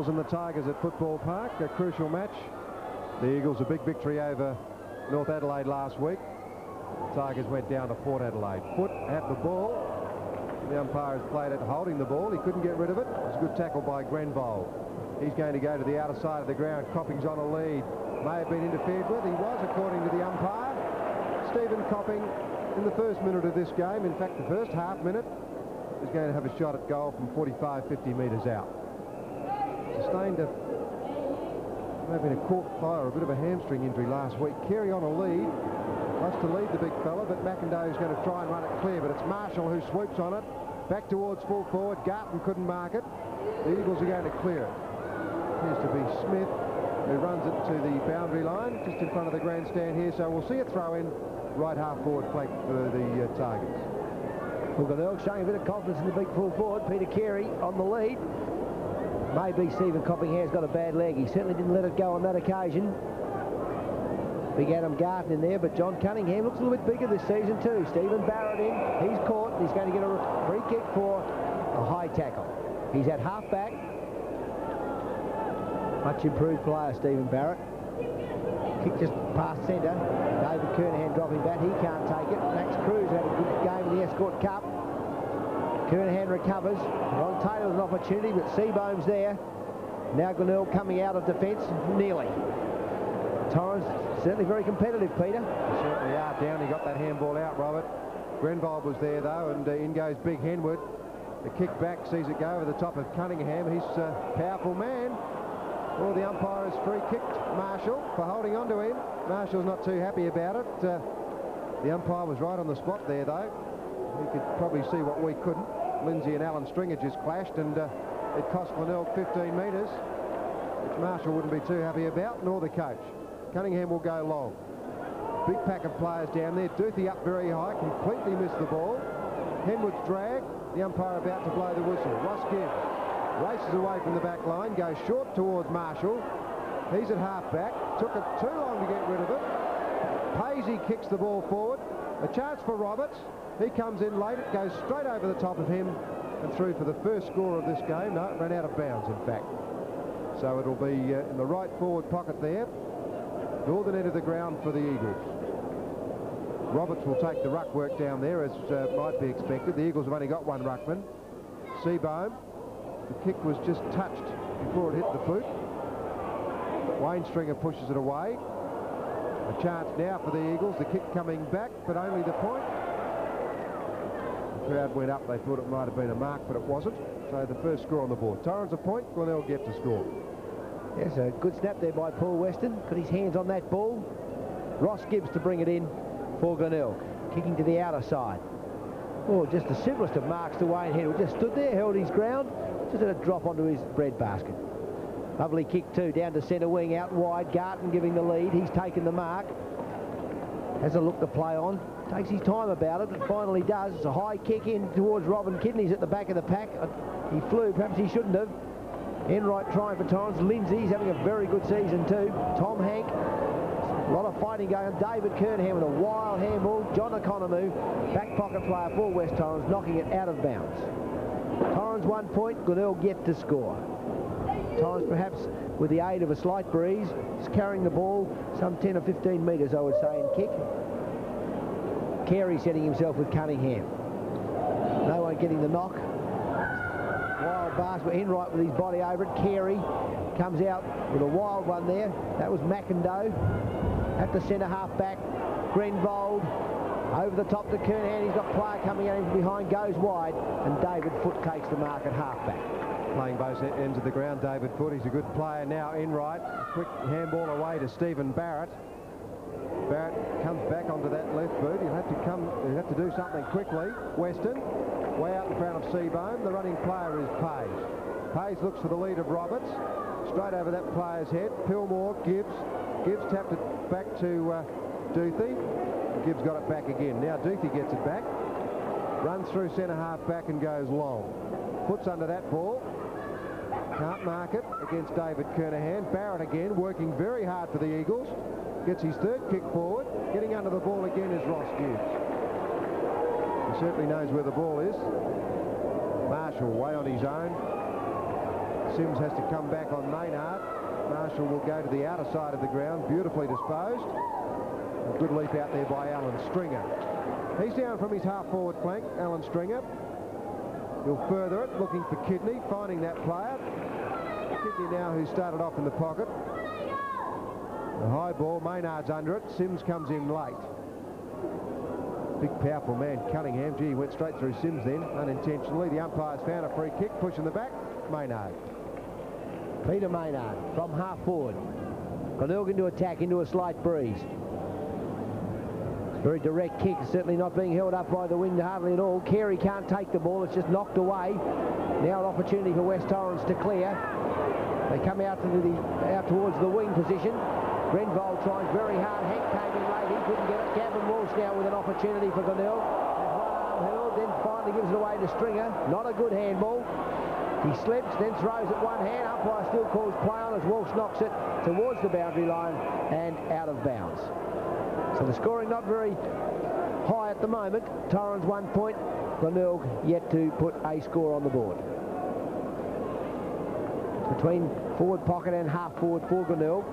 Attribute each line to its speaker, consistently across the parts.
Speaker 1: The Eagles and the Tigers at Football Park, a crucial match. The Eagles a big victory over North Adelaide last week. Tigers went down to Port Adelaide. Foot at the ball. The umpire has played it holding the ball. He couldn't get rid of it. It was a good tackle by Grenville. He's going to go to the outer side of the ground. Copping's on a lead. May have been interfered with. He was, according to the umpire. Stephen Copping, in the first minute of this game, in fact, the first half minute, is going to have a shot at goal from 45, 50 metres out. Sustained a maybe a caught fire, a bit of a hamstring injury last week. Carey on a lead, wants to lead the big fella, but McIndoe is going to try and run it clear, but it's Marshall who swoops on it. Back towards full forward. Garton couldn't mark it. The Eagles are going to clear it. Appears to be Smith who runs it to the boundary line, just in front of the grandstand here. So we'll see a throw in right half forward flank for the uh, Tigers.
Speaker 2: Well, showing a bit of confidence in the big full forward. Peter Carey on the lead. Maybe Stephen Copping has got a bad leg. He certainly didn't let it go on that occasion. Big Adam Garton in there, but John Cunningham looks a little bit bigger this season too. Stephen Barrett in, he's caught. He's going to get a free kick for a high tackle. He's at half back. Much improved player, Stephen Barrett. Kick just past centre. David Kernahan dropping back. He can't take it. Max Cruz had a good game in the Escort Cup. Kernahan recovers. Ron Taylor's an opportunity, but Seabohm's there. Now Glenelg coming out of defence. Nearly. Torrens certainly very competitive, Peter.
Speaker 1: They certainly are. Down, he got that handball out, Robert. Grenvold was there, though, and uh, in goes Big Henwood. The kick back sees it go over the top of Cunningham. He's a powerful man. Well, the umpire has free kicked Marshall for holding on to him. Marshall's not too happy about it. Uh, the umpire was right on the spot there, though. He could probably see what we couldn't. Lindsay and Alan Stringer just clashed, and uh, it cost Glenelg 15 metres, which Marshall wouldn't be too happy about, nor the coach. Cunningham will go long. Big pack of players down there. Duthie up very high, completely missed the ball. Henwood's drag. The umpire about to blow the whistle. Ross Gibbs races away from the back line, goes short towards Marshall. He's at half back. Took it too long to get rid of it. Paisley kicks the ball forward. A chance for Roberts. He comes in late. Goes straight over the top of him and through for the first score of this game. No, it ran out of bounds, in fact. So it'll be uh, in the right forward pocket there. Northern end of the ground for the Eagles. Roberts will take the ruck work down there as uh, might be expected. The Eagles have only got one ruckman. Seabohm. The kick was just touched before it hit the boot. Wayne Stringer pushes it away. A chance now for the Eagles. The kick coming back, but only the point. Crowd went up. They thought it might have been a mark, but it wasn't. So the first score on the board. Torrens a point. Glenelg get to score.
Speaker 2: Yes, a good snap there by Paul Weston. Put his hands on that ball. Ross Gibbs to bring it in for Glenelg. Kicking to the outer side. Oh, just the simplest of marks to Wayne Henwood. Just stood there, held his ground, just had it drop onto his bread basket. Lovely kick too, down to centre wing, out wide. Garton giving the lead. He's taken the mark. Has a look to play on. Takes his time about it, but finally does. It's a high kick in towards Robin Kidneys at the back of the pack. Uh, he flew, perhaps he shouldn't have. Enright trying for Torrens. Lindsay's having a very good season too. Tom Hank. A lot of fighting going on. David Kernahan with a wild handball. John Economou, back pocket player for West Torrens, knocking it out of bounds. Torrens one point, Glenelg yet to score. Torrens perhaps with the aid of a slight breeze, is carrying the ball some 10 or 15 metres, I would say, in kick. Carey setting himself with Cunningham. No one getting the knock. Wild basket. Enright with his body over it. Carey comes out with a wild one there. That was McIndoe. At the centre half back. Grenvold over the top to Kernahan. He's got player coming out from behind. Goes wide. And David Foot takes the mark at half back.
Speaker 1: Playing both ends of the ground, David Foot. He's a good player now. Enright. Quick handball away to Stephen Barrett. Barrett comes back onto that left boot. He'll have to come. He'll have to do something quickly. Weston way out in front of Seabohm. The running player is Page. Page looks for the lead of Roberts. Straight over that player's head. Pillmore, Gibbs. Gibbs tapped it back to uh, Duthie. Gibbs got it back again. Now Duthie gets it back. Runs through centre half back and goes long. Puts under that ball. Can't mark it against David Kernahan. Barrett again working very hard for the Eagles. Gets his third kick forward. Getting under the ball again is Ross Gibbs. He certainly knows where the ball is. Marshall way on his own. Sims has to come back on Maynard. Marshall will go to the outer side of the ground, beautifully disposed. A good leap out there by Alan Stringer. He's down from his half-forward flank, Alan Stringer. He'll further it, looking for Kidney, finding that player. Kidney now who started off in the pocket. The high ball, Maynard's under it. Sims comes in late. Big, powerful man, Cunningham. Gee, he went straight through Sims then, unintentionally. The umpire's found a free kick, pushing the back. Maynard.
Speaker 2: Peter Maynard from half forward. Glenelg into attack, into a slight breeze. Very direct kick, certainly not being held up by the wind hardly at all. Carey can't take the ball, it's just knocked away. Now an opportunity for West Torrens to clear. They come out to the out towards the wing position. Grenville tries very hard. Hank came in late. He couldn't get it. Gavin Walsh now with an opportunity for Glenelg. Then finally gives it away to Stringer. Not a good handball. He slips, then throws it one hand. Umpire still calls play on as Walsh knocks it towards the boundary line and out of bounds. So the scoring not very high at the moment. Torrens one point. Glenelg yet to put a score on the board. Between forward pocket and half forward for Glenelg.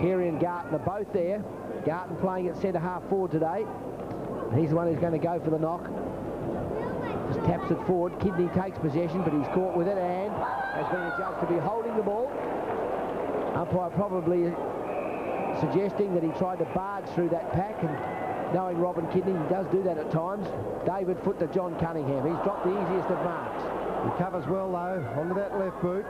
Speaker 2: Carey and Garton are both there. Garton playing at centre half forward today. He's the one who's going to go for the knock. Just taps it forward. Kidney takes possession, but he's caught with it and has been adjudged to be holding the ball. Umpire probably suggesting that he tried to barge through that pack and knowing Robin Kidney, he does do that at times. David Foot to John Cunningham. He's dropped the easiest of marks.
Speaker 1: He covers well though, onto that left boot.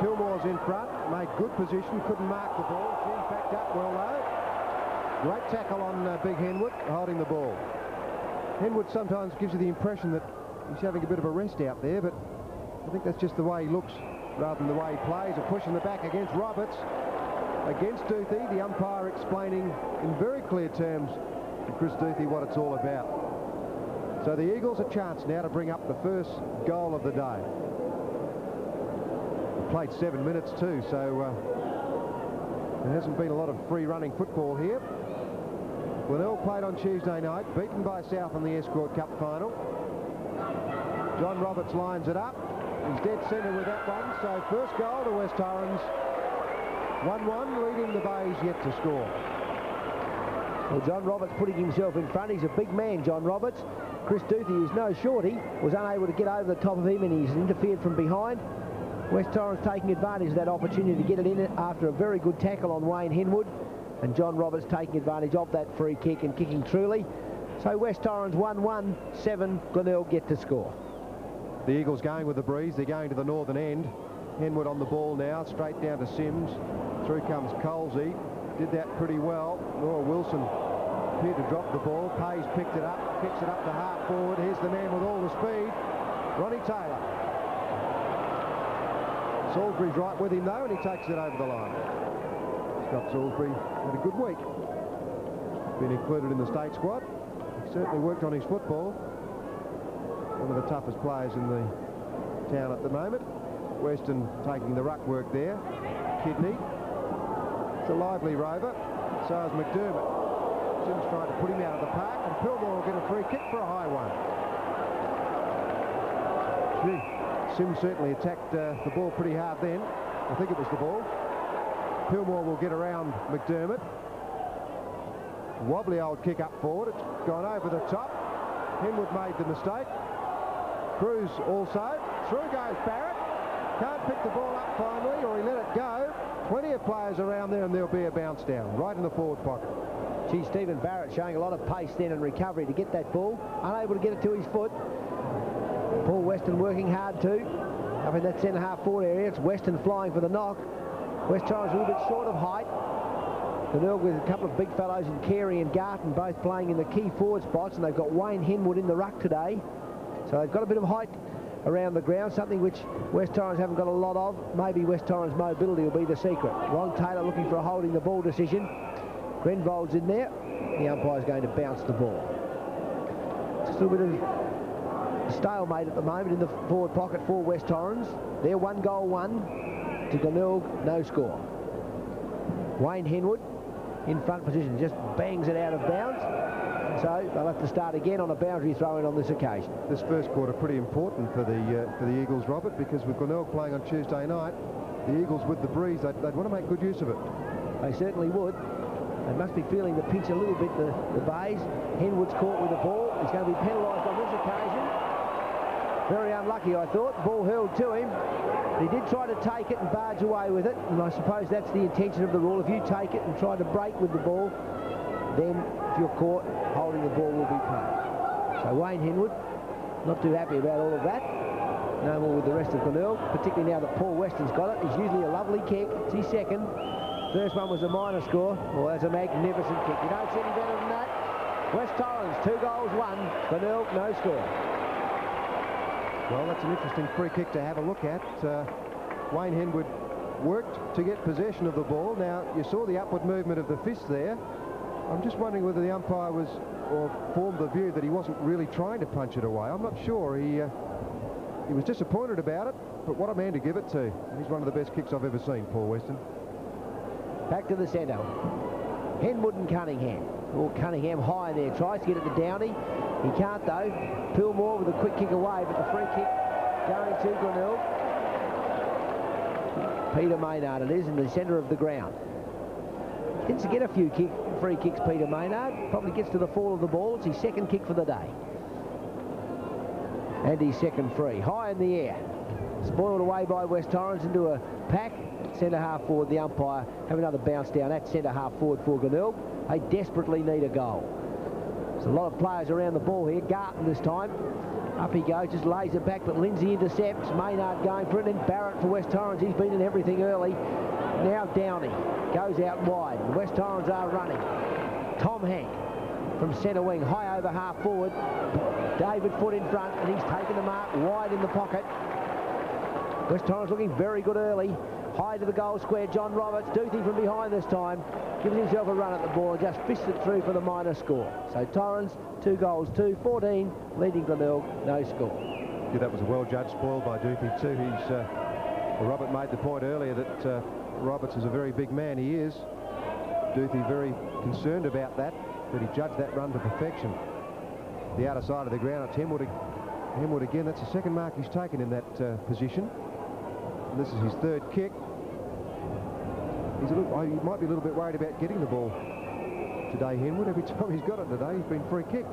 Speaker 1: Pillmore's in front, made good position, couldn't mark the ball. She's backed up well though. Great tackle on uh, Big Henwood, holding the ball. Henwood sometimes gives you the impression that he's having a bit of a rest out there, but I think that's just the way he looks rather than the way he plays. A push in the back against Roberts. Against Duthie, the umpire explaining in very clear terms to Chris Duthie what it's all about. So the Eagles a chance now to bring up the first goal of the day. Played seven minutes too, so uh, there hasn't been a lot of free running football here. Glenelg played on Tuesday night, beaten by South in the Escort Cup final. John Roberts lines it up. He's dead centre with that one, so first goal to West Torrens. 1-1, leading the Bays yet to score.
Speaker 2: Well, John Roberts putting himself in front. He's a big man, John Roberts. Chris Duthie, who's no shorty, was unable to get over the top of him and he's interfered from behind. West Torrens taking advantage of that opportunity to get it in after a very good tackle on Wayne Henwood. And John Roberts taking advantage of that free kick and kicking truly. So West Torrens 1-1, 7, Glenelg get to score.
Speaker 1: The Eagles going with the breeze. They're going to the northern end. Henwood on the ball now, straight down to Sims. Through comes Colsey. Did that pretty well. Nora Wilson appeared to drop the ball. Pays picked it up, kicks it up to half forward. Here's the man with all the speed, Ronnie Taylor. Salisbury's right with him though, and he takes it over the line. Scott Salisbury had a good week. Been included in the state squad. He certainly worked on his football. One of the toughest players in the town at the moment. Weston taking the ruck work there. Kidney. It's a lively rover. So is McDermott. Sims trying to put him out of the park, and Pillmore will get a free kick for a high one. Gee, Sims certainly attacked uh, the ball pretty hard then. I think it was the ball. Pillmore will get around McDermott. Wobbly old kick up forward. It's gone over the top. Henwood made the mistake. Cruz also. Through goes Barrett. Can't pick the ball up finally, or he let it go. Plenty of players around there, and there'll be a bounce down right in the forward pocket.
Speaker 2: Gee, Stephen Barrett showing a lot of pace then and recovery to get that ball. Unable to get it to his foot. Paul Weston working hard too. Up in that centre half forward area. It's Weston flying for the knock. West Torrens a little bit short of height. Glenelg with a couple of big fellows in Carey and Garton both playing in the key forward spots and they've got Wayne Henwood in the ruck today. So they've got a bit of height around the ground, something which West Torrens haven't got a lot of. Maybe West Torrens' mobility will be the secret. Ron Taylor looking for a holding the ball decision. Grenvold's in there. The umpire's going to bounce the ball. Just a little bit of stalemate at the moment in the forward pocket for West Torrens. They're one goal one to Glenelg, no score. Wayne Henwood in front position, just bangs it out of bounds. so they'll have to start again on a boundary throw-in on this occasion.
Speaker 1: This first quarter pretty important for the uh, for the Eagles, Robert, because with Glenelg playing on Tuesday night, the Eagles with the breeze, they'd, they'd want to make good use of it.
Speaker 2: They certainly would. They must be feeling the pinch a little bit, the, the Bays. Henwood's caught with the ball. He's going to be penalised on this occasion. Very unlucky, I thought. Ball hurled to him. He did try to take it and barge away with it, and I suppose that's the intention of the rule. If you take it and try to break with the ball, then if you're caught, holding the ball will be played. So Wayne Henwood, not too happy about all of that. No more with the rest of Glenelg, particularly now that Paul Weston's got it. He's usually a lovely kick. It's his second. First one was a minor score. Well, that's a magnificent kick. You don't see any better than that. West Torrens, two goals, one. Glenelg, no score.
Speaker 1: Well, that's an interesting free kick to have a look at. Uh, Wayne Henwood worked to get possession of the ball. Now, you saw the upward movement of the fist there. I'm just wondering whether the umpire was or formed the view that he wasn't really trying to punch it away. I'm not sure. He uh, he was disappointed about it, but what a man to give it to. He's one of the best kicks I've ever seen, Paul Weston.
Speaker 2: Back to the centre. Henwood and Cunningham. Or Cunningham high there. Tries to get it to Downey. He can't though. Pillmore with a quick kick away, but the free kick going to Glenelg. Peter Maynard it is in the centre of the ground. Gets to get a few kick, free kicks, Peter Maynard. Probably gets to the fall of the ball. It's his second kick for the day. And his second free. High in the air. Spoiled away by West Torrens into a pack. Centre half forward, the umpire have another bounce down at centre half forward for Glenelg. They desperately need a goal. A lot of players around the ball here. Garton this time. Up he goes, just lays it back, but Lindsay intercepts. Maynard going for it, and Barrett for West Torrens. He's been in everything early. Now Downey goes out wide. West Torrens are running. Tom Hank from centre wing, high over half forward. David Foot in front, and he's taken the mark wide in the pocket. West Torrens looking very good early. High to the goal square, John Roberts. Duthie from behind this time. Gives himself a run at the ball and just fished it through for the minor score. So Torrens, two goals, two, 14, leading Glenelg, no score.
Speaker 1: Yeah, that was a well-judged spoil by Duthie too. He's, uh, well, Robert made the point earlier that uh, Roberts is a very big man. He is. Duthie very concerned about that, that he judged that run to perfection. The outer side of the ground, it's Henwood, Henwood again. That's the second mark he's taken in that uh, position. And this is his third kick. He's a little, he might be a little bit worried about getting the ball today, Henwood. Every time he's got it today, he's been free kicked.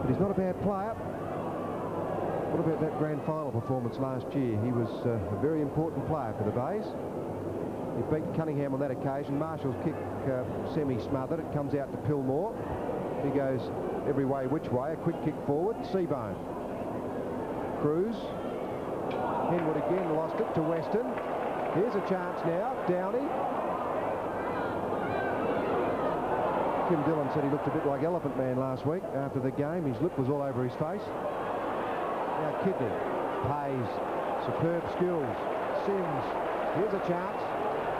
Speaker 1: But he's not a bad player. What about that grand final performance last year? He was uh, a very important player for the Bays. He beat Cunningham on that occasion. Marshall's kick uh, semi-smothered. It comes out to Pillmore. He goes every way, which way. A quick kick forward. Seabohm. Cruz. Henwood again lost it to Weston. Here's a chance now. Downey. Kim Dillon said he looked a bit like Elephant Man last week after the game. His lip was all over his face. Now Kidney. Pays. Superb skills. Sims. Here's a chance.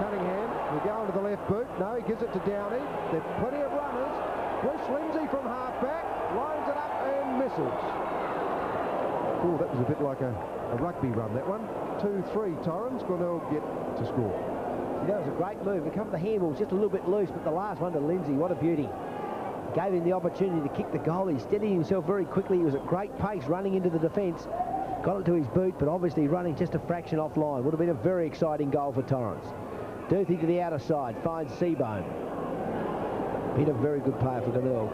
Speaker 1: Cunningham will go into the left boot. No, he gives it to Downey. There's plenty of runners. Bruce Lindsay from half-back. Lines it up and misses. Oh, that was a bit like a, a rugby run, that one. 2-3 Torrens. Glenelg get to score.
Speaker 2: See, that was a great move. Couple of the handballs just a little bit loose, but the last one to Lindsay, what a beauty. Gave him the opportunity to kick the goal. He steadied himself very quickly. He was at great pace running into the defence. Got it to his boot, but obviously running just a fraction offline. Would have been a very exciting goal for Torrens. Duthie to the outer side, finds Seabohm. Been a very good player for Glenelg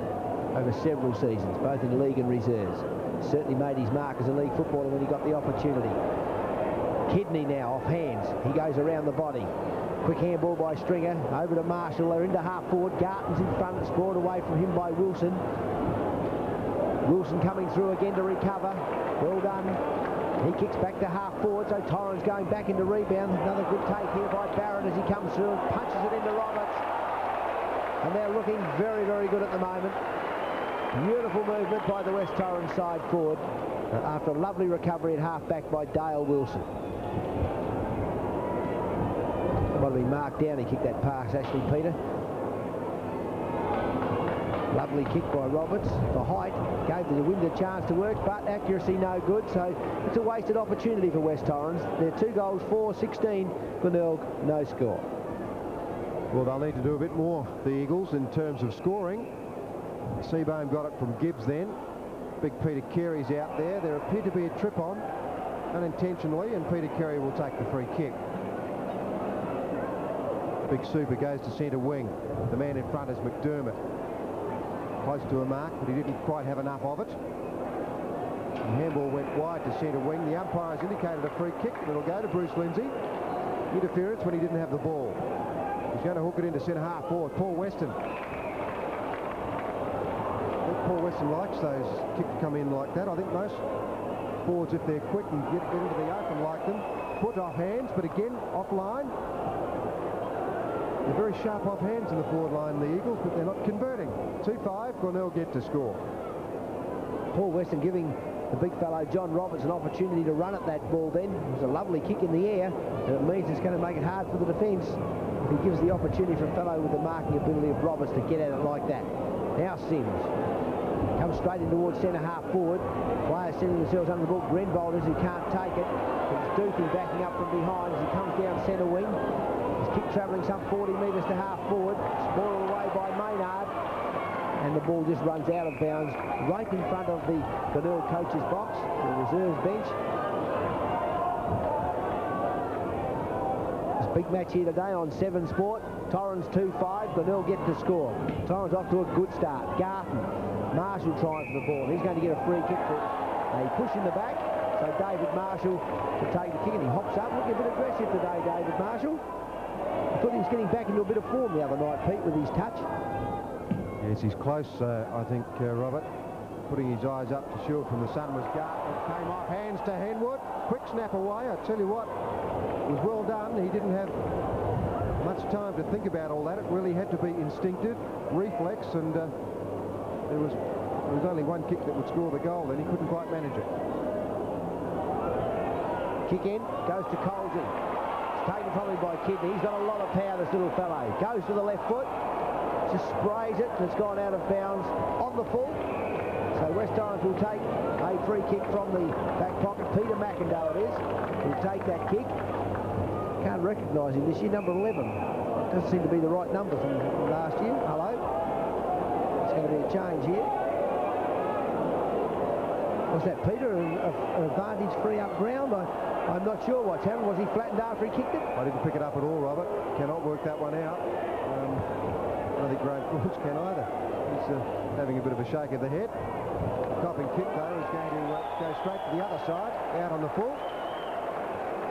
Speaker 2: over several seasons, both in the league and reserves. Certainly made his mark as a league footballer when he got the opportunity. Kidney now off hands. He goes around the body. Quick handball by Stringer. Over to Marshall. They're into half forward. Garton's in front. It's brought away from him by Wilson. Wilson coming through again to recover. Well done. He kicks back to half forward, so Torrens going back into rebound. Another good take here by Barrett as he comes through and punches it into Roberts. And they're looking very, very good at the moment. Beautiful movement by the West Torrens side forward uh, after a lovely recovery at half back by Dale Wilson. Been marked down. He kicked that pass, actually, Peter. Lovely kick by Roberts for height. Gave the wind a chance to work, but accuracy no good. So it's a wasted opportunity for West Torrens. They're two goals, 4-16. Glenelg, no score.
Speaker 1: Well, they'll need to do a bit more, the Eagles, in terms of scoring. Seabohm got it from Gibbs then. Big Peter Carey's out there. There appeared to be a trip on unintentionally and Peter Carey will take the free kick. Big Super goes to centre wing. The man in front is McDermott. Close to a mark, but he didn't quite have enough of it. The handball went wide to centre wing. The umpire has indicated a free kick, and it'll go to Bruce Lindsay. Interference when he didn't have the ball. He's going to hook it into centre half forward. Paul Weston. I think Paul Weston likes those kicks to come in like that. I think most forwards, if they're quick and get, get into the open like them, put off hands, but again, offline. They're very sharp off hands in the forward line, the Eagles, but they're not converting. 2-5, Glenelg get to score.
Speaker 2: Paul Weston giving the big fellow John Roberts an opportunity to run at that ball then. It was a lovely kick in the air, and it means it's going to make it hard for the defence. He gives the opportunity for a fellow with the marking ability of Roberts to get at it like that. Now Sims comes straight in towards centre half forward. Players sending themselves under the ball. Grenvalders who can't take it. It's Dookie backing up from behind as he comes down centre wing. Kick travelling some 40 metres to half forward. Spoiled away by Maynard and the ball just runs out of bounds right in front of the Glenelg coach's box, the reserves bench. This big match here today on 7 Sport. Torrens 2-5, Glenelg get to score. Torrens off to a good start. Garton, Marshall trying for the ball. He's going to get a free kick for a push in the back. So David Marshall to take the kick and he hops up. Looking a bit aggressive today, David Marshall. I thought he was getting back into a bit of form the other night, Pete, with his touch.
Speaker 1: Yes, he's close, uh, I think, uh, Robert. Putting his eyes up to shield from the sun was Garton. Came off hands to Henwood. Quick snap away. I tell you what, it was well done. He didn't have much time to think about all that. It really had to be instinctive, reflex, and uh, there was there was only one kick that would score the goal, and he couldn't quite manage it.
Speaker 2: Kick in, goes to Colsey. Taken probably by Kidney. He's got a lot of power, this little fellow. Goes to the left foot just sprays it it's gone out of bounds on the full. So West Torrens will take a free kick from the back pocket. Peter McIndoe it is. Will take that kick. Can't recognise him this year, number 11. Doesn't seem to be the right number from last year. Hello. It's going to be a change here. Was that Peter an advantage free up ground? I, I'm not sure what's happened. Was he flattened after he kicked it?
Speaker 1: I didn't pick it up at all, Robert. Cannot work that one out. Um, I don't think Graham Courts can either. He's uh, having a bit of a shake of the head. Copping kick, though, is going to uh, go straight to the other side, out on the full.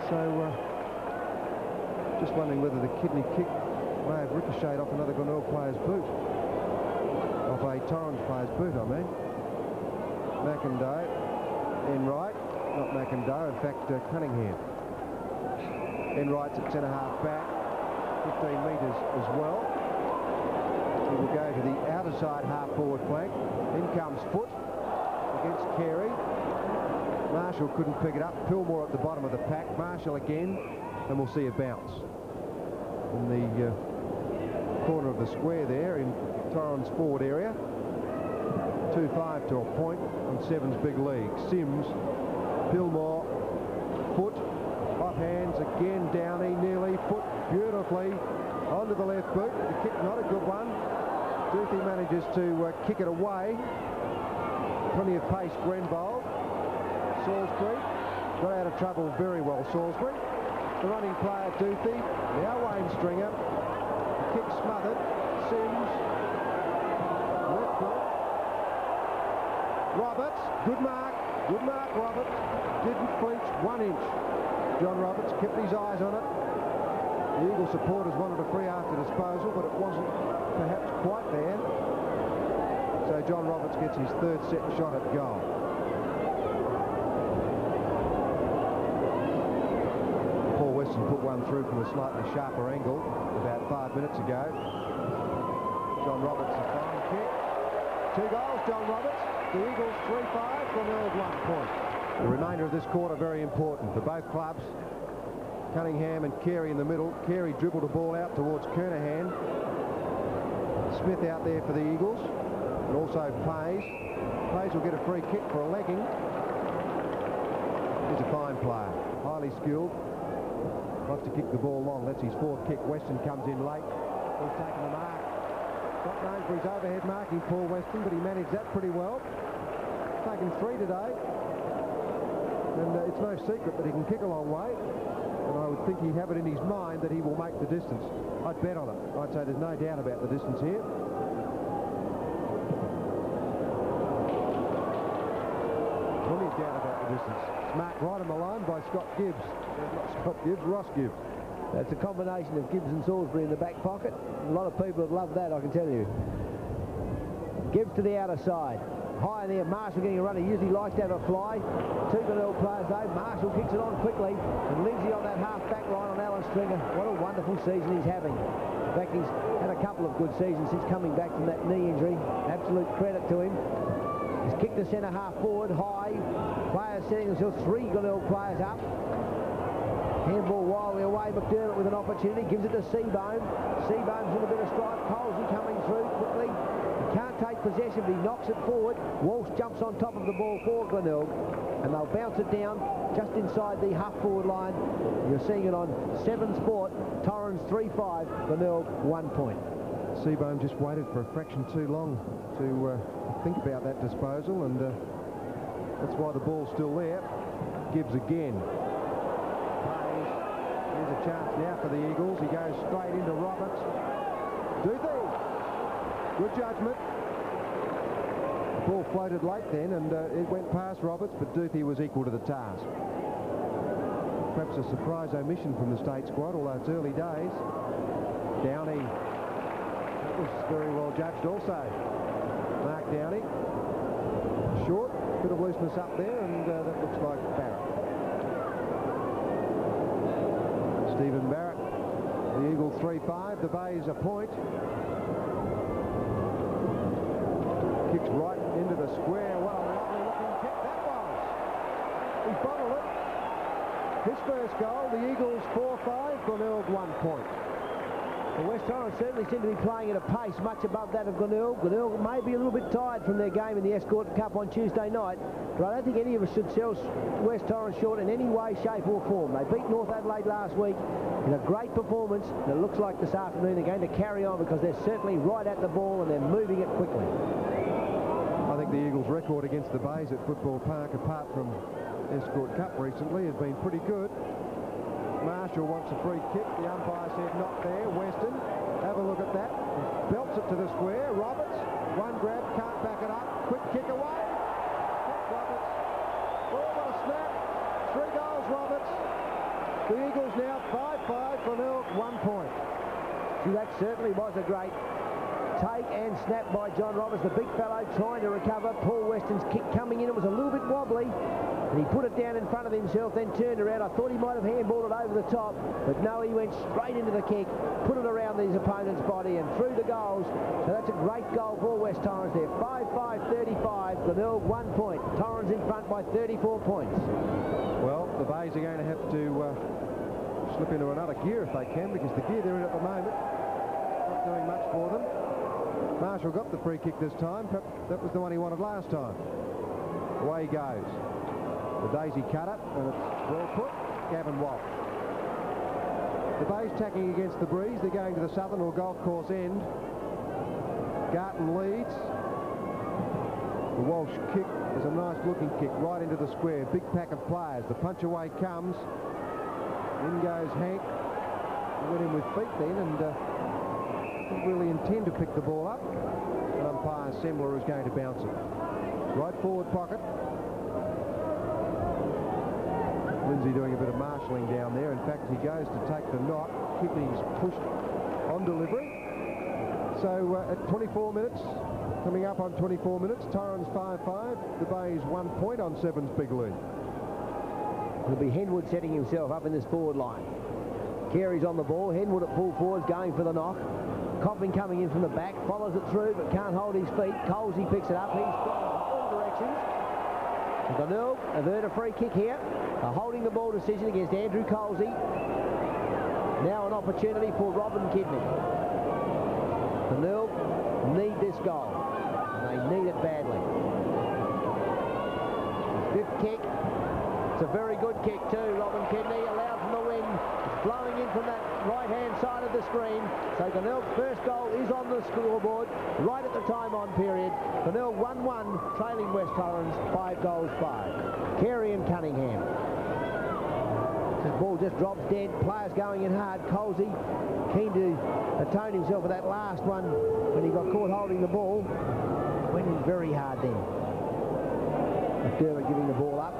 Speaker 1: So, uh, just wondering whether the kidney kick may have ricocheted off another Glenelg player's boot. Off a Torrens player's boot, I mean. McIndoe, Enright, not McIndoe, in fact, uh, Cunningham. Enright's at centre half back, 15 metres as well. He will go to the outer side half forward flank. In comes Foot against Carey. Marshall couldn't pick it up. Pillmore at the bottom of the pack. Marshall again, and we'll see a bounce. In the uh, corner of the square there in Torrens forward area. 2-5 to a point on Seven's big league. Sims, Pillmore, Foot, off hands again, Downey nearly, Foot beautifully onto the left boot. The kick not a good one. Duthie manages to uh, kick it away. Plenty of pace, Grenvold. Salisbury got out of trouble very well, Salisbury. The running player, Duthie. Now Wayne Stringer. The kick smothered. Sims. Left foot. Roberts. Good mark. Good mark, Roberts. Didn't flinch one inch. John Roberts kept his eyes on it. The Eagle supporters wanted a free after disposal, but it wasn't perhaps quite there. So John Roberts gets his third set shot at goal. Paul Weston put one through from a slightly sharper angle about five minutes ago. John Roberts' fine kick. Two goals, John Roberts. The Eagles 3-5 from Earl one point. The remainder of this quarter very important for both clubs. Cunningham and Carey in the middle. Carey dribbled the ball out towards Kernahan. Smith out there for the Eagles. And also Plays. Plays will get a free kick for a legging. He's a fine player. Highly skilled. Loves to kick the ball long. That's his fourth kick. Weston comes in late. He's taken the mark. Not known for his overhead marking, Paul Weston, but he managed that pretty well. Three today. And uh, it's no secret that he can kick a long way. And I would think he'd have it in his mind that he will make the distance. I'd bet on it. I'd say there's no doubt about the distance here. Plenty of doubt about the distance. It's marked right on the line by Scott Gibbs. Scott Gibbs, Ross Gibbs.
Speaker 2: That's a combination of Gibbs and Salisbury in the back pocket. A lot of people have loved that, I can tell you. Gibbs to the outer side. High in there, Marshall getting a run. He usually likes to have a fly. Two Glenelg players though. Marshall kicks it on quickly. And Lindsay on that half back line on Alan Stringer. What a wonderful season he's having. In fact, he's had a couple of good seasons since coming back from that knee injury. Absolute credit to him. He's kicked the centre half forward, high. Players setting themselves, three Glenelg players up. Handball wildly away. McDermott with an opportunity. Gives it to Seabohm. Seabohm's in a bit of strife. Colesy coming through quickly. Can't take possession, but he knocks it forward. Walsh jumps on top of the ball for Glenelg. And they'll bounce it down just inside the half forward line. You're seeing it on 7 Sport. Torrens 3-5. Glenelg 1 point.
Speaker 1: Seabohm just waited for a fraction too long to uh, think about that disposal, and uh, that's why the ball's still there. Gibbs again. Here's a chance now for the Eagles. He goes straight into Roberts. Duthie. Good judgment. Ball floated late then, and uh, it went past Roberts, but Duthie was equal to the task. Perhaps a surprise omission from the state squad, although it's early days. Downey was very well judged also. Mark Downey. Short, bit of looseness up there, and uh, that looks like Barrett. Stephen Barrett, the Eagle 3-5, the Bays a point. Kicks right into the square. What a lovely looking kick that was. He bottled it. His first goal, the Eagles 4-5, Glenelg 1 point.
Speaker 2: The West Torrens certainly seem to be playing at a pace much above that of Glenelg. Glenelg may be a little bit tired from their game in the Escort Cup on Tuesday night, but I don't think any of us should sell West Torrens short in any way, shape or form. They beat North Adelaide last week in a great performance, and it looks like this afternoon they're going to carry on because they're certainly right at the ball and they're moving it quickly.
Speaker 1: Think the Eagles' record against the Bays at Football Park, apart from Escort Cup recently, has been pretty good. Marshall wants a free kick. The umpire said not there. Weston, have a look at that. Belts it to the square. Roberts, one grab, can't back it up. Quick kick away. Roberts. Oh, what a snap. Three goals, Roberts. The Eagles now 5-5 for Milk, one point.
Speaker 2: See, that certainly was a great take and snap by John Roberts. The big fellow trying to recover. Paul Weston's kick coming in. It was a little bit wobbly. And he put it down in front of himself, then turned around. I thought he might have handballed it over the top, but no, he went straight into the kick, put it around his opponent's body and through the goals. So that's a great goal for West Torrens there. 5-5-35, Glenelg one point. Torrens in front by 34 points.
Speaker 1: Well, the Bays are going to have to uh, slip into another gear if they can, because the gear they're in at the moment not doing much for them. Marshall got the free kick this time. That was the one he wanted last time. Away he goes. The daisy cutter, and it's well put. Gavin Walsh. The Bays tacking against the breeze. They're going to the southern or golf course end. Garton leads. The Walsh kick is a nice looking kick right into the square. Big pack of players. The punch away comes. In goes Hank. He went in with feet then and uh, didn't really intend to pick the ball up. And umpire Sembler is going to bounce it. Right forward pocket. Lindsay doing a bit of marshalling down there. In fact, he goes to take the knot. Kidney's pushed on delivery. So uh, at 24 minutes, coming up on 24 minutes, Torrens 5-5. The Bays one point on Seven's big lead.
Speaker 2: It'll be Henwood setting himself up in this forward line. Carey's on the ball. Henwood at full forwards going for the knock. Coffin coming in from the back, follows it through but can't hold his feet. Colesy picks it up. He's all directions. Glenelg have earned a free kick here. A holding the ball decision against Andrew Colesy. Now an opportunity for Robin Kidney. Glenelg need this goal. And they need it badly. Fifth kick. It's a very good kick too. Robin Kidney allowed from the wind. Blowing in from that right-hand side of the screen. So Glenelg's first goal is on the scoreboard right at the time on period. Glenelg 1-1, trailing West Torrens, five goals, five. Carey and Cunningham. The ball just drops dead. Players going in hard. Colsey keen to atone himself for that last one when he got caught holding the ball. Went in very hard then. McDermott giving the ball up.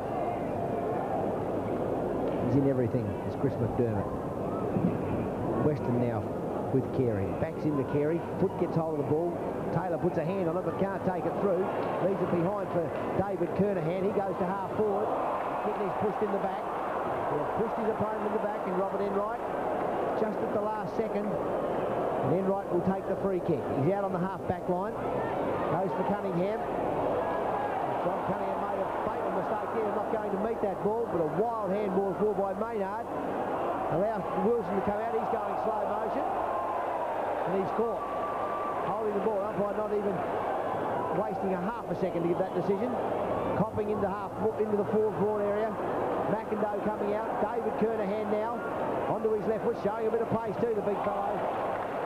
Speaker 2: He's in everything, It's Chris McDermott. Weston now with Carey. Backs into Carey. Foot gets hold of the ball. Taylor puts a hand on it but can't take it through. Leaves it behind for David Kernahan. He goes to half forward. Kidney's pushed in the back. He pushed his opponent in the back and Robert Enright just at the last second. And Enright will take the free kick. He's out on the half back line. Goes for Cunningham. John Cunningham made a fatal mistake here, not going to meet that ball, but a wild handball for by Maynard. Allows Wilson to come out. He's going slow motion. And he's caught. Holding the ball by not even wasting a half a second to give that decision. Copping into half into the fourth broad area. McIndoe coming out. David Kernahan now onto his left foot, showing a bit of pace too, the big fellow.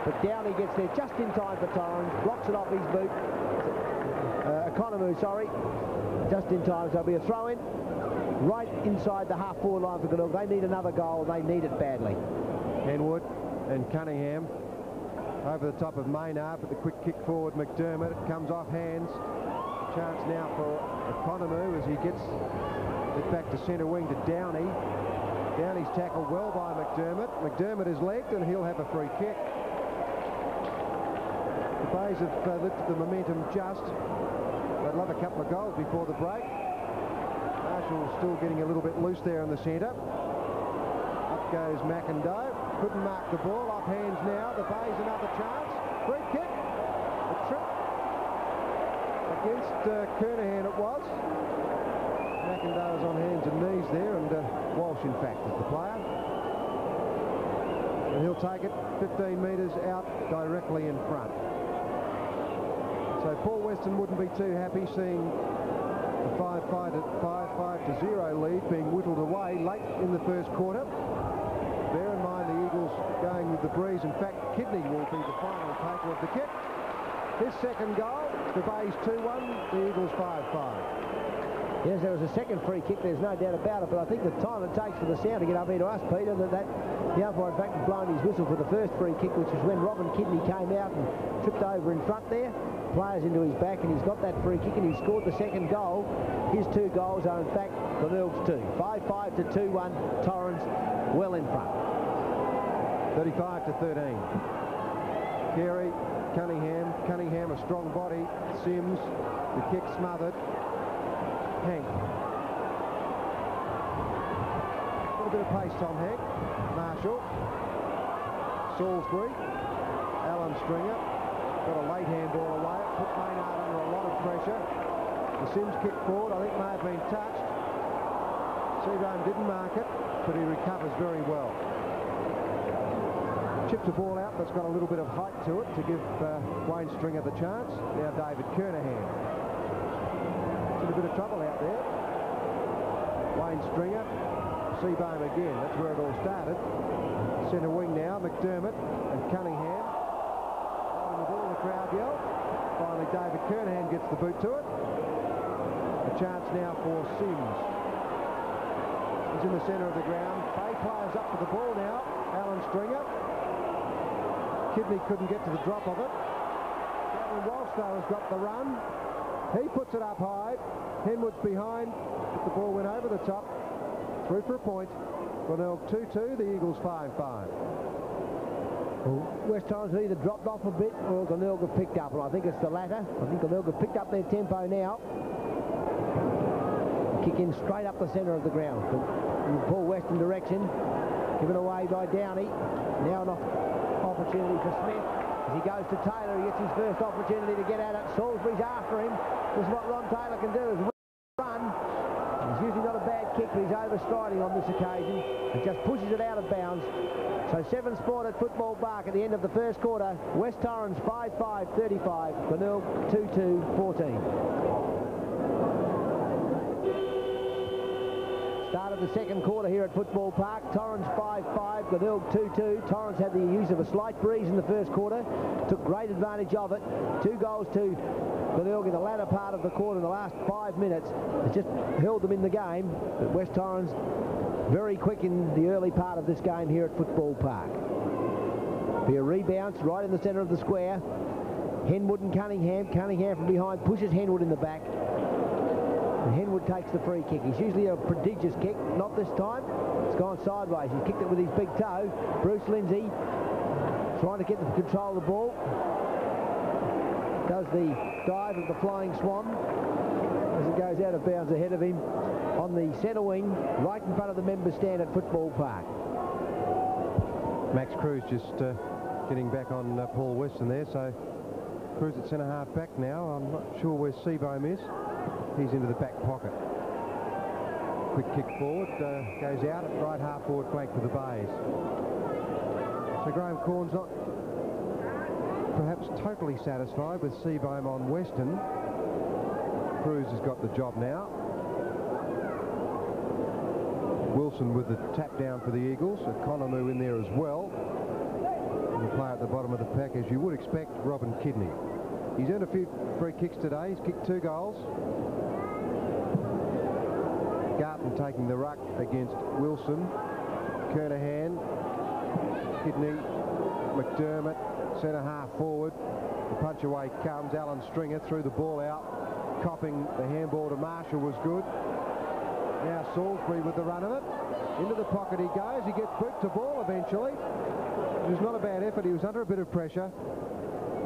Speaker 2: But Downey gets there just in time for Torrens, blocks it off his boot. Uh, Economou, sorry, just in time. So it'll be a throw in right inside the half forward line for Glenelg. They need another goal. They need it badly.
Speaker 1: Henwood and Cunningham over the top of Maynard, but the quick kick forward McDermott. Comes off hands. Chance now for Economou as he gets it back to centre wing to Downey. Downey's tackled well by McDermott. McDermott is legged and he'll have a free kick. The Bays have uh, lifted the momentum just. They'd love a couple of goals before the break. Marshall still getting a little bit loose there in the centre. Up goes McIndoe. Couldn't mark the ball. Off hands now. The Bays another chance. Free kick. A trip against uh, Kernahan it was. McIndoe is on hands and knees there, and uh, Walsh, in fact, is the player. And he'll take it 15 metres out directly in front. So Paul Weston wouldn't be too happy seeing the 5-5 to, 5 to 0 lead being whittled away late in the first quarter. Bear in mind the Eagles going with the breeze. In fact, Kidney will be the final taker of the kick. His second goal, the Bays 2-1, the Eagles 5-5.
Speaker 2: Yes, there was a second free kick, there's no doubt about it, but I think the time it takes for the sound to get up here to us, Peter, that, that the umpire in fact had blown his whistle for the first free kick, which was when Robin Kidney came out and tripped over in front there, players into his back, and he's got that free kick, and he scored the second goal. His two goals are in fact the Glenelg's two. 5-5 to 2-1, Torrens well in front.
Speaker 1: 35 to 13. Carey, Cunningham, Cunningham a strong body, Sims, the kick smothered, Hank. A little bit of pace, Tom Hank. Marshall. Salisbury. Alan Stringer. Got a late handball away. Put Maynard under a lot of pressure. The Sims kick forward. I think may have been touched. Seabohm didn't mark it, but he recovers very well. Chips the ball out, it's got a little bit of height to it to give uh, Wayne Stringer the chance. Now David Kernahan in a bit of trouble out there. Wayne Stringer, Seabohm again. That's where it all started. Centre wing now, McDermott and Cunningham. Finally, David Kernahan gets the boot to it. A chance now for Sims. He's in the centre of the ground. Bay players up for the ball now. Alan Stringer. Kidney couldn't get to the drop of it. Gavin Walsh, though, has got the run. He puts it up high. Henwood's behind, but the ball went over the top. Through for a point. Glenelg 2-2, the Eagles 5-5.
Speaker 2: West Torrens either dropped off a bit or Glenelg picked up, and I think it's the latter. I think Glenelg picked up their tempo now. Kick in straight up the centre of the ground. In Paul Weston direction, given away by Downey. Now an opportunity for Smith. As he goes to Taylor, he gets his first opportunity to get out at. Salisbury's after him. This is what Ron Taylor can do, is run. He's usually kicker is overstriding on this occasion and just pushes it out of bounds. So seven sport at football park at the end of the first quarter. West Torrens 5-5-35, Glenelg 2-2-14. Start of the second quarter here at Football Park. Torrens 5-5, Glenelg 2-2. Torrens had the use of a slight breeze in the first quarter. Took great advantage of it. Two goals to Glenelg in the latter part of the quarter, in the last five minutes. It just held them in the game. But West Torrens very quick in the early part of this game here at Football Park. Be a rebound right in the centre of the square. Henwood and Cunningham. Cunningham from behind pushes Henwood in the back. And Henwood takes the free kick. He's usually a prodigious kick. Not this time. It's gone sideways. He's kicked it with his big toe. Bruce Lindsay trying to get the control of the ball. Does the dive of the flying swan as it goes out of bounds ahead of him on the centre wing, right in front of the members stand at Football Park.
Speaker 1: Max Cruz just uh, getting back on uh, Paul Weston there, so Cruz at centre half back now. I'm not sure where Seabohm is. He's into the back pocket. Quick kick forward, uh, goes out at right half forward flank for the Bays. So Graham Cornes not perhaps totally satisfied with Seabohm on Weston. Cruz has got the job now. Wilson with the tap down for the Eagles. Economou in there as well. And the player at the bottom of the pack, as you would expect, Robin Kidney. He's earned a few free kicks today. He's kicked two goals. Garton taking the ruck against Wilson. Kernahan, Kidney, McDermott, centre half forward. The punch away comes. Alan Stringer threw the ball out. Copping the handball to Marshall was good. Now Salisbury with the run of it. Into the pocket he goes. He gets boot to ball eventually. It was not a bad effort. He was under a bit of pressure.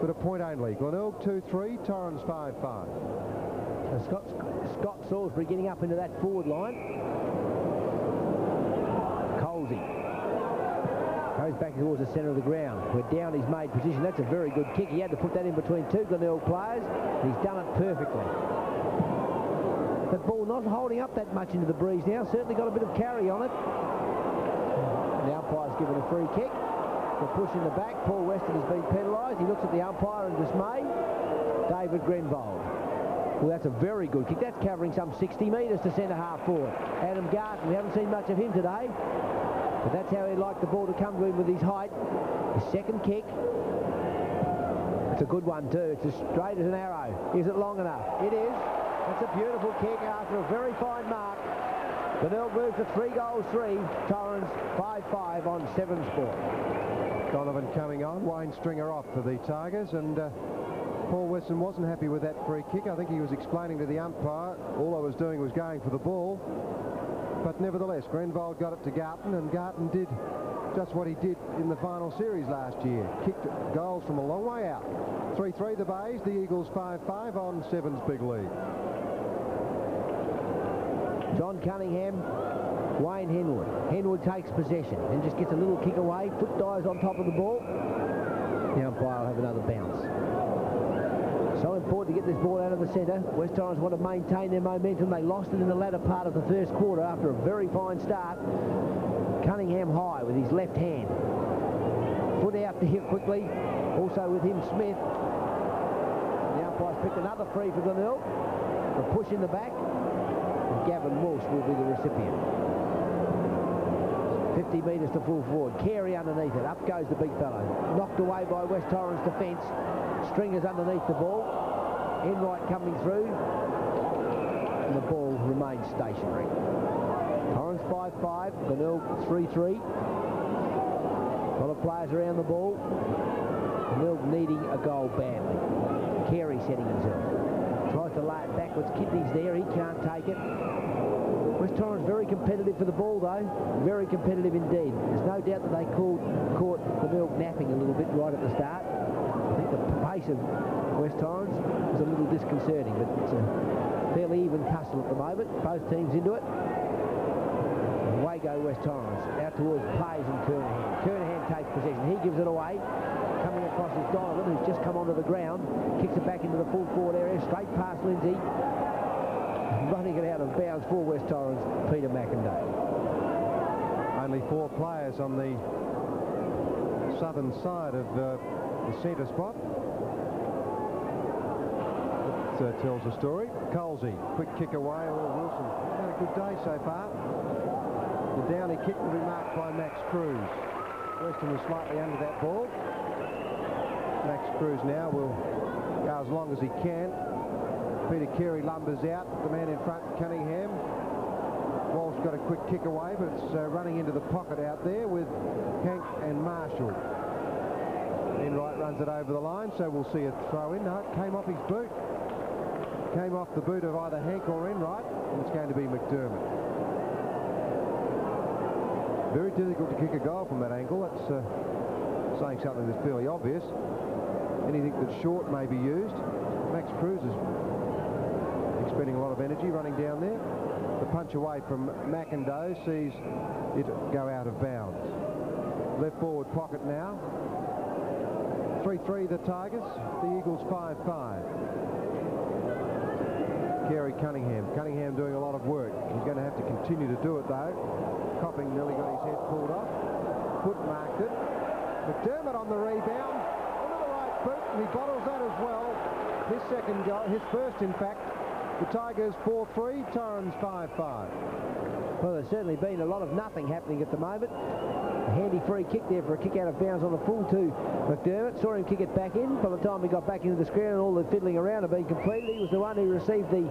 Speaker 1: But a point only. Glenelg 2-3, Torrens 5-5.
Speaker 2: So Scott, Scott Salisbury getting up into that forward line. Colsey goes back towards the centre of the ground where Downey's made position. That's a very good kick. He had to put that in between two Glenelg players. He's done it perfectly. The ball not holding up that much into the breeze now. Certainly got a bit of carry on it. The umpire's given a free kick. The push in the back. Paul Weston has been penalised. He looks at the umpire in dismay. David Grenvold. Well, that's a very good kick. That's covering some 60 metres to centre half forward. Adam Garton, we haven't seen much of him today. But that's how he'd like the ball to come to him with his height. His second kick. It's a good one too. It's as straight as an arrow. Is it long enough? It is. That's a beautiful kick after a very fine mark. Glenelg moves to three goals, three. Torrens 5-5 on Seven Sport.
Speaker 1: Donovan coming on. Wayne Stringer off for the Tigers. And uh, Paul Weston wasn't happy with that free kick. I think he was explaining to the umpire, all I was doing was going for the ball. But nevertheless, Grenvold got it to Garton, and Garton did just what he did in the final series last year. Kicked goals from a long way out. 3-3 the Bays, the Eagles 5-5 on Seven's big lead.
Speaker 2: John Cunningham, Wayne Henwood. Henwood takes possession and just gets a little kick away. Foot dives on top of the ball. The umpire will have another bounce. So important to get this ball out of the centre. West Torrens want to maintain their momentum. They lost it in the latter part of the first quarter after a very fine start. Cunningham high with his left hand. Foot out to hit quickly. Also with him Smith. The umpire's picked another free for Glenelg. A push in the back. And Gavin Walsh will be the recipient. 50 metres to full forward. Carey underneath it. Up goes the big fellow. Knocked away by West Torrens defence. Stringers underneath the ball. Enright coming through. And the ball remains stationary. Torrens 5-5. Glenelg 3-3. A lot of players around the ball. Glenelg needing a goal badly. Carey setting himself. Tries to lay it backwards. Kidney's there. He can't take it. West Torrens very competitive for the ball though. Very competitive indeed. There's no doubt that they called, caught milk napping a little bit right at the start. I think the pace of West Torrens is a little disconcerting, but it's a fairly even tussle at the moment. Both teams into it. Away go West Torrens. Out towards Plays and Kernahan. Kernahan takes possession. He gives it away. Coming across is Donovan, who's just come onto the ground. Kicks it back into the full forward area. Straight past Lindsay. Running it out of bounds for West Torrens, Peter McIndoe.
Speaker 1: Only four players on the southern side of uh, the centre spot. That uh, tells a story. Colsey, quick kick away. Oh, Wilson had a good day so far. The Downey kick will be marked by Max Cruz. Weston was slightly under that ball. Max Cruz now will go as long as he can. Peter Carey lumbers out. The man in front, Cunningham. Walsh got a quick kick away, but it's uh, running into the pocket out there with Hank and Marshall. Enright runs it over the line, so we'll see a throw in. No, it came off his boot. Came off the boot of either Hank or Enright, and it's going to be McDermott. Very difficult to kick a goal from that angle. That's uh, saying something that's fairly obvious. Anything that's short may be used. Max Cruz is expending a lot of energy running down there. The punch away from McIndoe sees it go out of bounds. Left forward pocket now. 3-3 the Tigers, the Eagles 5-5. Carey Cunningham. Cunningham doing a lot of work. He's going to have to continue to do it though. Copping nearly got his head pulled off. Foot marked it. McDermott on the rebound. Onto the right foot. And he bottles that as well. His second goal, his first in fact. The Tigers 4-3, Torrens 5-5.
Speaker 2: Well, there's certainly been a lot of nothing happening at the moment. A handy free kick there for a kick out of bounds on the full to McDermott. Saw him kick it back in. By the time he got back into the square and all the fiddling around had been completed, he was the one who received the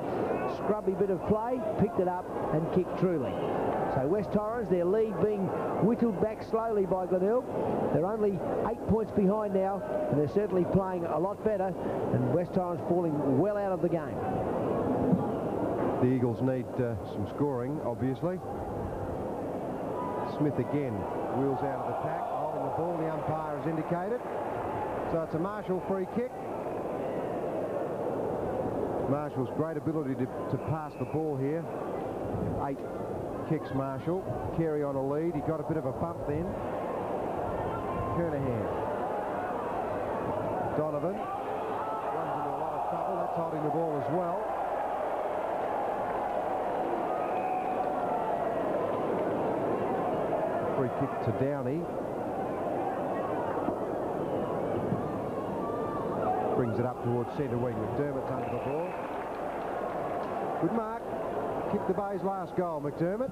Speaker 2: scrubby bit of play, picked it up and kicked truly. So West Torrens, their lead being whittled back slowly by Glenelg. They're only eight points behind now, and they're certainly playing a lot better, and West Torrens falling well out of the game.
Speaker 1: The Eagles need uh, some scoring, obviously. Smith again wheels out of the pack, holding the ball. The umpire has indicated. So it's a Marshall free kick. Marshall's great ability to, to pass the ball here. Eight kicks Marshall. Carey on a lead. He got a bit of a bump then. Kernahan. Donovan runs into a lot of trouble. That's holding the ball as well. Free kick to Downey. Brings it up towards centre wing. McDermott's under the ball. Good mark. Kicked the Bay's last goal. McDermott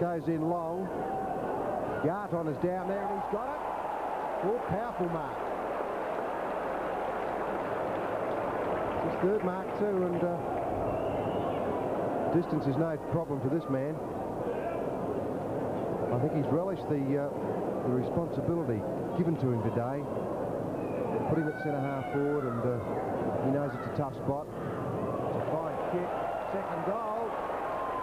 Speaker 1: goes in long. Garton is down there and he's got it. Oh, powerful mark. His third mark too and uh, distance is no problem for this man. I think he's relished the, uh, the responsibility given to him today. Put him at centre half forward and uh, he knows it's a tough spot. It's a fine kick. Second goal.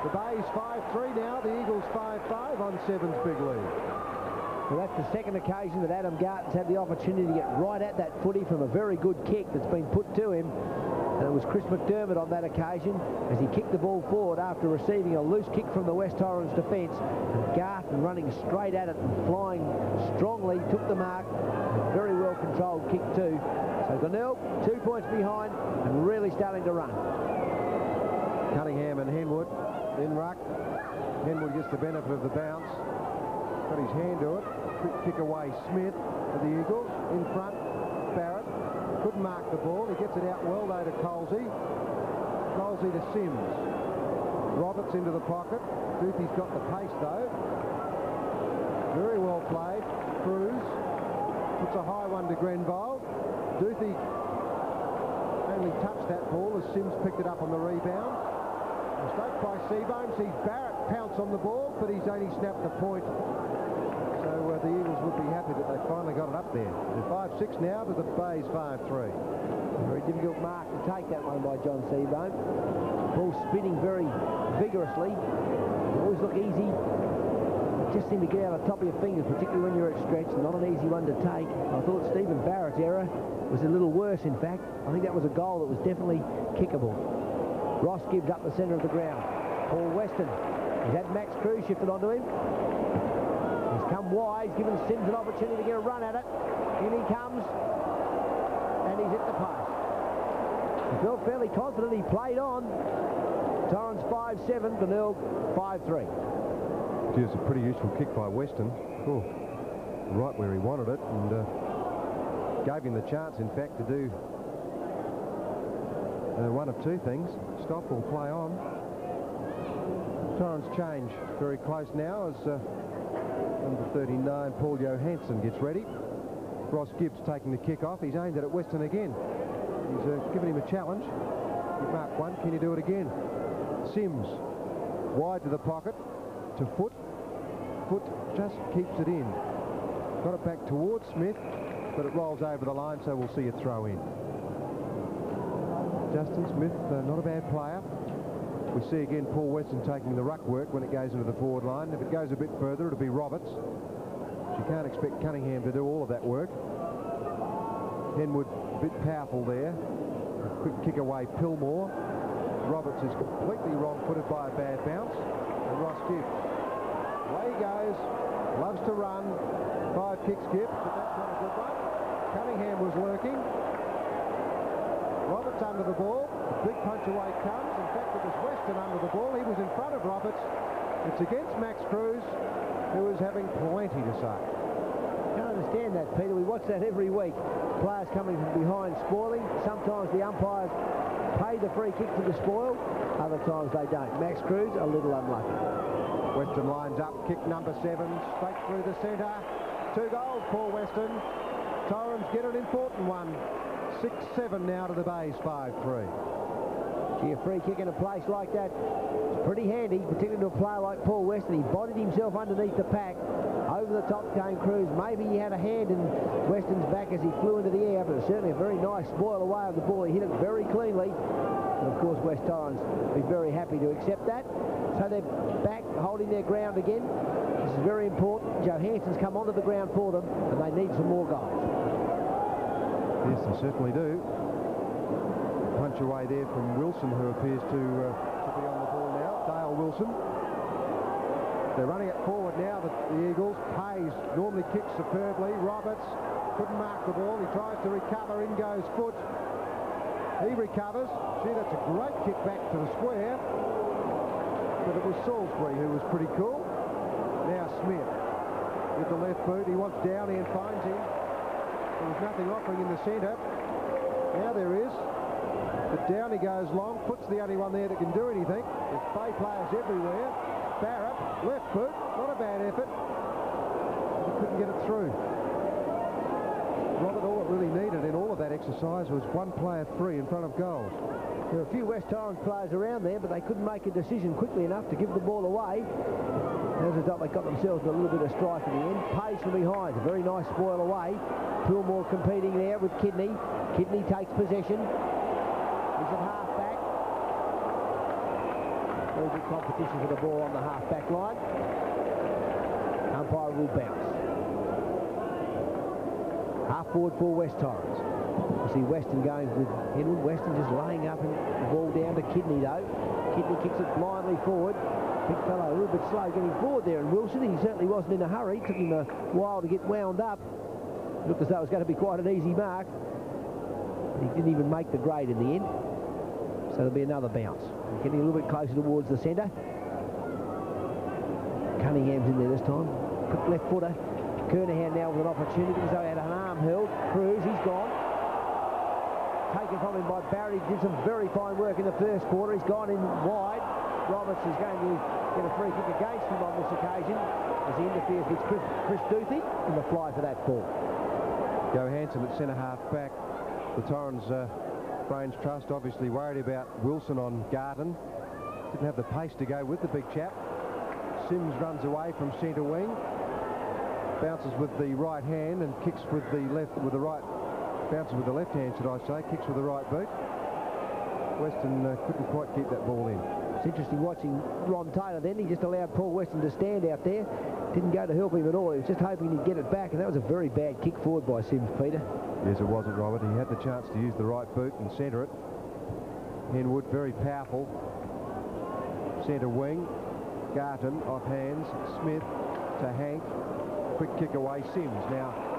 Speaker 1: The Bay's 5-3 now. The Eagles 5-5 on Seven's big lead.
Speaker 2: Well, that's the second occasion that Adam Garton's had the opportunity to get right at that footy from a very good kick that's been put to him. And it was Chris McDermott on that occasion as he kicked the ball forward after receiving a loose kick from the West Torrens defence. And Garton running straight at it and flying strongly, took the mark. Very well controlled kick too. So Glenelg, two points behind and really starting to run.
Speaker 1: Cunningham and Henwood in ruck. Henwood gets the benefit of the bounce. Got his hand to it. Quick kick away Smith for the Eagles. In front, Barrett. Couldn't mark the ball. He gets it out well though to Colsey. Colsey to Sims. Roberts into the pocket. Duthie's got the pace though. Very well played. Cruz puts a high one to Grenvold. Duthie only touched that ball as Sims picked it up on the rebound. Mistake by Seabohm. Sees Barrett pounce on the ball, but he's only snapped the point so uh, the Eagles would be happy that they finally got it up there. They're 5-6 now, but the Bay's 5-3.
Speaker 2: Very difficult mark to take that one by John Seabohm. Ball spinning very vigorously. Always look easy. Just seem to get out of the top of your fingers, particularly when you're at stretch. Not an easy one to take. I thought Stephen Barrett's error was a little worse, in fact. I think that was a goal that was definitely kickable. Ross Gibbs up the centre of the ground. Paul Weston. He's had Max Cruz shifted onto him. Come wide, given Sims an opportunity to get a run at it. In he comes, and he's hit the post. He felt fairly confident, he played on. Torrens 5-7, Glenelg 5-3.
Speaker 1: Gee, a pretty useful kick by Weston. Oh, right where he wanted it, and uh, gave him the chance, in fact, to do uh, one of two things, stop or play on. Torrens change very close now as uh, number 39 Paul Johansson gets ready. Ross Gibbs taking the kick off. He's aimed it at Weston again. He's uh, given him a challenge. You mark one. Can you do it again? Sims wide to the pocket to Foot. Foot just keeps it in. Got it back towards Smith, but it rolls over the line, so we'll see it throw in. Justin Smith, uh, not a bad player. We see again Paul Weston taking the ruck work when it goes into the forward line. If it goes a bit further, it'll be Roberts. You can't expect Cunningham to do all of that work. Henwood a bit powerful there. Quick kick away, Pillmore. Roberts is completely wrong-footed by a bad bounce. And Ross Gibbs. Away he goes. Loves to run. Five kicks Gibbs, but that's not a good one. Cunningham was lurking. Roberts under the ball. Big punch away comes. In fact, it was Weston under the ball. He was in front of Roberts. It's against Max Cruz, who is having plenty to say.
Speaker 2: Can't understand that, Peter. We watch that every week. Players coming from behind spoiling. Sometimes the umpires pay the free kick for the spoil. Other times they don't. Max Cruz, a little unlucky.
Speaker 1: Weston lines up, kick number seven, straight through the centre. Two goals, Paul Weston. Torrens get an important one. 6-7 now to the base, 5-3.
Speaker 2: Gee, a free kick in a place like that is pretty handy, particularly to a player like Paul Weston. He bodied himself underneath the pack. Over the top came Cruz. Maybe he had a hand in Weston's back as he flew into the air, but it was certainly a very nice spoil away of the ball. He hit it very cleanly. And of course, West Torrens be very happy to accept that. So they're back, holding their ground again. This is very important. Johansson's come onto the ground for them, and they need some more goals.
Speaker 1: Yes, they certainly do. Punch away there from Wilson, who appears to, uh, to be on the ball now. Dale Wilson. They're running it forward now, the, the Eagles. Hayes normally kicks superbly. Roberts couldn't mark the ball. He tries to recover. In goes Foot. He recovers. Gee, that's a great kick back to the square. But it was Salisbury who was pretty cool. Now Smith with the left boot. He wants Downey and finds him. There was nothing offering in the centre. Now there is. But Downey goes long. Foot's the only one there that can do anything. There's Bay players everywhere. Barrett, left boot. Not a bad effort. But he couldn't get it through. Robert, all it really needed in all of that exercise was one player free in front of goals.
Speaker 2: There were a few West Torrens players around there, but they couldn't make a decision quickly enough to give the ball away. As a result, they got themselves a little bit of strife in the end. Pace from behind, a very nice spoil away. Pillmore competing there with Kidney. Kidney takes possession. He's at half-back. Very good competition for the ball on the half-back line. Umpire will bounce. Half forward for West Torrens. You see Weston going with Henwood. Weston just laying up and the ball down to Kidney though. Kidney kicks it blindly forward. Big fellow a little bit slow getting forward there. And Wilson, he certainly wasn't in a hurry. Took him a while to get wound up. Looked as though it was going to be quite an easy mark. But he didn't even make the grade in the end. So there'll be another bounce. Getting a little bit closer towards the centre. Cunningham's in there this time. Quick left footer. Kernahan now with an opportunity though he had an arm held. Cruz, he's gone. Taken from him by Barry. Did some very fine work in the first quarter. He's gone in wide. Roberts is going to get a free kick against him on this occasion as he interferes with Chris, Chris Duthie in the fly for that ball.
Speaker 1: Johansson at centre half back. The Torrens uh, Brains Trust obviously worried about Wilson on Garton. Didn't have the pace to go with the big chap. Sims runs away from centre wing. Bounces with the right hand and kicks with the left, with the right, bounces with the left hand, should I say, kicks with the right boot. Weston uh, couldn't quite keep that ball in.
Speaker 2: It's interesting watching Ron Taylor then. He just allowed Paul Weston to stand out there. Didn't go to help him at all. He was just hoping he'd get it back, and that was a very bad kick forward by Sims, Peter.
Speaker 1: Yes, it wasn't, Robert. He had the chance to use the right boot and centre it. Henwood, very powerful. Centre wing. Garton off hands. Smith to Hank. Quick kick away. Sims now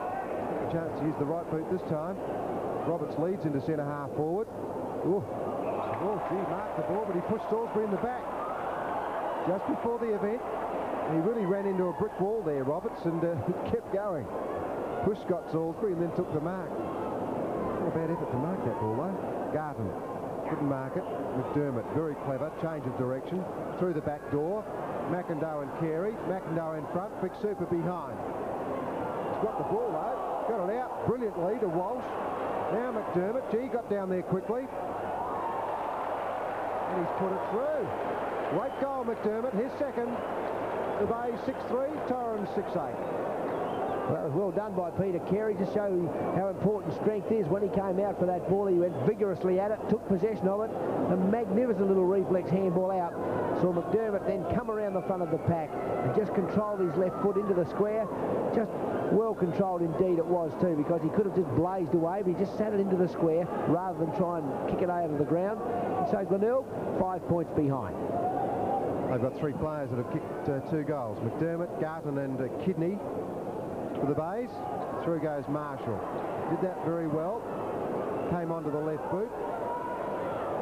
Speaker 1: chance to use the right boot this time. Roberts leads into centre half forward. Ooh. Oh, gee, marked the ball, but he pushed Salisbury in the back. Just before the event, he really ran into a brick wall there, Roberts, and uh, kept going. Push got Salisbury and then took the mark. Not a bad effort to mark that ball, though. Garton. couldn't mark it. McDermott, very clever, change of direction, through the back door. McIndoe and Carey, McIndoe in front, Big Super behind. He's got the ball though, got it out brilliantly to Walsh. Now McDermott, gee, got down there quickly. And he's put it through. Great goal, McDermott, his second. Bay 6-3, Torrens 6-8.
Speaker 2: Well, well done by Peter Carey to show how important strength is. When he came out for that ball, he went vigorously at it, took possession of it. A magnificent little reflex handball out. Saw McDermott then come around the front of the pack and just controlled his left foot into the square. Just well controlled indeed it was too because he could have just blazed away but he just sat it into the square rather than try and kick it over the ground. So Glenelg, five points behind.
Speaker 1: They've got three players that have kicked uh, two goals. McDermott, Garton and uh, Kidney for the Bays. Through goes Marshall. Did that very well. Came onto the left boot.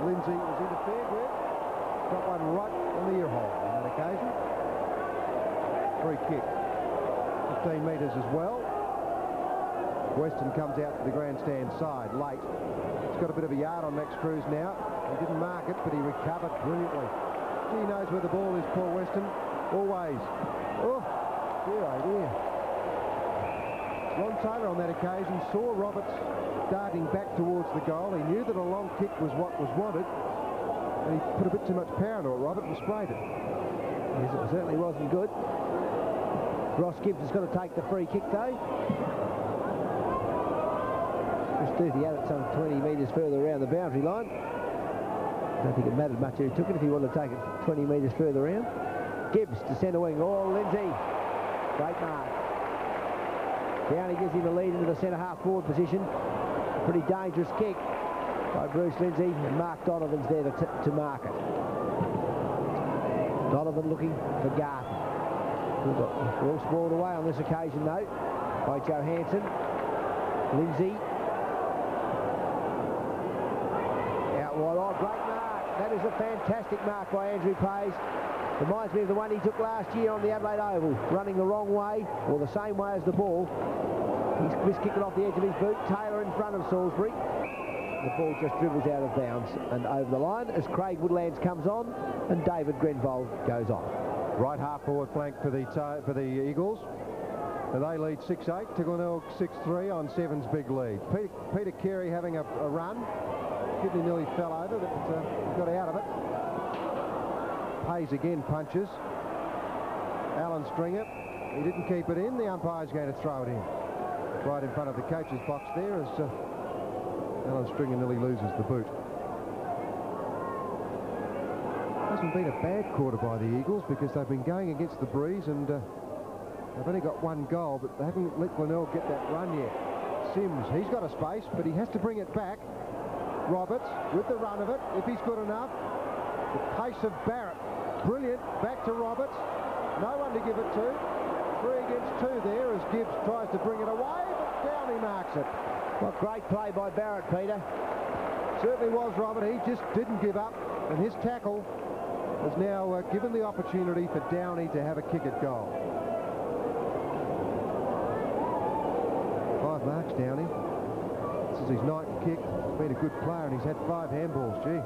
Speaker 1: Lindsay was interfered with. Got one right on the ear hole on that occasion. Free kick. 15 metres as well. Weston comes out to the grandstand side late. He's got a bit of a yard on Max Cruz now. He didn't mark it, but he recovered brilliantly. He knows where the ball is, Paul Weston. Always. Oh, dear, oh dear. Ron Taylor on that occasion saw Roberts darting back towards the goal. He knew that a long kick was what was wanted, and he put a bit too much power into it, Robert, and sprayed it.
Speaker 2: Yes, it certainly wasn't good. Ross Gibbs has got to take the free kick, though. Just Duthie had it some 20 metres further around the boundary line. I don't think it mattered much who took it if he wanted to take it 20 metres further around. Gibbs to centre wing. Oh, Lindsay. Great mark. Downey gives him the lead into the centre half forward position. Pretty dangerous kick by Bruce Lindsay and Mark Donovan's there to, to mark it. Donovan looking for Garton. All spoiled away on this occasion though by Johansson. Lindsay. Out wide. Oh, great mark. That is a fantastic mark by Andrew Payes. Reminds me of the one he took last year on the Adelaide Oval, running the wrong way, or the same way as the ball. He's missed kicking off the edge of his boot. Taylor in front of Salisbury. The ball just dribbles out of bounds and over the line as Craig Woodlands comes on and David Grenvold goes off.
Speaker 1: Right half forward flank for the for the Eagles. And they lead 6-8 to 6-3 on Seven's big lead. Peter, Peter Carey having a, a run. Kidney nearly fell over, but uh, got out of it. Hayes again punches. Alan Stringer. He didn't keep it in. The umpire's going to throw it in. Right in front of the coach's box there as uh, Alan Stringer nearly loses the boot. Hasn't been a bad quarter by the Eagles because they've been going against the breeze and uh, they've only got one goal, but they haven't let Glenelg get that run yet. Sims, he's got a space, but he has to bring it back. Roberts with the run of it, if he's good enough. The pace of Barrett Brilliant. Back to Roberts. No one to give it to. Three against two there as Gibbs tries to bring it away, but down he marks it.
Speaker 2: Well, great play by Barrett, Peter.
Speaker 1: Certainly was, Robert. He just didn't give up, and his tackle has now uh, given the opportunity for Downey to have a kick at goal. Five marks, Downey. This is his ninth kick. He's been a good player, and he's had five handballs. Gee.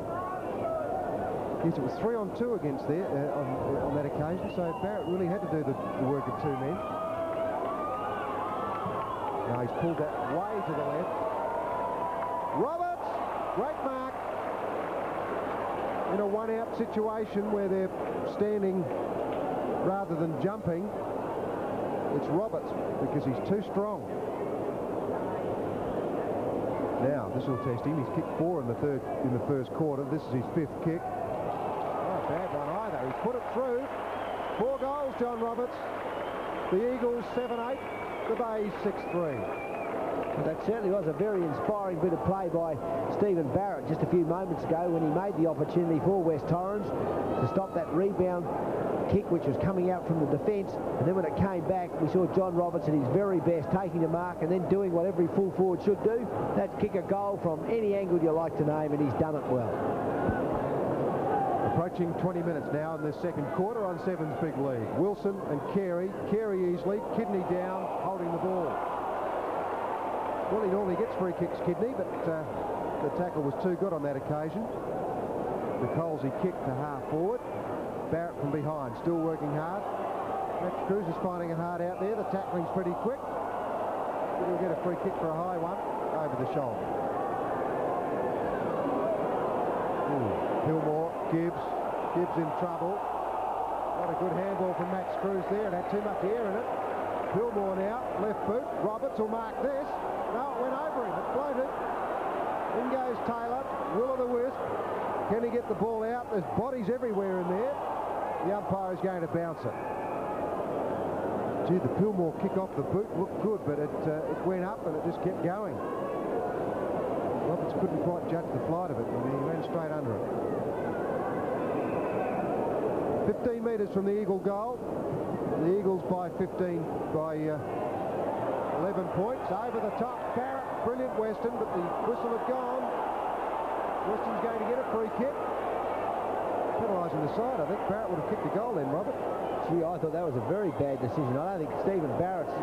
Speaker 1: Yes, it was three on two against there uh, on, on, that occasion, so Barrett really had to do the, the, work of two men. Now he's pulled that way to the left. Roberts, great mark. In a one-out situation where they're standing rather than jumping, it's Roberts because he's too strong. Now, this will test him. He's kicked four in the third in the first quarter. This is his fifth kick Not a bad one either. He's put it through. Four goals, John Roberts. The Eagles 7-8, the Bays 6-3.
Speaker 2: That certainly was a very inspiring bit of play by Stephen Barrett just a few moments ago when he made the opportunity for West Torrens to stop that rebound kick which was coming out from the defence and then when it came back we saw John Roberts at his very best taking the mark and then doing what every full forward should do that's kick a goal from any angle you like to name and he's done it well.
Speaker 1: Approaching 20 minutes now in the second quarter on Seven's big lead. Wilson and Carey. Carey easily. Kidney down, holding the ball. Well, he normally gets free kicks, Kidney, but uh, the tackle was too good on that occasion. The Colesy kick to half forward. Barrett from behind, still working hard. Max Cruz is finding it hard out there. The tackling's pretty quick. He'll get a free kick for a high one over the shoulder. Ooh, Pillmore, Gibbs, Gibbs in trouble. What a good handball from Max Cruz there. It had too much air in it. Pillmore now, left boot. Roberts will mark this. No, it went over him. It floated. In goes Taylor. Will of the wisp. Can he get the ball out? There's bodies everywhere in there. The umpire is going to bounce it. Gee, the Pillmore kick off the boot looked good, but it, uh, it went up and it just kept going. Roberts couldn't quite judge the flight of it, and he ran straight under it. 15 metres from the Eagle goal. The Eagles by 15, by uh, 11 points. Over the top, Barrett, brilliant Weston, but the whistle had gone. Weston's going to get a free kick. Penalising the side, I think. Barrett would have kicked the goal then, Robert.
Speaker 2: Gee, I thought that was a very bad decision. I don't think Stephen Barrett's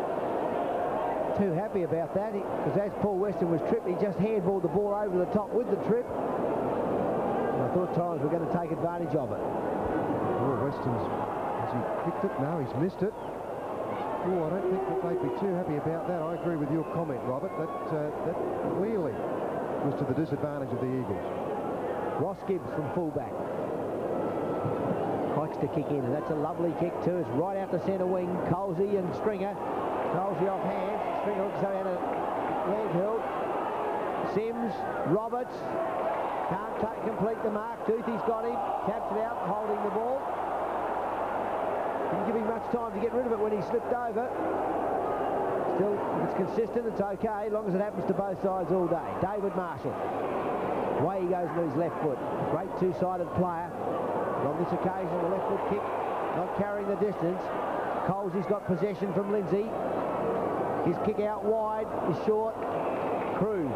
Speaker 2: too happy about that because as Paul Weston was tripped, he just handballed the ball over the top with the trip. And I thought Torrens were going to take advantage of it.
Speaker 1: Oh, Weston's, has he kicked it? No, he's missed it. Oh, I don't think that they'd be too happy about that. I agree with your comment, Robert. That, uh, that clearly was to the disadvantage of the Eagles.
Speaker 2: Ross Gibbs from fullback. Likes to kick in, and that's a lovely kick too. It's right out the centre wing. Colesy and Stringer. Colesy off hands. Stringer hooks out of Landhill. Sims, Roberts. Can't complete the mark. Duthie's got him. Taps it out, holding the ball. Him much time to get rid of it when he slipped over. Still, it's consistent, it's okay, long as it happens to both sides all day. David Marshall. Away he goes with his left foot. Great two-sided player. On this occasion, the left foot kick not carrying the distance. Colesy has got possession from Lindsay. His kick out wide is short. Cruz.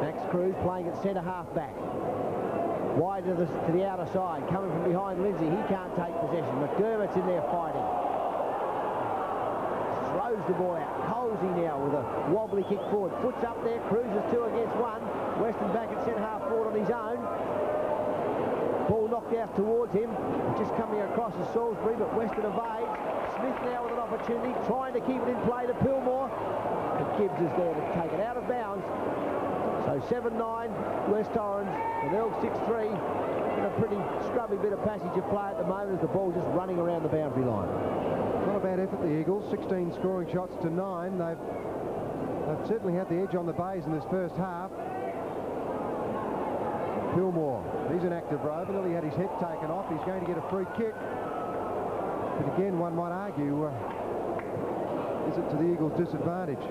Speaker 2: Max Cruz playing at centre half back. Wide to the, to the outer side, coming from behind Lindsay. He can't take possession. McDermott's in there fighting throws the ball out. Colesy now with a wobbly kick forward. Foot's up there. Cruises two against one. Weston back at centre half forward on his own. Ball knocked out towards him. Just coming across is Salisbury, but Weston evades. Smith now with an opportunity, trying to keep it in play to Pillmore. And Gibbs is there to take it out of bounds. So 7-9, West Torrens, and Earl 6-3 in a pretty scrubby bit of passage of play at the moment as the ball just running around the boundary line.
Speaker 1: Not a bad effort, the Eagles. 16 scoring shots to 9. They've, they've certainly had the edge on the bays in this first half. Pillmore, he's an active rover. Nearly had his head taken off. He's going to get a free kick. But again, one might argue, uh, is it to the Eagles' disadvantage?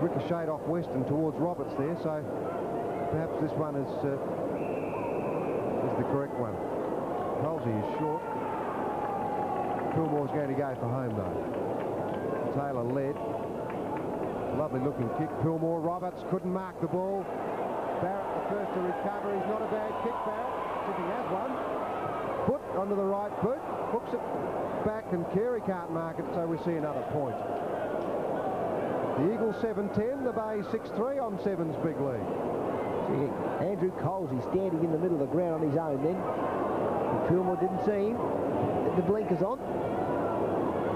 Speaker 1: Ricocheted off Weston towards Roberts there, so perhaps this one is, uh, is the correct one. Colesy is short. Pillmore's going to go for home though. Taylor led. Lovely looking kick. Pillmore, Roberts couldn't mark the ball. Barrett the first to recover. He's not a bad kick, Barrett. If he has one. Foot onto the right foot, Hooks it back and Carey can't mark it, so we see another point. The Eagles 7-10, the Bay 6-3 on Sevens big lead.
Speaker 2: See, Andrew Colesy standing in the middle of the ground on his own then. Pillmore didn't see him. The blinkers on.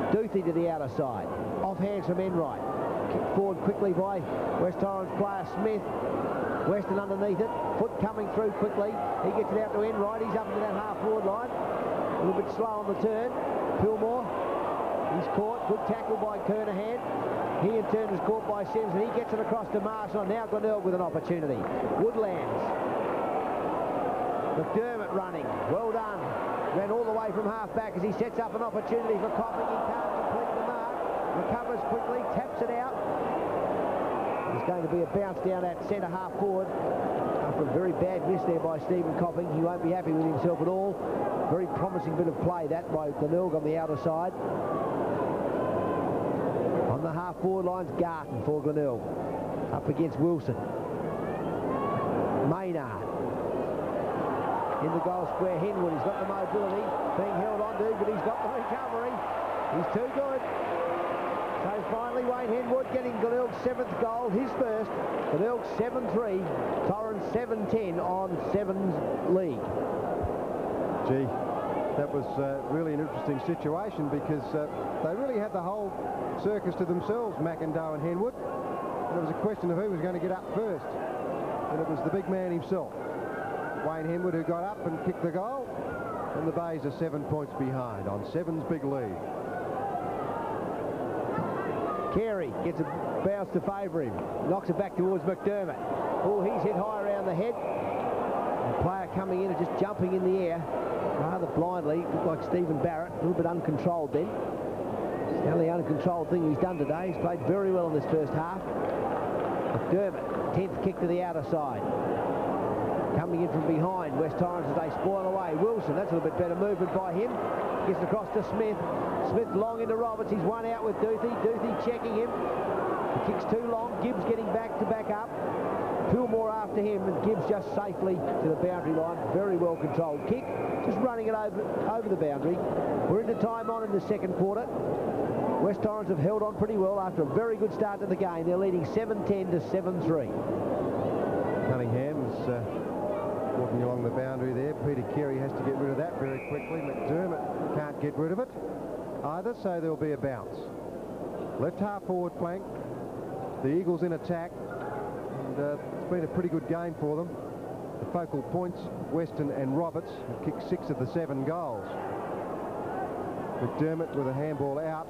Speaker 2: Duthie to the outer side. Off hands from Enright. Kicked forward quickly by West Torrens player Smith. Weston underneath it. Foot coming through quickly. He gets it out to Enright. He's up into that half forward line. A little bit slow on the turn. Pillmore. He's caught. Good tackle by Kernahan. He in turn is caught by Sims and he gets it across to Marshall. Now Glenelg with an opportunity. Woodlands. McDermott running. Well done. Ran all the way from half back as he sets up an opportunity for Copping. He can't complete the mark. Recovers quickly, taps it out. There's going to be a bounce down at centre half forward. After a very bad miss there by Stephen Copping. He won't be happy with himself at all. Very promising bit of play that by Glenelg on the outer side. The half forward lines, Garton for Glenelg. Up against Wilson. Maynard in the goal square. Henwood, he's got the mobility, being held on to, but he's got the recovery. He's too good. So finally, Wayne Henwood getting Glenelg's seventh goal, his first. Glenelg 7-3, Torrens 7-10 on Sevens League.
Speaker 1: Gee, that was uh, really an interesting situation because uh, they really had the whole circus to themselves, McIndoe and Henwood. And it was a question of who was going to get up first. And it was the big man himself, Wayne Henwood, who got up and kicked the goal. And the Bays are seven points behind on Seven's big lead.
Speaker 2: Carey gets a bounce to favour him. Knocks it back towards McDermott. Oh, he's hit high around the head. The player coming in and just jumping in the air rather blindly. Like Stephen Barrett, a little bit uncontrolled then. It's the only uncontrolled thing he's done today. He's played very well in this first half. McDermott, 10th kick to the outer side. Coming in from behind, West Torrens as they spoil away. Wilson, that's a little bit better movement by him. Gets across to Smith. Smith long into Roberts. He's one out with Duthie. Duthie checking him. Kick's too long. Gibbs getting back to back up. Pillmore after him, and Gibbs just safely to the boundary line. Very well controlled kick. Just running it over, over the boundary. We're into time on in the second quarter. West Torrens have held on pretty well after a very good start to the game. They're leading 7-10 to 7-3.
Speaker 1: Cunningham's uh, walking along the boundary there. Peter Carey has to get rid of that very quickly. McDermott can't get rid of it either, so there'll be a bounce. Left half forward flank. The Eagles in attack. And uh, it's been a pretty good game for them. The focal points, Weston and Roberts, have kicked six of the seven goals. McDermott with a handball out.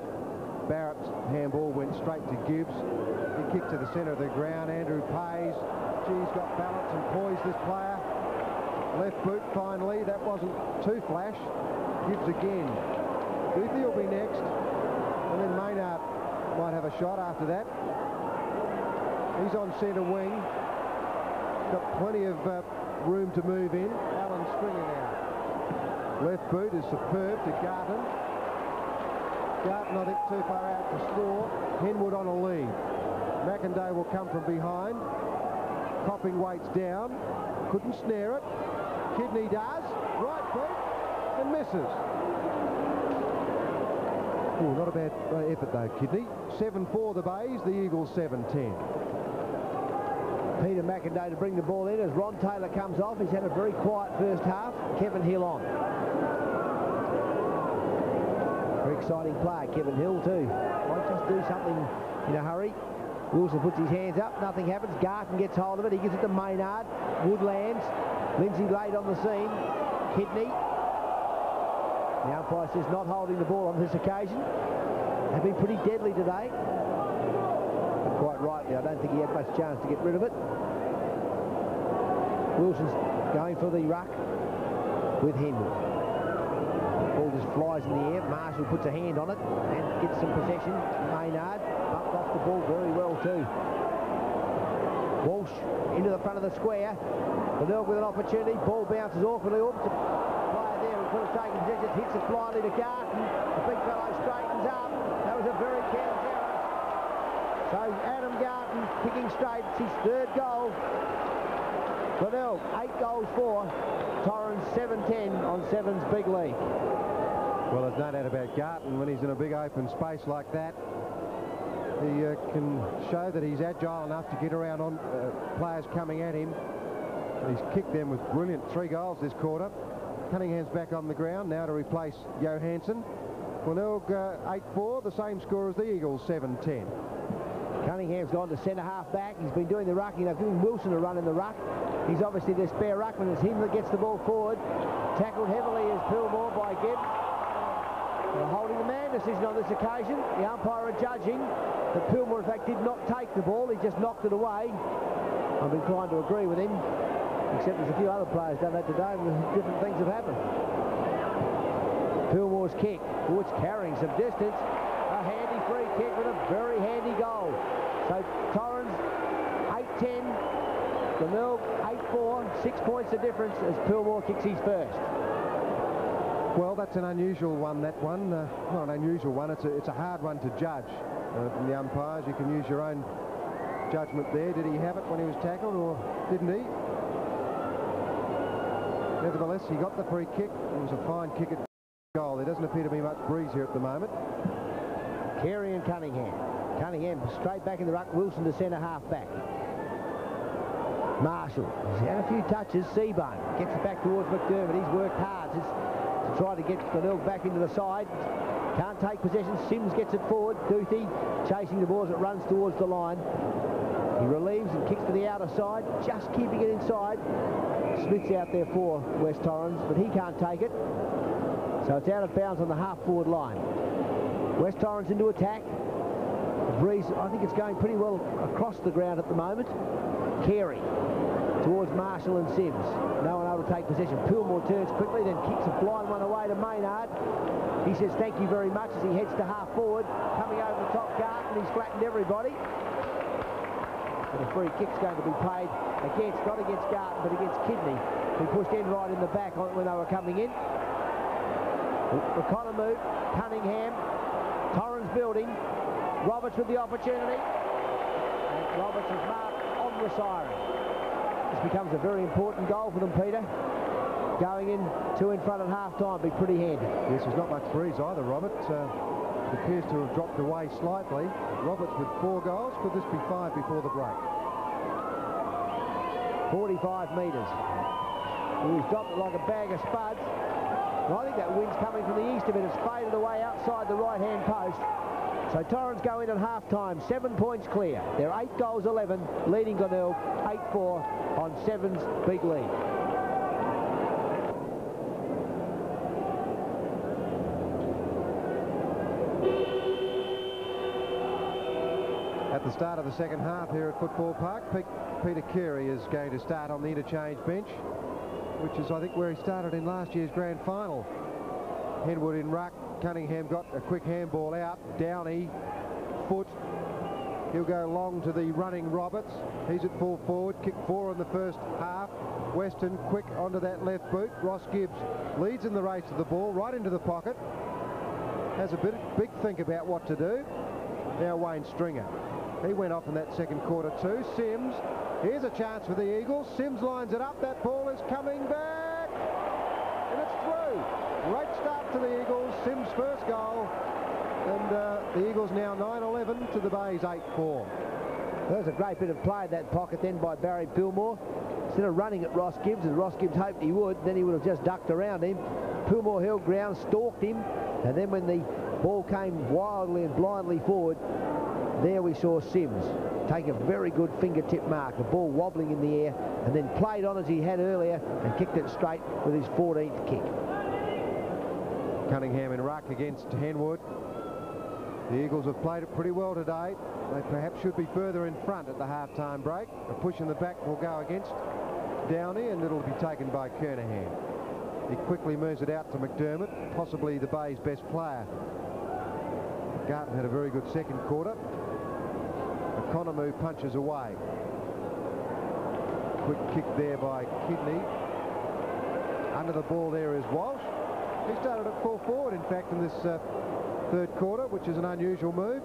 Speaker 1: Barrett's handball went straight to Gibbs. He kicked to the centre of the ground. Andrew Pays. Geez, got balance and poise this player. Left boot finally. That wasn't too flash. Gibbs again. Duthie will be next. And then Maynard might have a shot after that. He's on centre wing. Got plenty of uh, room to move in. Alan Stringer now. Left boot is superb to Garton. Garton, I think, too far out to score. Henwood on a lead. McIndoe will come from behind. Copping weights down. Couldn't snare it. Kidney does. Right boot. And misses. Oh, not a bad uh, effort though, Kidney. 7-4 the Bays, the Eagles 7-10.
Speaker 2: Peter McIndoe to bring the ball in as Ron Taylor comes off. He's had a very quiet first half. Kevin Hill on. Very exciting play, Kevin Hill too. Might just do something in a hurry. Wilson puts his hands up, nothing happens. Garton gets hold of it, he gives it to Maynard. Woodlands, Lindsay late on the scene. Kidney. The umpire says not holding the ball on this occasion. They've been pretty deadly today. Quite rightly, I don't think he had much chance to get rid of it. Wilson's going for the ruck with Henwood. Ball just flies in the air. Marshall puts a hand on it and gets some possession. Maynard bumped off the ball very well too. Walsh into the front of the square. Glenelg with an opportunity. Ball bounces awkwardly. Oops, a player there who could have taken possession. Hits it blindly to Garton. The big fellow straightens up. That was a very error. So Adam Garton picking straight. It's his third goal. Glenelg, eight goals for. Torrens 7-10 on Seven's big lead.
Speaker 1: Well, there's no doubt about Garton when he's in a big open space like that. He uh, can show that he's agile enough to get around on uh, players coming at him. He's kicked them with brilliant three goals this quarter. Cunningham's back on the ground now to replace Johansson. Glenelg uh, 8-4, the same score as the Eagles, 7-10.
Speaker 2: Cunningham's gone to centre half back. He's been doing the rucking. They've given Wilson a run in the ruck. He's obviously their spare ruckman. It's him that gets the ball forward. Tackled heavily as Pillmore by Gibbs. Holding the man decision on this occasion. The umpire are judging that Pillmore, in fact, did not take the ball. He just knocked it away. I'm inclined to agree with him, except there's a few other players done that today, and different things have happened. Pillmore's kick. Oh, it's carrying some distance. Kick with a very handy goal. So Torrens, 8-10. the Mill 8-4. Six points of difference as Pillmore kicks his first.
Speaker 1: Well, that's an unusual one, that one. Uh, not an unusual one, it's a, it's a hard one to judge uh, from the umpires. You can use your own judgment there. Did he have it when he was tackled or didn't he? Nevertheless, he got the free kick. It was a fine kick at goal. There doesn't appear to be much breeze here at the moment.
Speaker 2: Carey and Cunningham. Cunningham straight back in the ruck. Wilson to centre half back. Marshall. He's had a few touches. Seabohm gets it back towards McDermott. He's worked hard to, to try to get Glenelg back into the side. Can't take possession. Sims gets it forward. Duthie chasing the ball as it runs towards the line. He relieves and kicks to the outer side, just keeping it inside. Smith's out there for West Torrens, but he can't take it. So it's out of bounds on the half-forward line. West Torrens into attack. breeze, I think it's going pretty well across the ground at the moment. Carey towards Marshall and Sims. No one able to take possession. Pillmore turns quickly, then kicks a blind one away to Maynard. He says thank you very much as he heads to half forward. Coming over the top Garton, he's flattened everybody. But a free kick's going to be paid against, not against Garton, but against Kidney, who pushed Enright in the back when they were coming in. Economou, Cunningham, Torrens building. Roberts with the opportunity. And Roberts is marked on the siren. This becomes a very important goal for them, Peter. Going in two in front at half-time be pretty handy.
Speaker 1: Yes, there's not much breeze either, Robert. Uh, it appears to have dropped away slightly. Roberts with four goals. Could this be five before the break?
Speaker 2: 45 metres. He's dropped it like a bag of spuds. I think that wind's coming from the east of it. It's faded away outside the right-hand post. So Torrens go in at half-time, seven points clear. They're eight goals 11, leading Glenelg 8-4 on Seven's big lead.
Speaker 1: At the start of the second half here at Football Park, Peter Carey is going to start on the interchange bench, which is, I think, where he started in last year's grand final. Henwood in ruck, Cunningham got a quick handball out. Downey, foot. He'll go long to the running Roberts. He's at full forward. Kick four in the first half. Weston quick onto that left boot. Ross Gibbs leads in the race to the ball, right into the pocket. Has a bit, big think about what to do. Now Wayne Stringer. He went off in that second quarter too. Sims. Here's a chance for the Eagles. Sims lines it up. That ball is coming back. And it's through. Great start to the Eagles. Sims' first goal. And uh, the Eagles now 9-11 to the Bays 8-4.
Speaker 2: There's a great bit of play in that pocket then by Barry Pillmore. Instead of running at Ross Gibbs, as Ross Gibbs hoped he would, then he would have just ducked around him. Pillmore held ground, stalked him, and then when the ball came wildly and blindly forward, there we saw Sims take a very good fingertip mark, the ball wobbling in the air, and then played on as he had earlier and kicked it straight with his 14th kick.
Speaker 1: Cunningham and ruck against Henwood. The Eagles have played it pretty well today. They perhaps should be further in front at the half-time break. A push in the back will go against Downey and it'll be taken by Kernahan. He quickly moves it out to McDermott, possibly the Bay's best player. Garton had a very good second quarter. Economou punches away. Quick kick there by Kidney. Under the ball there is Walsh. He started at full forward, in fact, in this uh, third quarter, which is an unusual move.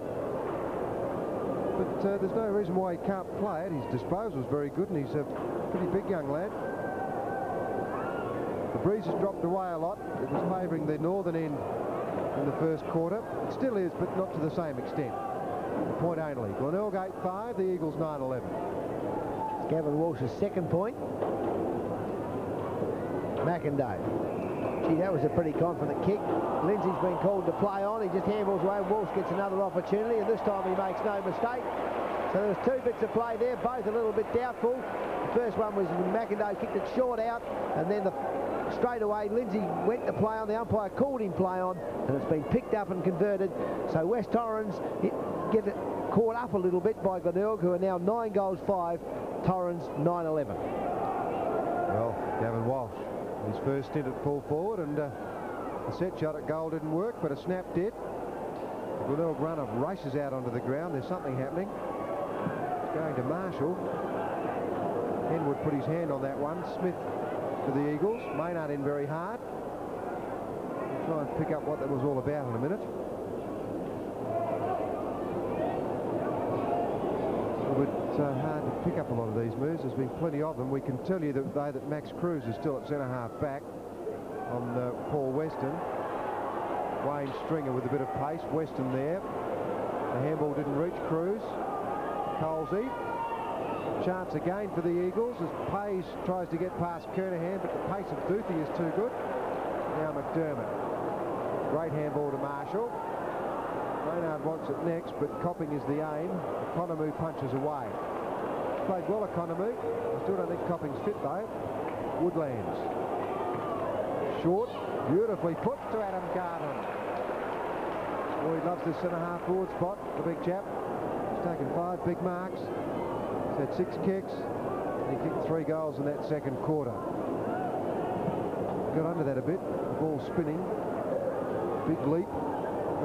Speaker 1: But uh, there's no reason why he can't play it. His disposal is very good, and he's a pretty big young lad. The breeze has dropped away a lot. It was favouring the northern end in the first quarter. It still is, but not to the same extent. Point only. Glenelg 8-5, the Eagles 9-11.
Speaker 2: Gavin Walsh's second point. McIndoe Gee, that was a pretty confident kick. Lindsay's been called to play on. He just handballs away. Walsh gets another opportunity, and this time he makes no mistake. So there's two bits of play there, both a little bit doubtful. The first one was when McIndoe kicked it short out, and then the straight away Lindsay went to play on. The umpire called him play on, and it's been picked up and converted. So West Torrens get caught up a little bit by Glenelg, who are now nine goals five. Torrens 9-11.
Speaker 1: Well, Gavin Walsh his first stint at full forward and uh, the set shot at goal didn't work but a snap did. Glenelg runner races out onto the ground. There's something happening. It's going to Marshall. Henwood put his hand on that one. Smith for the Eagles. Maynard in very hard. We'll try and pick up what that was all about in a minute. But uh, hard to pick up a lot of these moves. There's been plenty of them. We can tell you that, though, that Max Cruz is still at centre-half back on uh, Paul Weston. Wayne Stringer with a bit of pace. Weston there. The handball didn't reach Cruz. Colsey. Chance again for the Eagles as Payne tries to get past Kernahan, but the pace of Duthie is too good. Now McDermott. Great handball to Marshall. Maynard wants it next, but Copping is the aim. Economou punches away. Played well, Economou. I still don't think Copping's fit, though. Woodlands. Short, beautifully put to Adam Garton. Boy, he loves this centre-half forward spot, the big chap. He's taken five big marks. He's had six kicks. And he kicked three goals in that second quarter. Got under that a bit. The ball spinning. Big leap.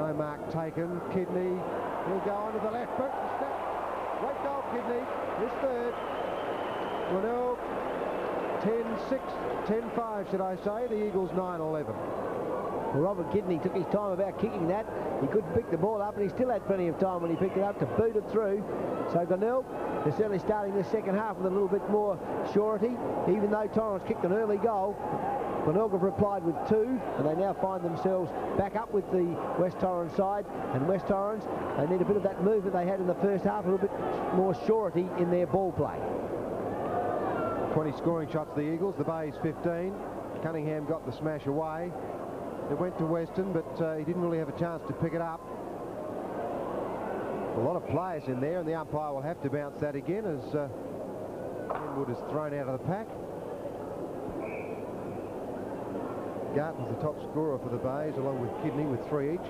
Speaker 1: No mark taken. Kidney. He'll go onto the left foot. Great goal, Kidney. His third. Glenelg 10-6, 10-5 should I say. The Eagles 9-11.
Speaker 2: Robert Kidney took his time about kicking that. He couldn't pick the ball up, and he still had plenty of time when he picked it up to boot it through. So Glenelg is certainly starting the second half with a little bit more surety, even though Torrens kicked an early goal. Glenelg replied with two, and they now find themselves back up with the West Torrens side. And West Torrens, they need a bit of that movement they had in the first half, a little bit more surety in their ball play.
Speaker 1: 20 scoring shots the Eagles, the Bays 15. Cunningham got the smash away. It went to Weston, but uh, he didn't really have a chance to pick it up. A lot of players in there, and the umpire will have to bounce that again as uh, is thrown out of the pack. Garton's the top scorer for the Bays, along with Kidney with three each.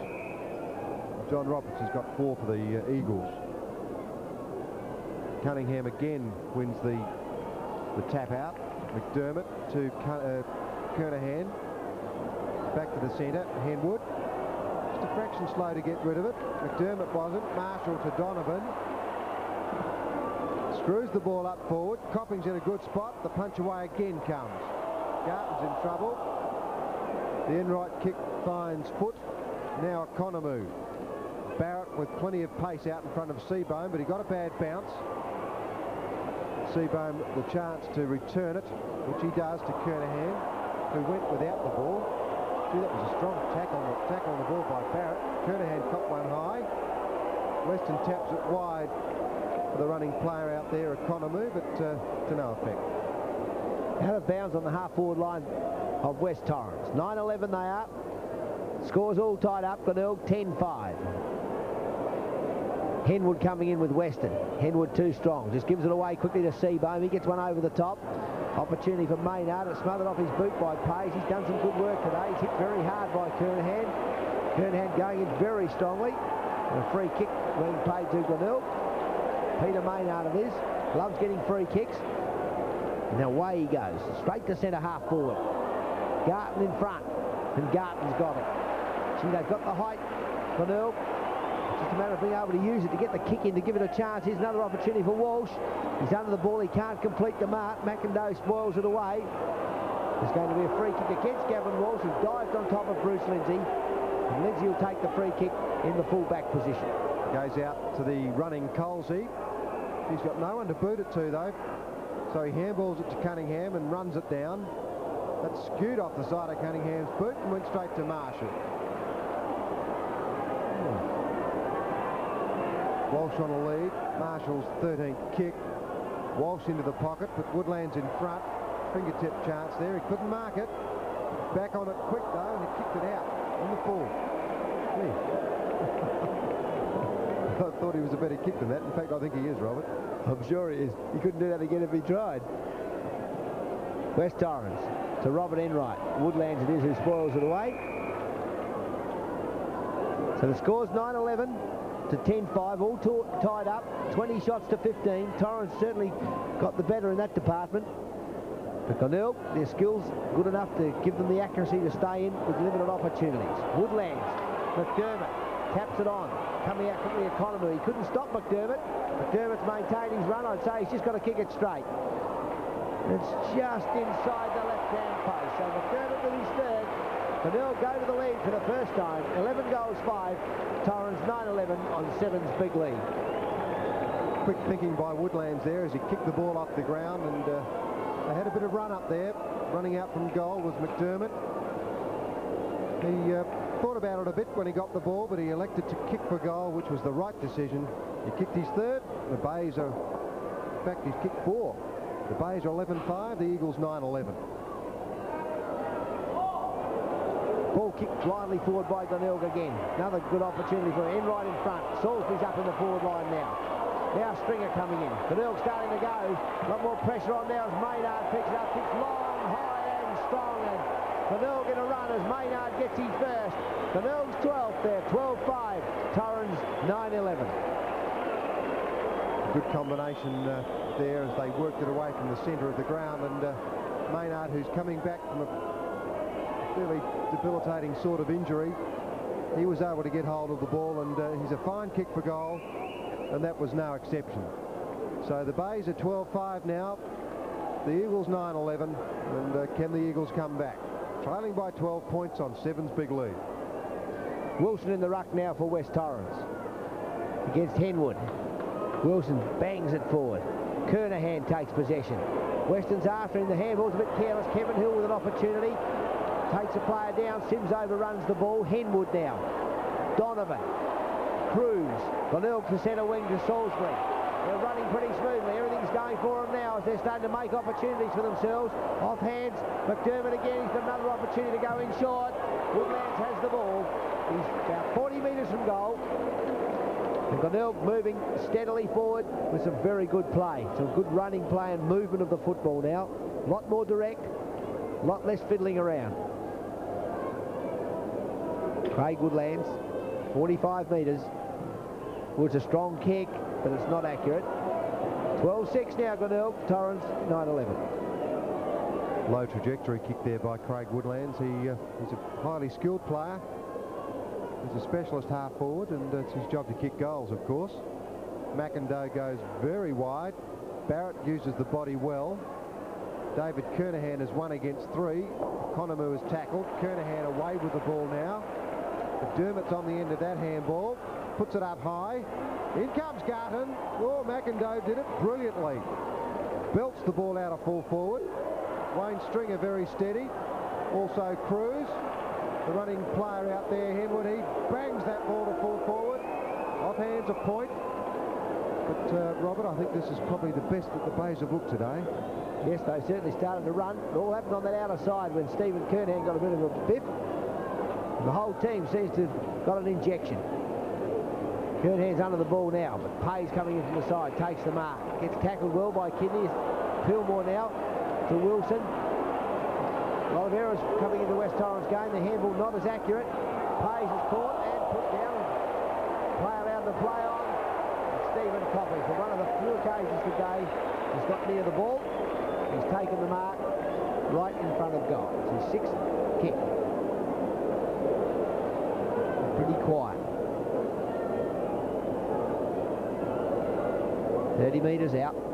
Speaker 1: John Roberts has got four for the uh, Eagles. Cunningham again wins the the tap out. McDermott to uh, Kernahan. Back to the centre. Henwood. Just a fraction slow to get rid of it. McDermott wasn't. Marshall to Donovan. Screws the ball up forward. Copping's in a good spot. The punch away again comes. Garton's in trouble. The Enright kick finds foot. Now Economou. Barrett with plenty of pace out in front of Seabohm, but he got a bad bounce. Seabohm the chance to return it, which he does to Kernahan, who went without the ball. Gee, that was a strong tackle tackle on the ball by Barrett. Kernahan caught one high. Weston taps it wide for the running player out there, Economou, but uh, to no effect.
Speaker 2: Out of bounds on the half-forward line of West Torrens. 9-11 they are. Scores all tied up. Glenelg 10-5. Henwood coming in with Weston. Henwood too strong. Just gives it away quickly to Seabohm. He gets one over the top. Opportunity for Maynard. It's smothered off his boot by Payne. He's done some good work today. He's hit very hard by Kernahan. Kernahan going in very strongly. And a free kick being played to Glenelg. Peter Maynard it is. Loves getting free kicks. And away he goes. Straight to centre half forward. Garton in front. And Garton's got it. See, they've got the height. for Glenelg just a matter of being able to use it to get the kick in to give it a chance. Here's another opportunity for Walsh. He's under the ball. He can't complete the mark. McIndoe spoils it away. There's going to be a free kick against Gavin Walsh, who dived on top of Bruce Lindsay. And Lindsay will take the free kick in the full-back position.
Speaker 1: Goes out to the running Colsey. He's got no one to boot it to, though. So he handballs it to Cunningham and runs it down. That's skewed off the side of Cunningham's boot and went straight to Marshall. Walsh on a lead. Marshall's 13th kick. Walsh into the pocket, but Woodland's in front. Fingertip chance there. He couldn't mark it. Back on it quick, though, and he kicked it out on the full. I thought he was a better kick than that. In fact, I think he is, Robert.
Speaker 2: I'm sure he is. He couldn't do that again if he tried. West Torrens to Robert Enright. Woodlands it is who spoils it away. So the score's 9-11 to 10-5, all tied up, 20 shots to 15. Torrens certainly got the better in that department. But Glenelg, their skills good enough to give them the accuracy to stay in with limited opportunities. Woodlands, McDermott taps it on, coming out from the Economou. He couldn't stop McDermott. McDermott's maintained his run. I'd say he's just got to kick it straight. It's just inside the left-hand post. So McDermott with his third. Glenelg go to the lead for the first time. 11 goals, 5. Torrens 9-11 on Seven's big lead.
Speaker 1: Quick thinking by Woodlands there as he kicked the ball off the ground and uh, they had a bit of run up there. Running out from goal was McDermott. He uh, thought about it a bit when he got the ball, but he elected to kick for goal, which was the right decision. He kicked his third. The Bays are, in fact, he's kicked four. The Bays are 11-5, the Eagles 9-11.
Speaker 2: Ball kicked blindly forward by Glenelg again. Another good opportunity for him. right in front. Salisbury's up in the forward line now. Now Stringer coming in. Glenelg starting to go. A lot more pressure on now as Maynard picks it up. Kicks long, high and strong. And Glenelg in a run as Maynard gets his first. Glenelg's 12th there. 12-5. Torrens 9-11.
Speaker 1: Good combination uh, there as they worked it away from the centre of the ground. And uh, Maynard, who's coming back from a fairly debilitating sort of injury. He was able to get hold of the ball and uh, he's a fine kick for goal and that was no exception. So the Bays are 12-5 now. The Eagles 9-11 and uh, can the Eagles come back? Trailing by 12 points on Seven's big lead.
Speaker 2: Wilson in the ruck now for West Torrens against Henwood. Wilson bangs it forward. Kernahan takes possession. Weston's after in the handball's a bit careless. Kevin Hill with an opportunity. Takes a player down. Sims overruns the ball. Henwood now. Donovan. Cruz. Glenelg to centre wing to Salisbury. They're running pretty smoothly. Everything's going for them now as they're starting to make opportunities for themselves. Off hands. McDermott again. He's got another opportunity to go in short. Woodlands has the ball. He's about 40 metres from goal. And moving steadily forward with some very good play. Some good running play and movement of the football now. A lot more direct, a lot less fiddling around. Craig Woodlands, 45 metres. Was a strong kick, but it's not accurate. 12-6 now, Glenelg. Torrens, 9-11.
Speaker 1: Low trajectory kick there by Craig Woodlands. He, uh, he's a highly skilled player. He's a specialist half forward, and it's his job to kick goals, of course. McIndoe goes very wide. Barrett uses the body well. David Kernahan is one against three. Economou is tackled. Kernahan away with the ball now. Dermott's on the end of that handball. Puts it up high. In comes Garton. Oh, McIndoe did it brilliantly. Belts the ball out of full forward. Wayne Stringer very steady. Also Cruz, the running player out there, Henwood. He bangs that ball to full forward. Off hands a point. But, uh, Robert, I think this is probably the best that the Bays have looked today.
Speaker 2: Yes, they certainly started to run. It all happened on that outer side when Stephen Kernahan got a bit of a biff. The whole team seems to have got an injection. Kernahan's under the ball now, but Pay's coming in from the side, takes the mark. Gets tackled well by Kidney. Pillmore now to Wilson. Errors coming into West Torrens game. The handball not as accurate. Pays is caught and put down. Play allowed to play on. It's Stephen Coffey for one of the few occasions today he's got near the ball. He's taken the mark right in front of goal. It's his sixth kick pretty quiet. 30 metres out.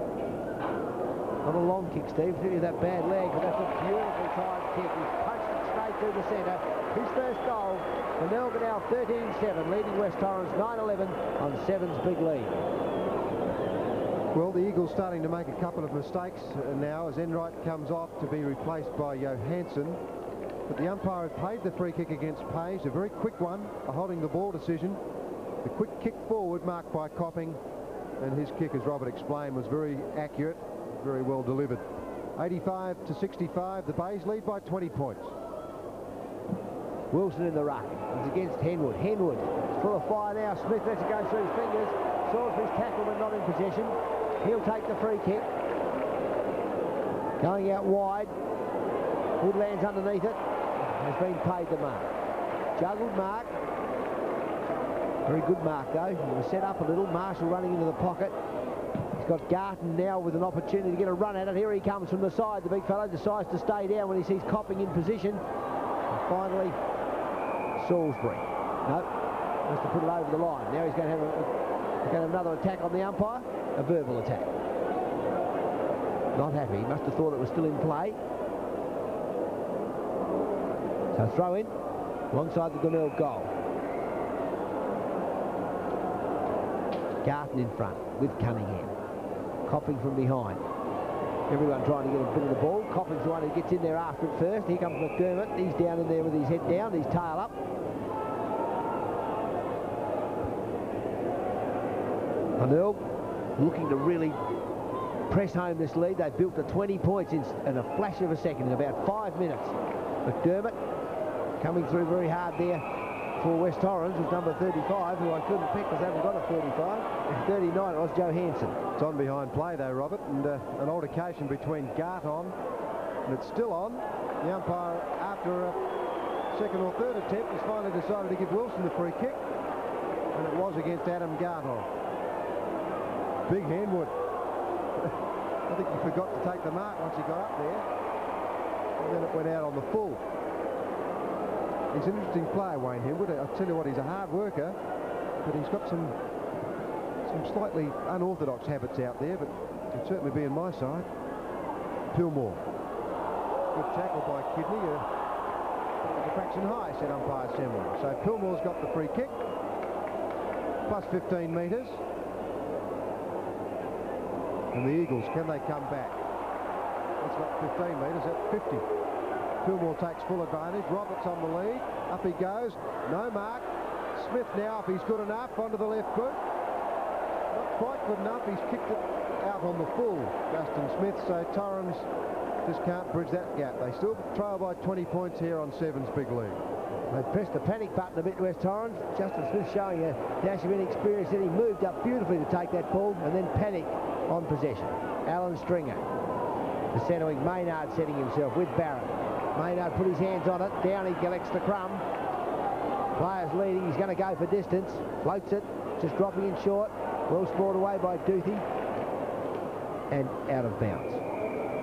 Speaker 2: Not a long kick, Steve, with that bad leg, but that's a beautiful timed kick. He's punched it straight through the centre. His first goal, the Melbourne now 13-7, leading West Torrens 9-11 on Seven's big lead.
Speaker 1: Well, the Eagles starting to make a couple of mistakes uh, now as Enright comes off to be replaced by Johansson. But the umpire had paid the free kick against Page, a very quick one, a holding the ball decision. The quick kick forward marked by Copping, and his kick, as Robert explained, was very accurate, very well delivered. 85 to 65, the Bays lead by 20 points.
Speaker 2: Wilson in the ruck. He's against Henwood. Henwood full of fire now. Smith lets it go through his fingers. Salisbury's tackled but not in possession. He'll take the free kick. Going out wide. Woodlands underneath it has been paid the mark. Juggled mark. Very good mark though. He was set up a little. Marshall running into the pocket. He's got Garton now with an opportunity to get a run at it. Here he comes from the side. The big fellow decides to stay down when he sees Copping in position. And finally, Salisbury. No, has to put it over the line. Now he's going to have, a, going to have another attack on the umpire. A verbal attack. Not happy. He must have thought it was still in play. So throw in alongside the Glenelg goal. Garton in front with Cunningham. Copping from behind. Everyone trying to get a bit of the ball. Copping's the one who gets in there after it first. Here comes McDermott. He's down in there with his head down, his tail up. Anil looking to really press home this lead. They've built to 20 points in, in a flash of a second, in about five minutes. McDermott coming through very hard there for West Torrens was number 35, who I couldn't pick because they haven't got a 35. And 39 was Johansson.
Speaker 1: It's on behind play though, Robert, and uh, an altercation between Garton, and it's still on. The umpire, after a second or third attempt, has finally decided to give Wilson the free kick, and it was against Adam Garton. Big Henwood. I think he forgot to take the mark once he got up there, and then it went out on the full. He's an interesting player, Wayne Henwood. I'll tell you what, he's a hard worker, but he's got some some slightly unorthodox habits out there, but can certainly be in my side. Pillmore. Good tackle by Kidney. Uh, the fraction high, said umpire Semler. So Pillmore's got the free kick. Plus 15 metres. And the Eagles, can they come back? It's got 15 metres at 50. Pillmore takes full advantage. Roberts on the lead. Up he goes. No mark. Smith now, if he's good enough, onto the left boot. Not quite good enough. He's kicked it out on the full, Justin Smith. So Torrens just can't bridge that gap. They still trail by 20 points here on Sevens big league.
Speaker 2: They pressed the panic button a bit, West Torrens. Justin Smith showing a dash of inexperience. He moved up beautifully to take that ball and then panic on possession. Alan Stringer. The centre wing, Maynard setting himself with Barrett. Maynard put his hands on it. Down he collects the crumb. Players leading. He's going to go for distance. Floats it. Just dropping in short. Well scored away by Duthie. And out of bounds.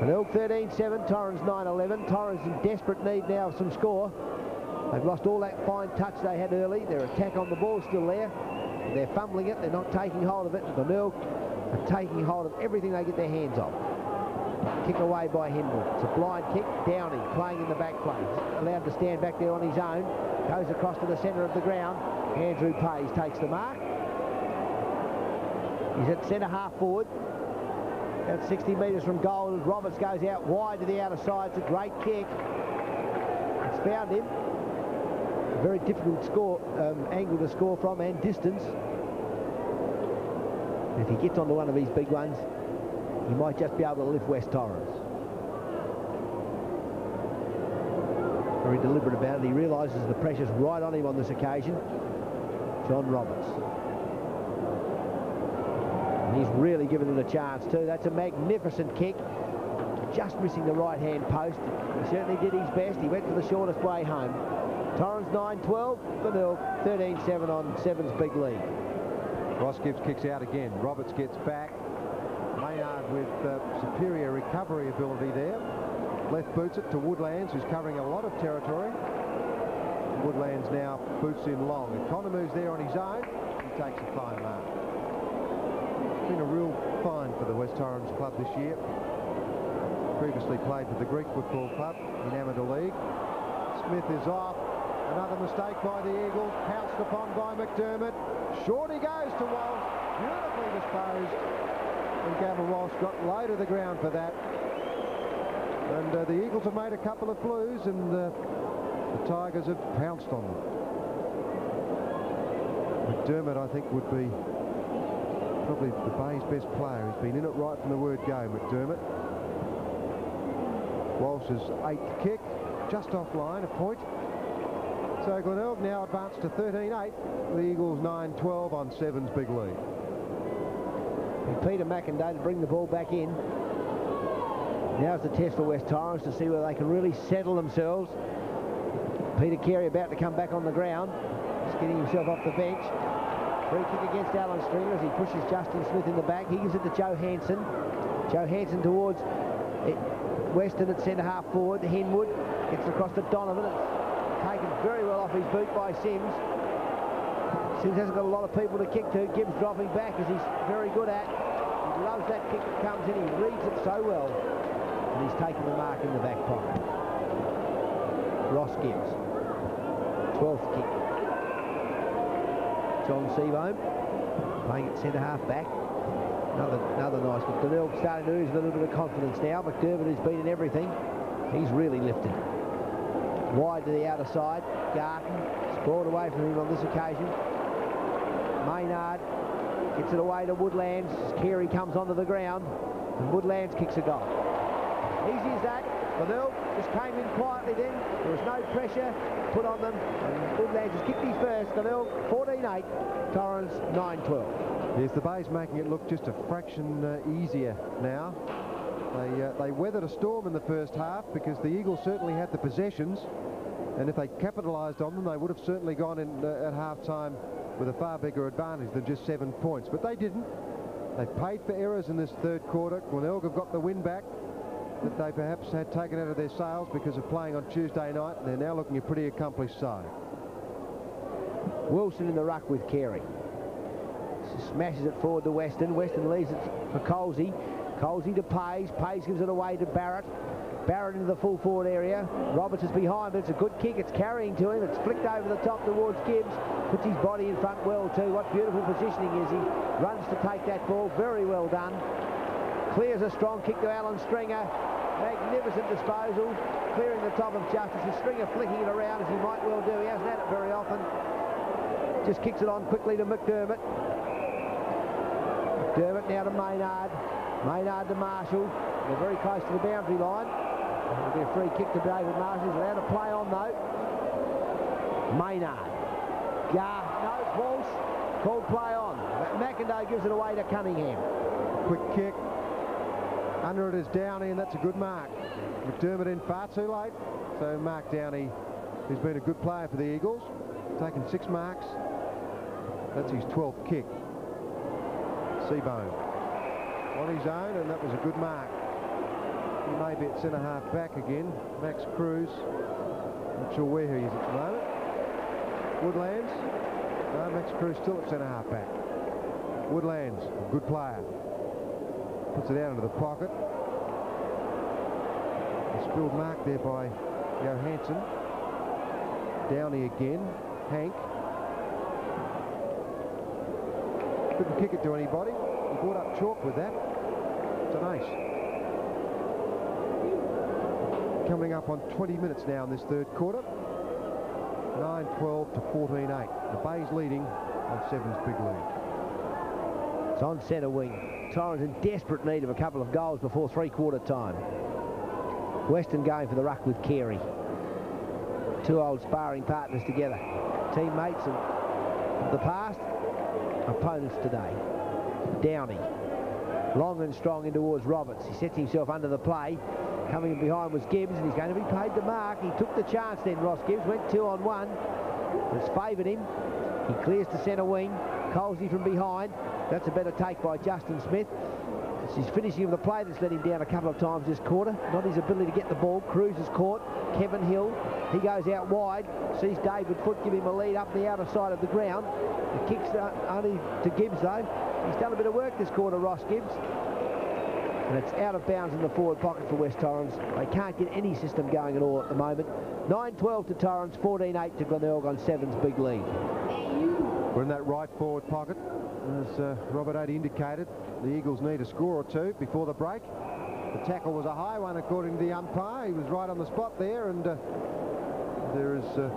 Speaker 2: Elk 13-7, Torrens 9-11. Torrens in desperate need now of some score. They've lost all that fine touch they had early. Their attack on the ball still there. They're fumbling it. They're not taking hold of it. The Mill are taking hold of everything they get their hands on. Kick away by Henwood. It's a blind kick. Downey playing in the back play. Allowed to stand back there on his own. Goes across to the centre of the ground. Andrew Pays takes the mark. He's at centre half forward. About 60 metres from goal. Roberts goes out wide to the outer side. It's a great kick. It's found him. A very difficult score um, angle to score from and distance. If he gets onto one of these big ones, he might just be able to lift West Torrens. Very deliberate about it. He realises the pressure's right on him on this occasion. John Roberts. And he's really given it a chance too. That's a magnificent kick. Just missing the right-hand post. He certainly did his best. He went for the shortest way home. Torrens 9-12, Glenelg 13-7 on Sevens big lead.
Speaker 1: Ross Gibbs kicks out again. Roberts gets back. Maynard with uh, superior recovery ability there. Left boots it to Woodlands, who's covering a lot of territory. Woodlands now boots in long. Economou's there on his own. He takes a fine mark. It's been a real find for the West Torrens club this year. Previously played for the Greek Football Club in Amateur League. Smith is off. Another mistake by the Eagles. Pounced upon by McDermott. Short he goes to Walsh. Beautifully disposed. And Gavin Walsh got low to the ground for that. And uh, the Eagles have made a couple of blues and uh, the Tigers have pounced on them. McDermott, I think, would be probably the Bay's best player. He's been in it right from the word go, McDermott. Walsh's eighth kick, just offline, a point. So Glenelg now advanced to 13-8. The Eagles 9-12 on Sevens big lead.
Speaker 2: Peter McIndoe to bring the ball back in. Now's the test for West Torrens to see whether they can really settle themselves. Peter Carey about to come back on the ground. Just getting himself off the bench. Free kick against Alan Stringer as he pushes Justin Smith in the back. He gives it to Johansson. Joe Hansen towards it. Weston at centre half forward. Henwood gets across to Donovan. It's taken very well off his boot by Sims. Sims hasn't got a lot of people to kick to. Gibbs dropping back as he's very good at. Loves that kick that comes in. He reads it so well. And he's taken the mark in the back pocket. Ross Gibbs. 12th kick. John Seabohm playing at centre half back. Another, another nice one. Glenelg starting to lose a little bit of confidence now. McDermott has beaten everything. He's really lifted. Wide to the outer side. Garton. Scored away from him on this occasion. Maynard Gets it away to Woodlands. Carey comes onto the ground. And Woodlands kicks a goal. Easy as that. Glenelg just came in quietly then. There was no pressure put on them. And Woodlands has kicked his first. Glenelg 14-8. Torrens 9-12.
Speaker 1: Yes, the Bay's making it look just a fraction uh, easier now. They, uh, they weathered a storm in the first half because the Eagles certainly had the possessions. And if they capitalised on them, they would have certainly gone in uh, at half-time with a far bigger advantage than just seven points. But they didn't. They paid for errors in this third quarter. Glenelg have got the win back that they perhaps had taken out of their sails because of playing on Tuesday night. They're now looking a pretty accomplished side.
Speaker 2: Wilson in the ruck with Carey. Smashes it forward to Weston. Weston leaves it for Colsey. Colsey to Payes. Payes gives it away to Barrett. Barrett into the full forward area. Roberts is behind, but it's a good kick. It's carrying to him. It's flicked over the top towards Gibbs. Puts his body in front well too. What beautiful positioning is he. Runs to take that ball. Very well done. Clears a strong kick to Alan Stringer. Magnificent disposal. Clearing the top of Justice. And Stringer flicking it around as he might well do. He hasn't had it very often. Just kicks it on quickly to McDermott. McDermott now to Maynard. Maynard to Marshall. They're very close to the boundary line. It'll be a free kick to David Marshall. He's allowed to play on though. Maynard. Yeah, no, Walsh. Called play on. McIndoe gives it away to Cunningham.
Speaker 1: Quick kick. Under it is Downey, and that's a good mark. McDermott in far too late. So Mark Downey, who's been a good player for the Eagles, taken six marks. That's his 12th kick. Seabohm on his own, and that was a good mark. He may be at centre half back again. Max Cruz. Not sure where he is at the moment. Woodlands. No, Max Cruz still at centre half back. Woodlands, a good player. Puts it out into the pocket. A spilled mark there by Johansson. Downey again. Hank. Couldn't kick it to anybody. He brought up chalk with that. It's an. Coming up on 20 minutes now in this third quarter. 9-12 to 14-8. The Bay's leading on Seven's big lead.
Speaker 2: It's on centre wing. Torrens in desperate need of a couple of goals before three-quarter time. Weston going for the ruck with Carey. Two old sparring partners together. Teammates of the past, opponents today. Downey. Long and strong in towards Roberts. He sets himself under the play. Coming behind was Gibbs, and he's going to be paid the mark. He took the chance then, Ross Gibbs. Went two on one. It's favoured him. He clears to centre wing. Colsey from behind. That's a better take by Justin Smith. It's his finishing of the play that's let him down a couple of times this quarter. Not his ability to get the ball. Cruz is caught. Kevin Hill. He goes out wide. Sees David Foot give him a lead up the outer side of the ground. The kicks only to Gibbs though. He's done a bit of work this quarter, Ross Gibbs. And it's out of bounds in the forward pocket for West Torrens. They can't get any system going at all at the moment. 9-12 to Torrens, 14-8 to Glenelg on Seven's big lead.
Speaker 1: We're in that right forward pocket. As uh, Robert Ade indicated, the Eagles need a score or two before the break. The tackle was a high one according to the umpire. He was right on the spot there and uh, there is uh,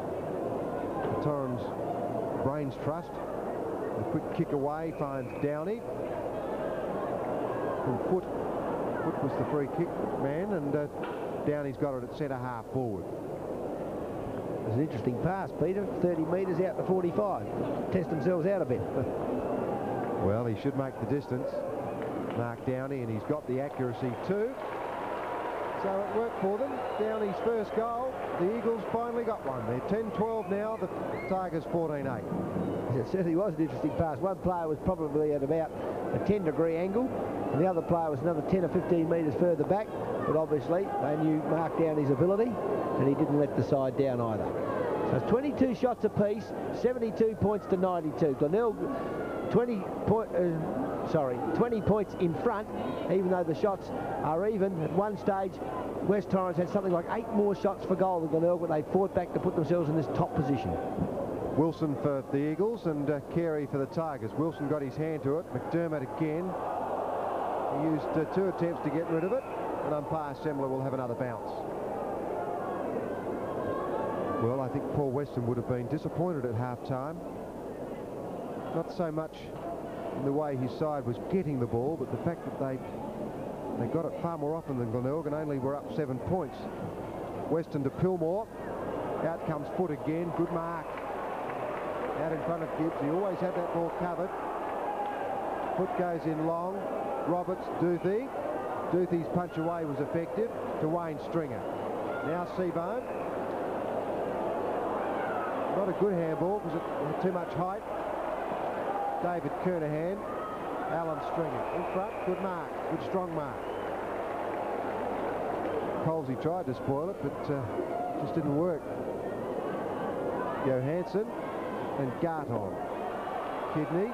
Speaker 1: Torrens brains trust. A quick kick away finds Downey. From Foot. Foot was the free kick man and uh, Downey's got it at centre half forward.
Speaker 2: It's an interesting pass, Peter. 30 metres out to 45. Test themselves out a bit.
Speaker 1: well, he should make the distance. Mark Downey, and he's got the accuracy too. So it worked for them. Downey's first goal. The Eagles finally got one. They're 10-12 now. The Tigers 14-8.
Speaker 2: It certainly was an interesting pass. One player was probably at about a 10 degree angle and the other player was another 10 or 15 metres further back but obviously they knew Mark Downey's ability and he didn't let the side down either. So it's 22 shots apiece, 72 points to 92. Glenelg 20 point, uh, sorry, 20 points in front, even though the shots are even. At one stage, West Torrens had something like eight more shots for goal than Glenelg, but they fought back to put themselves in this top position.
Speaker 1: Wilson for the Eagles and uh, Carey for the Tigers. Wilson got his hand to it. McDermott again. He used uh, two attempts to get rid of it. And umpire Semmler will have another bounce. Well, I think Paul Weston would have been disappointed at half-time. Not so much in the way his side was getting the ball, but the fact that they they got it far more often than Glenelg and only were up seven points. Weston to Pillmore. Out comes Foot again. Good mark. Out in front of Gibbs. He always had that ball covered. Foot goes in long. Roberts, Duthie. Duthie's punch away was effective to Wayne Stringer. Now Seabohm. Not a good handball because it had too much height. David Kernahan. Alan Stringer. In front, good mark. Good strong mark. Colsey tried to spoil it, but uh, just didn't work. Johansson and Garton. Kidney.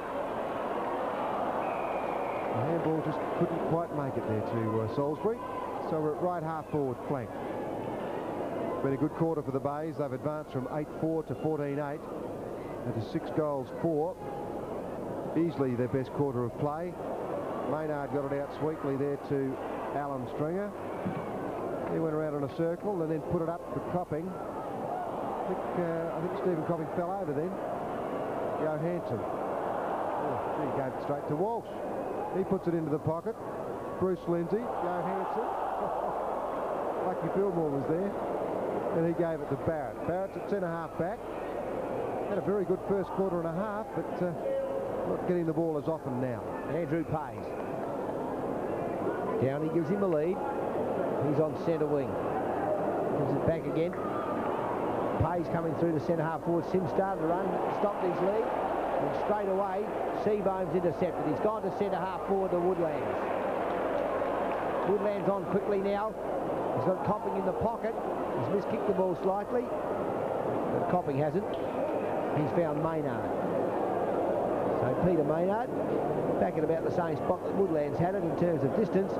Speaker 1: The handball just couldn't quite make it there to uh, Salisbury. So we're at right half forward flank. Been a good quarter for the Bays. They've advanced from 8-4 to 14-8 and to six goals four. Easily their best quarter of play. Maynard got it out sweetly there to Alan Stringer. He went around in a circle and then put it up for Copping. I think, uh, I think Stephen Copping fell over then. Johansson. Oh, he gave it straight to Walsh. He puts it into the pocket. Bruce Lindsay, Joe Johansson. Lucky Pillmore was there. And he gave it to Barrett. Barrett's at centre half back. Had a very good first quarter and a half, but uh, not getting the ball as often now.
Speaker 2: Andrew Pays. Downey gives him a lead. He's on centre wing. Gives it back again. Pays coming through the centre half forward. Sim started to run, stopped his lead. And straight away, Seabohm's intercepted. He's gone to centre half forward to Woodlands. Woodlands on quickly now. He's got Copping in the pocket. He's miskicked the ball slightly. But Copping hasn't. He's found Maynard. So Peter Maynard back at about the same spot that Woodlands had it in terms of distance.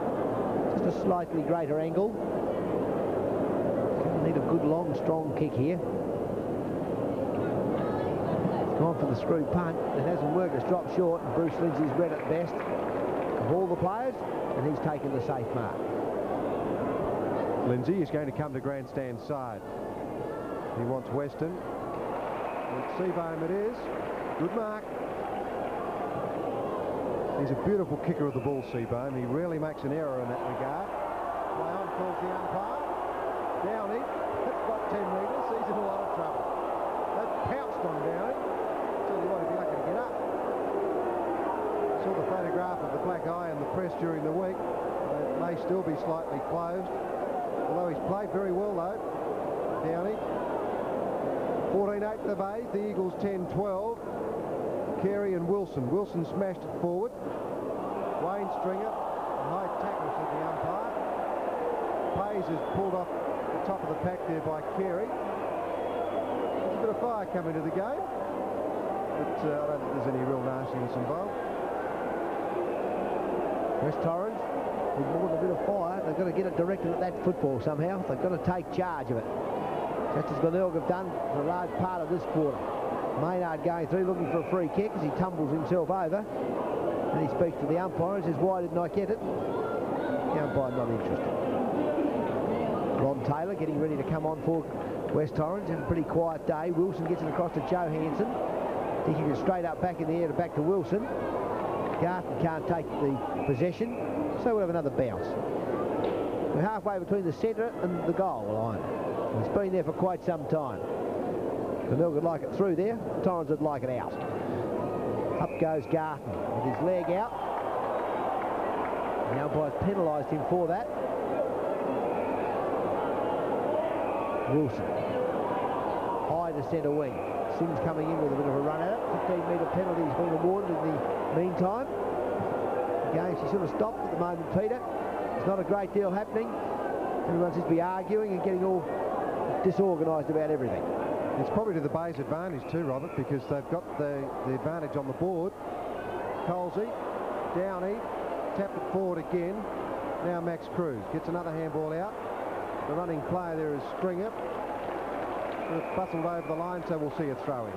Speaker 2: Just a slightly greater angle. Need a good long strong kick here. Gone for the screw punt. It hasn't worked. It's dropped short and Bruce Lindsay's read it best of all the players and he's taken the safe mark.
Speaker 1: Lindsay is going to come to grandstand side. He wants Weston. With Seabohm it is. Good mark. He's a beautiful kicker of the ball, Seabohm. He rarely makes an error in that regard. On calls the umpire. Downey, that's got 10 metres. He's in a lot of trouble. They've pounced on Downey. Tell you what, if you're lucky to get up. Saw the photograph of the black eye in the press during the week. It may still be slightly closed. Although he's played very well, though. Downey. 14-8 to the Bays. The Eagles 10-12. Carey and Wilson. Wilson smashed it forward. Wayne Stringer, a high tackle, said the umpire. Pays is pulled off the top of the pack there by Carey. There's a bit of fire coming to the game, but uh, I don't think there's any real nastiness involved.
Speaker 2: West Torrens, with more than a bit of fire, they've got to get it directed at that football somehow. They've got to take charge of it. Just as Glenelg have done for a large part of this quarter. Maynard going through looking for a free kick as he tumbles himself over. And he speaks to the umpire and says, why didn't I get it? The umpire not interested. Ron Taylor getting ready to come on for West Torrens. Had a pretty quiet day. Wilson gets it across to Johansson. Kicking it straight up back in the air to back to Wilson. Garton can't take the possession, so we'll have another bounce. We're halfway between the centre and the goal line. It's been there for quite some time. Glenelg would like it through there. Torrens would like it out. Up goes Garton with his leg out. The umpire's penalised him for that. Wilson. High to centre wing. Sims coming in with a bit of a run at it. 15 metre penalty has been awarded in the meantime. Game, she sort of stopped at the moment, Peter. There's not a great deal happening. Everyone seems to be arguing and getting all disorganised about everything.
Speaker 1: It's probably to the Bay's advantage too, Robert, because they've got the, the advantage on the board. Colsey, Downey, tapped it forward again. Now Max Cruz gets another handball out. The running player there is Stringer. It's bustled over the line, so we'll see a throw in.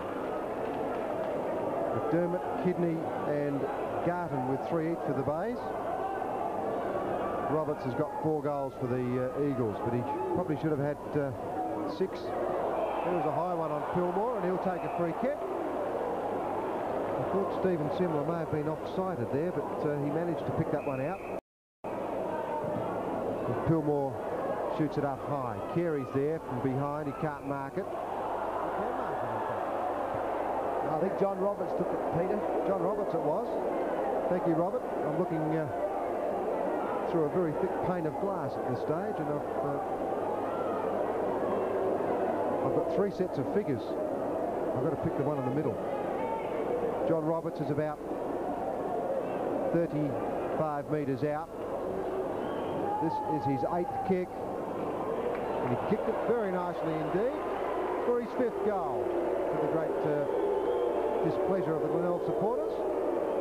Speaker 1: McDermott, Kidney and Garton with three each for the Bays. Roberts has got four goals for the uh, Eagles, but he probably should have had uh, six there was a high one on Pillmore, and he'll take a free kick. I thought Stephen Semmler may have been off-sighted there, but uh, he managed to pick that one out. And shoots it up high. Carey's there from behind. He can't mark it.
Speaker 2: I think John Roberts took it, Peter.
Speaker 1: John Roberts it was. Thank you, Robert. I'm looking uh, through a very thick pane of glass at this stage, and I've, uh, I've got three sets of figures. I've got to pick the one in the middle. John Roberts is about 35 metres out. This is his eighth kick. And he kicked it very nicely indeed for his fifth goal. To the great uh, displeasure of the Glenelg supporters.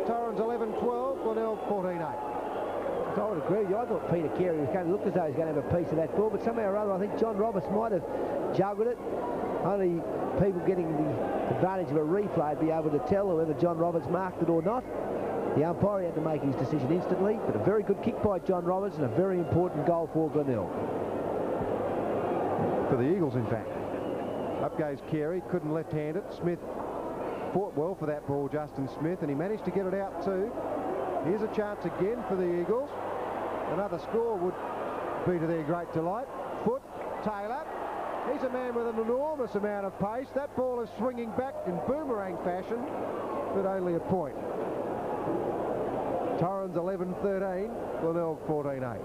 Speaker 1: Torrens 11-12, Glenelg 14-8.
Speaker 2: So I would agree with you. I thought Peter Carey was going to look as though he was going to have a piece of that ball, but somehow or other I think John Roberts might have juggled it. Only people getting the advantage of a replay would be able to tell whether John Roberts marked it or not. The umpire had to make his decision instantly, but a very good kick by John Roberts and a very important goal for Glenelg.
Speaker 1: For the Eagles, in fact. Up goes Carey, couldn't left-hand it. Smith fought well for that ball, Justin Smith, and he managed to get it out too. Here's a chance again for the Eagles. Another score would be to their great delight. Foot, Taylor. He's a man with an enormous amount of pace. That ball is swinging back in boomerang fashion, but only a point. Torrens 11-13, Glenelg 14-8.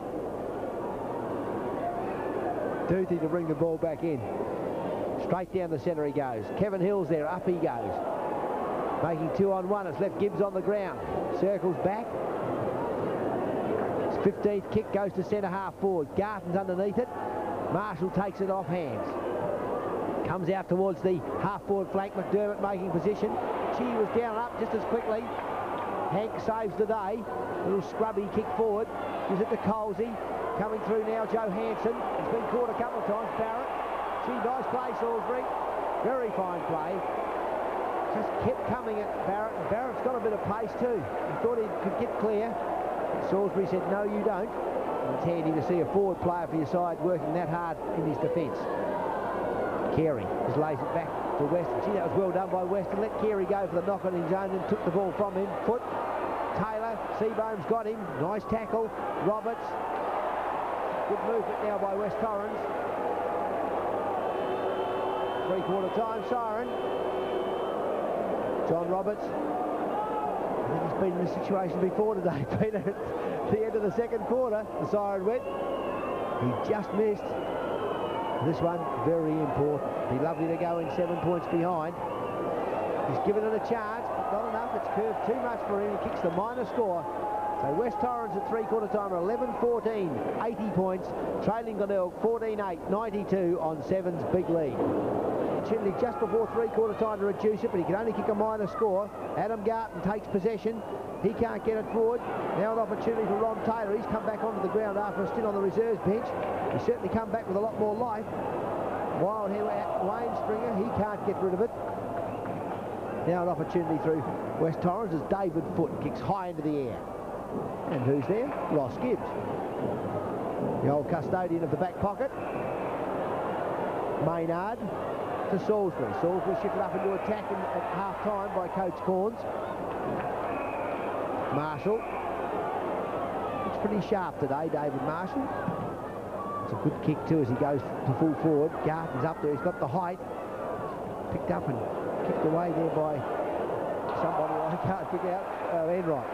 Speaker 2: Duthie to bring the ball back in. Straight down the centre he goes. Kevin Hill's there, up he goes. Making two on one, it's left Gibbs on the ground. Circles back. His 15th kick goes to centre half forward. Garton's underneath it. Marshall takes it off hands. Comes out towards the half forward flank. McDermott making position. She was down and up just as quickly. Hank saves the day. Little scrubby kick forward. Gives it to Colsey. Coming through now, Joe Hanson. He's been caught a couple of times. Barrett. Gee, nice play, Salisbury. Very fine play. Just kept coming at Barrett. And Barrett's got a bit of pace too. He thought he could get clear. Salisbury said, no, you don't. And it's handy to see a forward player for your side working that hard in his defence. Carey just lays it back to Weston. Gee, that was well done by Weston. Let Carey go for the knock on his own and took the ball from him. Foot. Taylor. Seabohm's got him. Nice tackle. Roberts. Good movement now by West Torrens. Three-quarter time siren. John Roberts. I think he's been in this situation before today, Peter. At the end of the second quarter, the siren went. He just missed. This one, very important. Be lovely to go in seven points behind. He's given it a chance, but not enough. It's curved too much for him. He kicks the minor score. So West Torrens at three-quarter time 11-14, 80 points, trailing Glenelg 14-8, 92 on Seven's Big League. Opportunity just before three-quarter time to reduce it, but he can only kick a minor score. Adam Garton takes possession. He can't get it forward. Now an opportunity for Ron Taylor. He's come back onto the ground after a stint on the reserves bench. He's certainly come back with a lot more life. Wild here, Wayne Stringer, he can't get rid of it. Now an opportunity through West Torrens as David Foot kicks high into the air. And who's there? Ross Gibbs. The old custodian of the back pocket. Maynard to Salisbury. Salisbury shifted up into attack in, at half-time by Coach Cornes. Marshall. Looks pretty sharp today, David Marshall. It's a good kick too as he goes to full forward. Garton's up there. He's got the height. Picked up and kicked away there by somebody I can't figure out. Uh, Enright.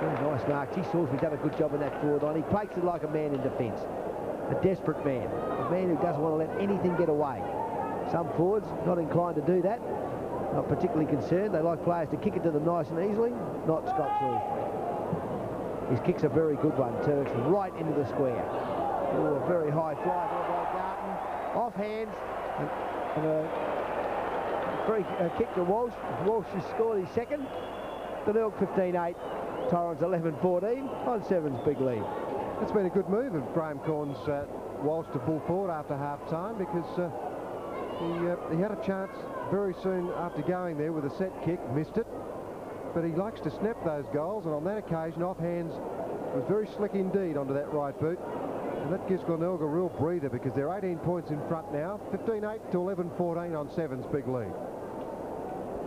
Speaker 2: Very nice mark. He Salisbury's done a good job in that forward line. He plays it like a man in defence. A desperate man. A man who doesn't want to let anything get away. Some forwards not inclined to do that. Not particularly concerned. They like players to kick it to them nice and easily. Not Scott. His kick's a very good one. It's right into the square. Ooh, a very high fly there by Garton. Off hands. And, and a free uh, kick to Walsh. Walsh has scored his second. Glenelg 15-8. Torrens 11-14 on Seven's Big League.
Speaker 1: It's been a good move of Graham Cornes uh, Walsh to pull forward after half-time because uh, he, uh, he had a chance very soon after going there with a set kick, missed it. But he likes to snap those goals, and on that occasion, off hands, was very slick indeed onto that right boot. And that gives Glenelg a real breather because they're 18 points in front now, 15-8 to 11-14 on Seven's Big League.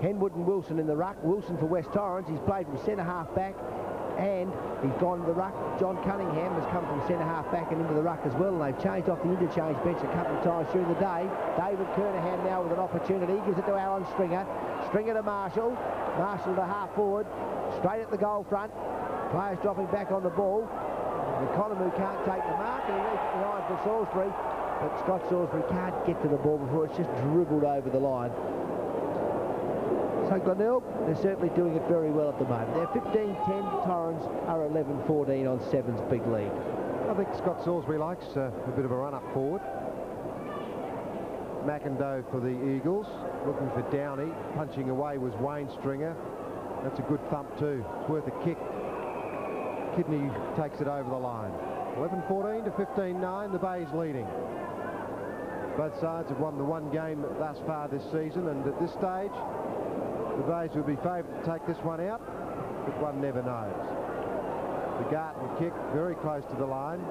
Speaker 2: Henwood and Wilson in the ruck. Wilson for West Torrens. He's played from centre half back and he's gone to the ruck. John Cunningham has come from centre half back and into the ruck as well. And they've changed off the interchange bench a couple of times during the day. David Kernahan now with an opportunity. Gives it to Alan Stringer. Stringer to Marshall. Marshall to half forward. Straight at the goal front. Players dropping back on the ball. Economou can't take the mark and he leaves it behind for Salisbury. But Scott Salisbury can't get to the ball before it's just dribbled over the line. So Glenelg, they're certainly doing it very well at the moment. They're 15-10, Torrens are 11-14 on Sevens Big League.
Speaker 1: I think Scott Salisbury likes uh, a bit of a run-up forward. McIndoe for the Eagles, looking for Downey. Punching away was Wayne Stringer. That's a good thump too. It's worth a kick. Kidney takes it over the line. 11-14 to 15-9, the Bay's leading. Both sides have won the one game thus far this season, and at this stage, the Bays would be favoured to take this one out, but one never knows. The Garton kick very close to the line.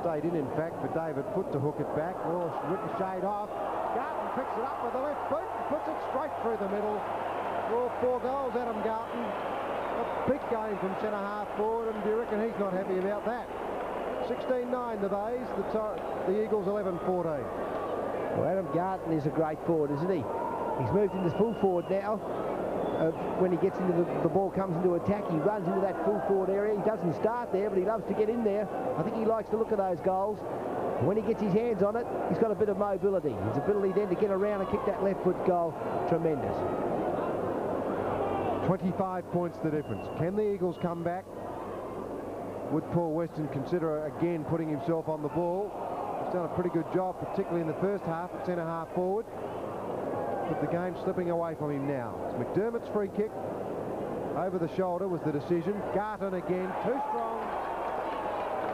Speaker 1: Stayed in, in fact, for David Foot to hook it back. Oh, ricocheted off. Garton picks it up with the left boot and puts it straight through the middle. Four goals, Adam Garton. A big game from centre half forward, and do you reckon he's not happy about that? 16-9 the Bays, the, the Eagles 11-14.
Speaker 2: Well, Adam Garton is a great forward, isn't he? He's moved into full forward now. Uh, when he gets into the, the ball comes into attack, he runs into that full forward area. He doesn't start there, but he loves to get in there. I think he likes to look at those goals. When he gets his hands on it, he's got a bit of mobility. His ability then to get around and kick that left foot goal, tremendous.
Speaker 1: 25 points the difference. Can the Eagles come back? Would Paul Weston consider again putting himself on the ball? He's done a pretty good job, particularly in the first half, centre half forward but the game slipping away from him now. It's McDermott's free kick. Over the shoulder was the decision. Garton again, too strong.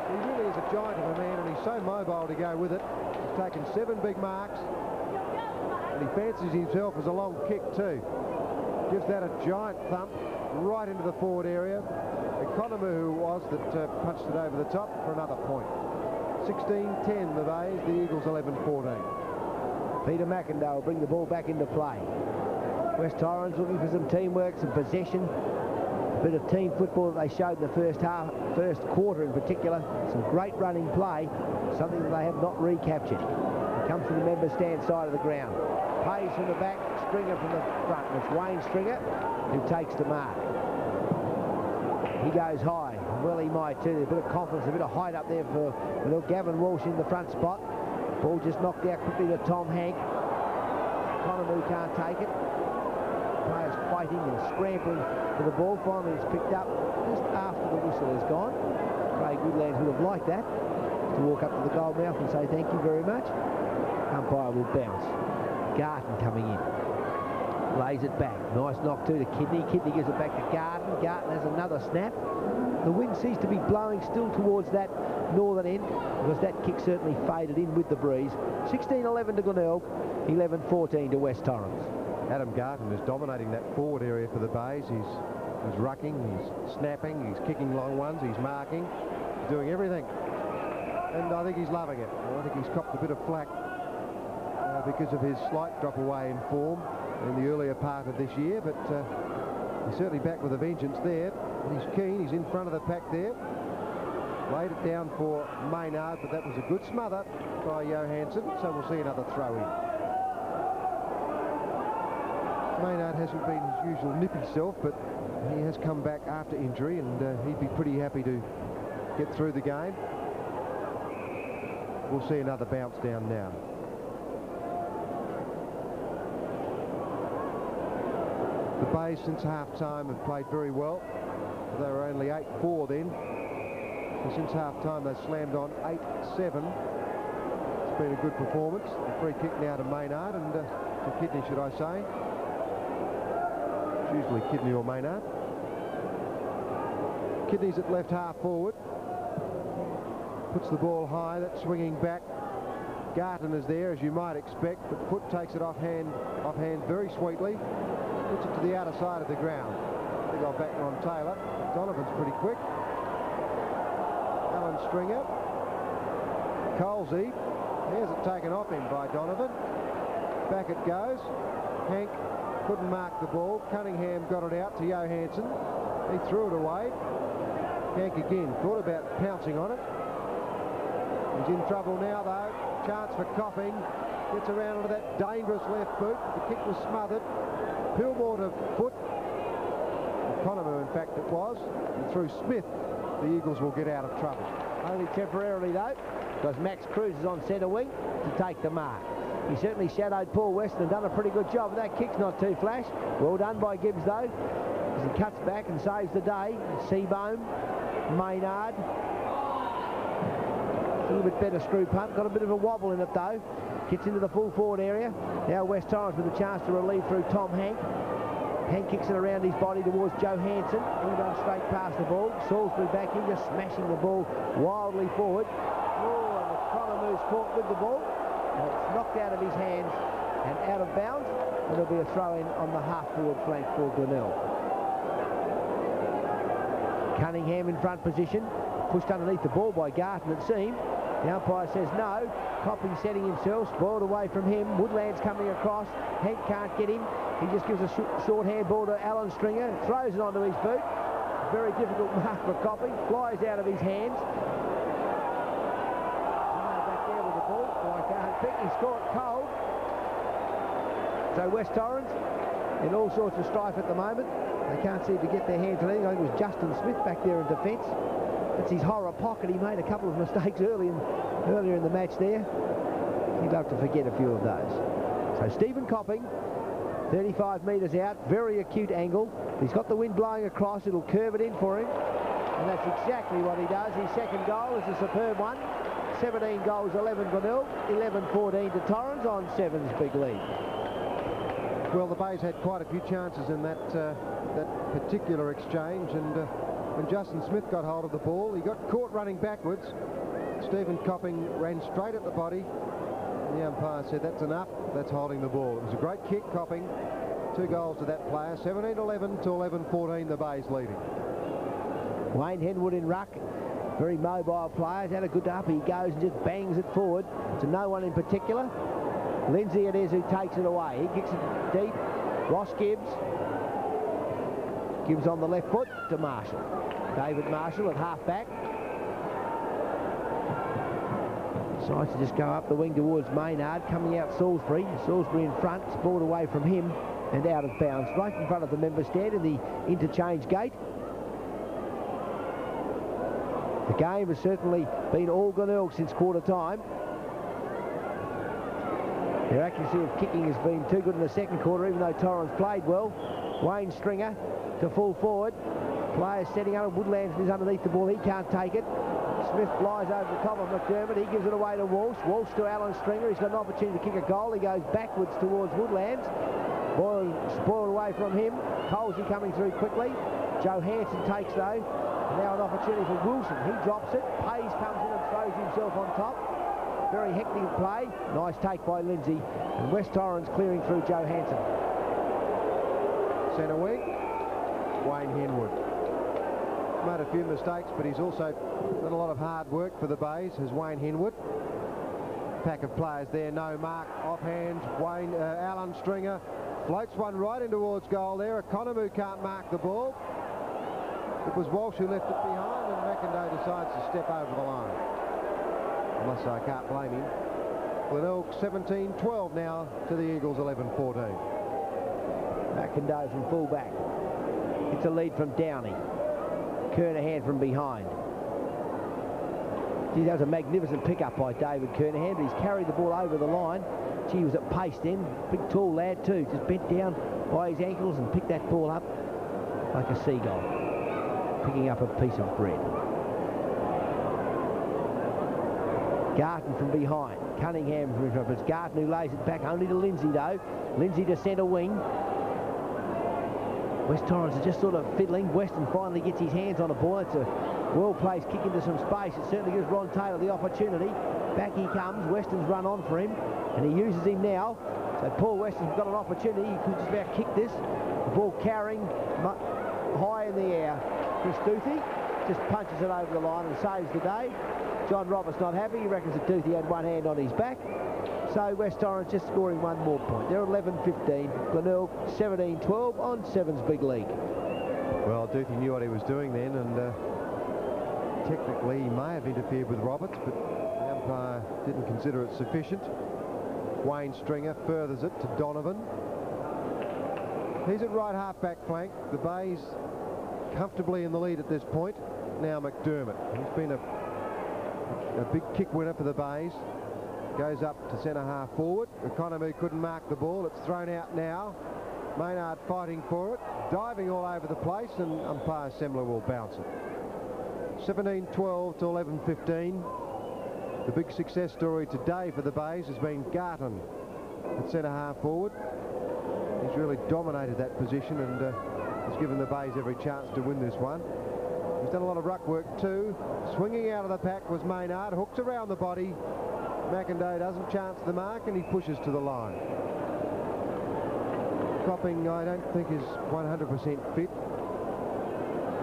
Speaker 1: He really is a giant of a man and he's so mobile to go with it. He's taken seven big marks and he fancies himself as a long kick too. Gives that a giant thump right into the forward area. Economou who was that uh, punched it over the top for another point. 16-10 the Bays, the Eagles 11-14.
Speaker 2: Peter McIndoe will bring the ball back into play. West Torrens looking for some teamwork, some possession, a bit of team football that they showed in the first half, first quarter in particular. Some great running play, something that they have not recaptured. It comes to the member stand side of the ground. Pays from the back, Stringer from the front. It's Wayne Stringer who takes the mark. He goes high. Well, he might too. A bit of confidence, a bit of height up there for little Gavin Walsh in the front spot. Ball just knocked out quickly to Tom Hank. Economou can't take it. Players fighting and scrambling for the ball. Finally, it's picked up just after the whistle has gone. Craig Woodlands would have liked that to walk up to the goal mouth and say thank you very much. Umpire will bounce. Garton coming in. Lays it back. Nice knock to the Kidney. Kidney gives it back to Garton. Garton has another snap. The wind seems to be blowing still towards that northern end because that kick certainly faded in with the breeze. 16-11 to Glenelg, 11-14 to West Torrens.
Speaker 1: Adam Garton is dominating that forward area for the Bays. He's, he's rucking, he's snapping, he's kicking long ones, he's marking, he's doing everything. And I think he's loving it. I think he's copped a bit of flack uh, because of his slight drop away in form in the earlier part of this year, but uh, he's certainly back with a vengeance there. He's keen, he's in front of the pack there. Laid it down for Maynard, but that was a good smother by Johansson, so we'll see another throw in. Maynard hasn't been his usual nippy self, but he has come back after injury, and uh, he'd be pretty happy to get through the game. We'll see another bounce down now. The Bays since half-time have played very well. They were only 8-4 then. And since half-time they've slammed on 8-7. It's been a good performance. Free kick now to Maynard and uh, to Kidney, should I say. It's usually Kidney or Maynard. Kidney's at left half forward. Puts the ball high, that's swinging back. Garton is there, as you might expect, but Foot takes it off hand, off hand very sweetly. Puts it to the outer side of the ground. Think I'll back on Taylor. Donovan's pretty quick. Alan Stringer. Colsey. Here's it taken off him by Donovan. Back it goes. Hank couldn't mark the ball. Cunningham got it out to Johansson. He threw it away. Hank again thought about pouncing on it. He's in trouble now though. Chance for Copping. Gets around onto that dangerous left boot. The kick was smothered. Pillmore to foot. Economou, in fact, it was. And through Smith, the Eagles will get out of trouble.
Speaker 2: Only temporarily though, because Max Cruz is on centre wing to take the mark. He certainly shadowed Paul Weston and done a pretty good job. That kick's not too flash. Well done by Gibbs though, as he cuts back and saves the day. Seabohm, Maynard. A little bit better screw pump. Got a bit of a wobble in it though. Gets into the full forward area. Now West Torrens with a chance to relieve through Tom Hank. Hank kicks it around his body towards Johansson. He runs straight past the ball. Salisbury back in, just smashing the ball wildly forward. Oh, and Economou's caught with the ball. And it's knocked out of his hands and out of bounds. There'll be a throw in on the half-forward flank for Glenelg. Cunningham in front position. Pushed underneath the ball by Garton, it seemed. The umpire says no. Copping setting himself, spoiled away from him. Woodland's coming across. Hank can't get him. He just gives a sh short handball to Alan Stringer, throws it onto his boot. Very difficult mark for Copping. Flies out of his hands. back there with the ball. I can't think he's caught cold. So West Torrens in all sorts of strife at the moment. They can't seem to get their hands on anything. I think it was Justin Smith back there in defence. That's his horror pocket. He made a couple of mistakes early in, earlier in the match there. He'd love to forget a few of those. So Stephen Copping, 35 metres out, very acute angle. He's got the wind blowing across. It'll curve it in for him. And that's exactly what he does. His second goal is a superb one. 17 goals, 11 Glenelg, 11-14 to Torrens on Seven's Big League.
Speaker 1: Well, the Bays had quite a few chances in that uh, that particular exchange, and uh, when Justin Smith got hold of the ball. He got caught running backwards. Stephen Copping ran straight at the body. The umpire said, that's enough. That's holding the ball. It was a great kick, Copping. Two goals to that player. 17-11 to 11-14, the Bays leading.
Speaker 2: Wayne Henwood in ruck. Very mobile player. He's had a good up. He goes and just bangs it forward to no one in particular. Lindsay it is who takes it away. He kicks it deep. Ross Gibbs Gives on the left foot to Marshall. David Marshall at half-back. Decides to just go up the wing towards Maynard, coming out Salisbury. Salisbury in front, brought away from him and out of bounds, right in front of the member stand in the interchange gate. The game has certainly been all Glenelg since quarter time. Their accuracy of kicking has been too good in the second quarter, even though Torrens played well. Wayne Stringer to full forward. Players setting up. Woodlands is underneath the ball. He can't take it. Smith flies over the top of McDermott. He gives it away to Walsh. Walsh to Alan Stringer. He's got an opportunity to kick a goal. He goes backwards towards Woodlands. Boyle spoiled away from him. Colsey coming through quickly. Johansson takes though. Now an opportunity for Wilson. He drops it. Hayes comes in and throws himself on top. Very hectic play. Nice take by Lindsay. And West Torrens clearing through Johansson.
Speaker 1: Centre wing. Wayne Henwood. Made a few mistakes, but he's also done a lot of hard work for the Bays, as Wayne Henwood. Pack of players there, no mark, offhand. Wayne, uh, Alan Stringer floats one right in towards goal there. Economou can't mark the ball. It was Walsh who left it behind, and McIndoe decides to step over the line. Unless I can't blame him. Glenelg 17-12 now to the Eagles 11-14.
Speaker 2: McIndoe from full-back. It's a lead from Downey. Kernahan from behind. Gee, that was a magnificent pickup by David Kernahan, but he's carried the ball over the line. Gee, he was at pace then. Big, tall lad too. Just bent down by his ankles and picked that ball up like a seagull, picking up a piece of bread. Garton from behind. Cunningham from front. It's Garton who lays it back only to Lindsay though. Lindsay to centre wing. West Torrens are just sort of fiddling. Weston finally gets his hands on the ball. It's a well-placed kick into some space. It certainly gives Ron Taylor the opportunity. Back he comes. Weston's run on for him, and he uses him now. So Paul Weston's got an opportunity. He could just about kick this. The ball carrying high in the air. Chris Duthie just punches it over the line and saves the day. John Roberts not happy. He reckons that Duthie had one hand on his back. So West Torrens just scoring one more point. They're 11-15. Glenelg 17-12 on Sevens Big League.
Speaker 1: Well, Duthie knew what he was doing then, and uh, technically he may have interfered with Roberts, but the umpire didn't consider it sufficient. Wayne Stringer furthers it to Donovan. He's at right half-back flank. The Bays comfortably in the lead at this point. Now McDermott. He's been a, a big kick winner for the Bays. Goes up to centre half forward. Economou couldn't mark the ball. It's thrown out now. Maynard fighting for it, diving all over the place, and umpire Semmler will bounce it. 17-12 to 11-15. The big success story today for the Bays has been Garton at centre half forward. He's really dominated that position and uh, has given the Bays every chance to win this one. He's done a lot of ruck work too. Swinging out of the pack was Maynard, hooks around the body. McIndoe doesn't chance the mark and he pushes to the line. Copping, I don't think is 100% fit.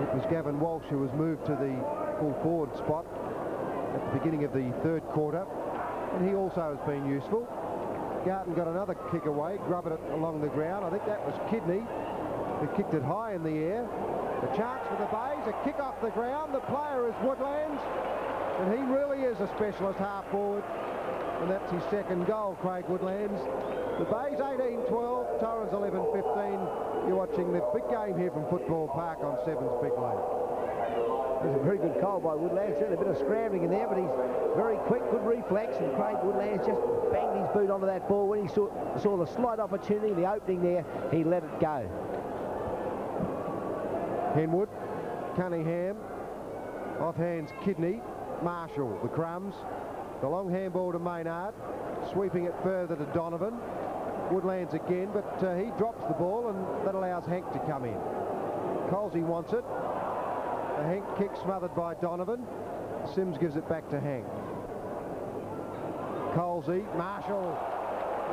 Speaker 1: It was Gavin Walsh who was moved to the full forward spot at the beginning of the third quarter, and he also has been useful. Garton got another kick away, grubbed it along the ground. I think that was Kidney who kicked it high in the air. The chance for the Bays, a kick off the ground. The player is Woodlands, and he really is a specialist half forward, and that's his second goal, Craig Woodlands. The Bays 18-12, Torrens 11-15. You're watching the big game here from Football Park on Sevens Big League.
Speaker 2: There's a very good goal by Woodlands. Certainly a bit of scrambling in there, but he's very quick, good reflex, and Craig Woodlands just banged his boot onto that ball. When he saw, saw the slight opportunity, the opening there, he let it go.
Speaker 1: Henwood, Cunningham, off hands Kidney, Marshall, the crumbs. The long handball to Maynard, sweeping it further to Donovan. Woodlands again, but uh, he drops the ball and that allows Hank to come in. Colsey wants it. The Hank kick smothered by Donovan. Sims gives it back to Hank. Colsey, Marshall,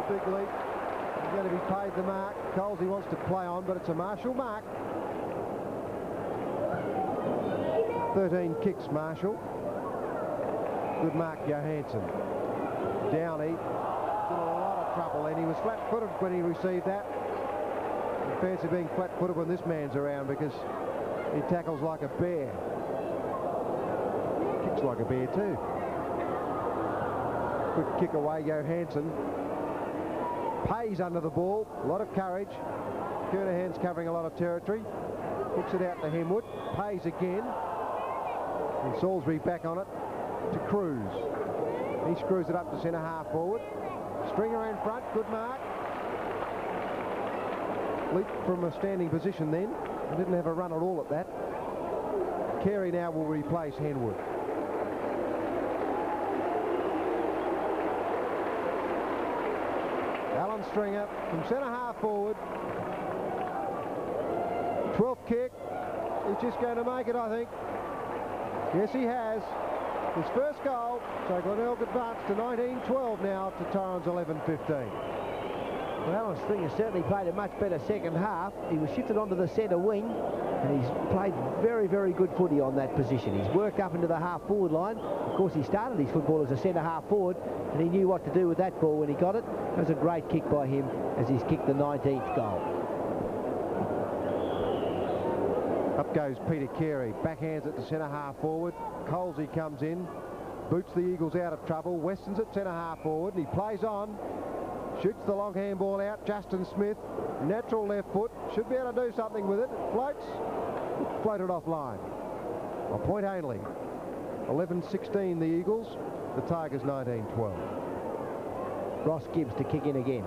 Speaker 1: the big leap. He's going to be paid the mark. Colsey wants to play on, but it's a Marshall mark. 13 kicks, Marshall. Good mark, Johansson. Downey in a lot of trouble, and he was flat-footed when he received that. Fancy being flat-footed when this man's around because he tackles like a bear. Kicks like a bear too. Good kick away, Johansson. Pays under the ball, a lot of courage. Kernahan's covering a lot of territory. Hooks it out to Henwood. Pays again. And Salisbury back on it to Cruz. He screws it up to centre half forward. Stringer in front, good mark. Leap from a standing position then. Didn't have a run at all at that. Carey now will replace Henwood. Alan Stringer from centre half forward. 12th kick. He's just going to make it, I think. Yes, he has. His first goal. So Glenelg advanced to 19-12 now to Torrens 11-15.
Speaker 2: Well, Alan Stringer certainly played a much better second half. He was shifted onto the centre wing, and he's played very, very good footy on that position. He's worked up into the half-forward line. Of course, he started his football as a centre half-forward, and he knew what to do with that ball when he got it. It was a great kick by him as he's kicked the 19th goal.
Speaker 1: Up goes Peter Carey, backhands it to centre half forward. Colsey comes in, boots the Eagles out of trouble. Weston's at centre half forward, and he plays on. Shoots the long handball out. Justin Smith, natural left foot, should be able to do something with it. Floats, floated offline. A point only. 11-16 the Eagles, the Tigers 19-12.
Speaker 2: Ross Gibbs to kick in again.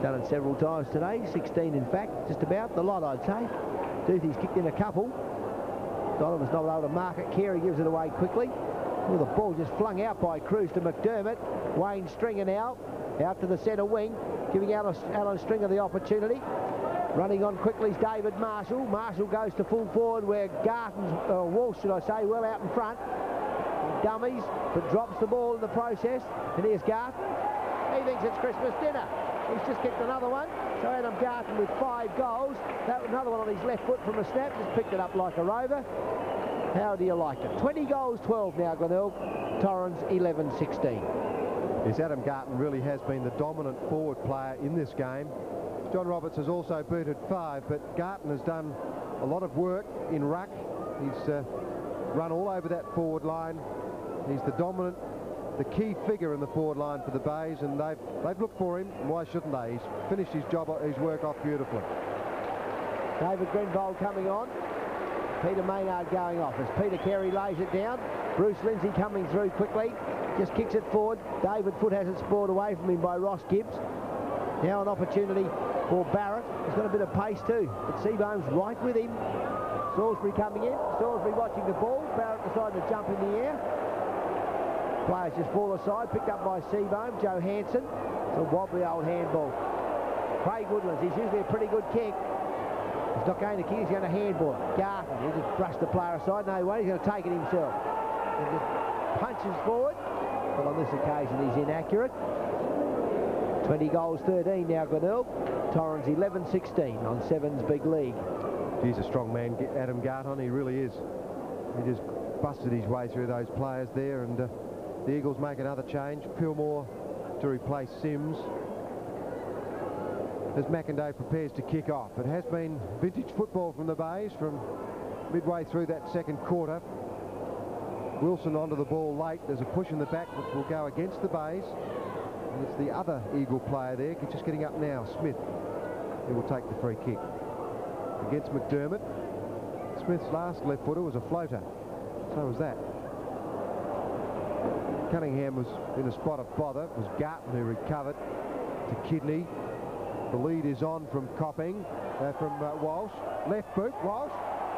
Speaker 2: Done it several times today, 16 in fact, just about the lot I'd say. Duthie's kicked in a couple. Donovan's not able to mark it. Carey gives it away quickly. Well, the ball just flung out by Cruz to McDermott. Wayne Stringer now out to the centre wing, giving Alan, Stringer the opportunity. Running on quickly is David Marshall. Marshall goes to full forward where Garton, uh, Walsh should I say, well out in front. Dummies, but drops the ball in the process. And here's Garton. He thinks it's Christmas dinner. He's just kicked another one. So Adam Garton with five goals. That another one on his left foot from a snap. Just picked it up like a rover. How do you like it? 20 goals, 12 now, Glenelg. Torrens 11-16.
Speaker 1: is Adam Garton really has been the dominant forward player in this game. John Roberts has also booted five, but Garton has done a lot of work in ruck. He's uh, run all over that forward line. He's the dominant, the key figure in the forward line for the Bays, and they've they've looked for him. why shouldn't they? He's finished his job, his work off beautifully.
Speaker 2: David Grenvold coming on. Peter Maynard going off as Peter Carey lays it down. Bruce Lindsay coming through quickly. Just kicks it forward. David Foot has it spoiled away from him by Ross Gibbs. Now an opportunity for Barrett. He's got a bit of pace too, but Seabohm's right with him. Salisbury coming in. Salisbury watching the ball. Barrett decided to jump in the air. Players just fall aside. Picked up by Seabohm. Joe Hanson. It's a wobbly old handball. Craig Woodlands. He's usually a pretty good kick. He's not going to kick, he's going to handball. Garton, he just brushed the player aside. No way, he's going to take it himself. He just punches forward, but on this occasion he's inaccurate. 20 goals, 13 now Glenelg. Torrens 11-16 on Sevens Big League.
Speaker 1: He's a strong man, Adam Garton, he really is. He just busted his way through those players there, and uh, the Eagles make another change. Pillmore to replace Sims as McIndoe prepares to kick off. It has been vintage football from the Bays from midway through that second quarter. Wilson onto the ball late. There's a push in the back which will go against the Bays. And it's the other Eagle player there, just getting up now, Smith, who will take the free kick. Against McDermott. Smith's last left footer was a floater. So was that. Cunningham was in a spot of bother. It was Garton who recovered to Kidney. The lead is on from Copping, uh, from uh, Walsh. Left boot, Walsh,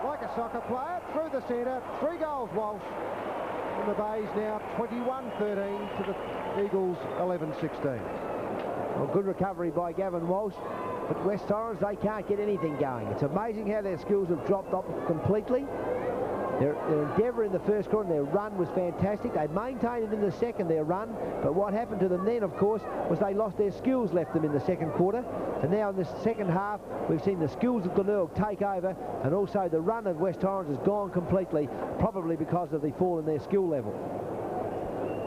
Speaker 1: like a soccer player, through the centre. Three goals, Walsh. And the Bays now 21-13 to the Eagles 11-16.
Speaker 2: Well, good recovery by Gavin Walsh. But West Torrens, they can't get anything going. It's amazing how their skills have dropped off completely. Their, their endeavour in the first quarter, their run was fantastic. They maintained it in the second, their run. But what happened to them then, of course, was they lost their skills left them in the second quarter. And now in the second half, we've seen the skills of Glenelg take over. And also the run of West Torrens has gone completely, probably because of the fall in their skill level.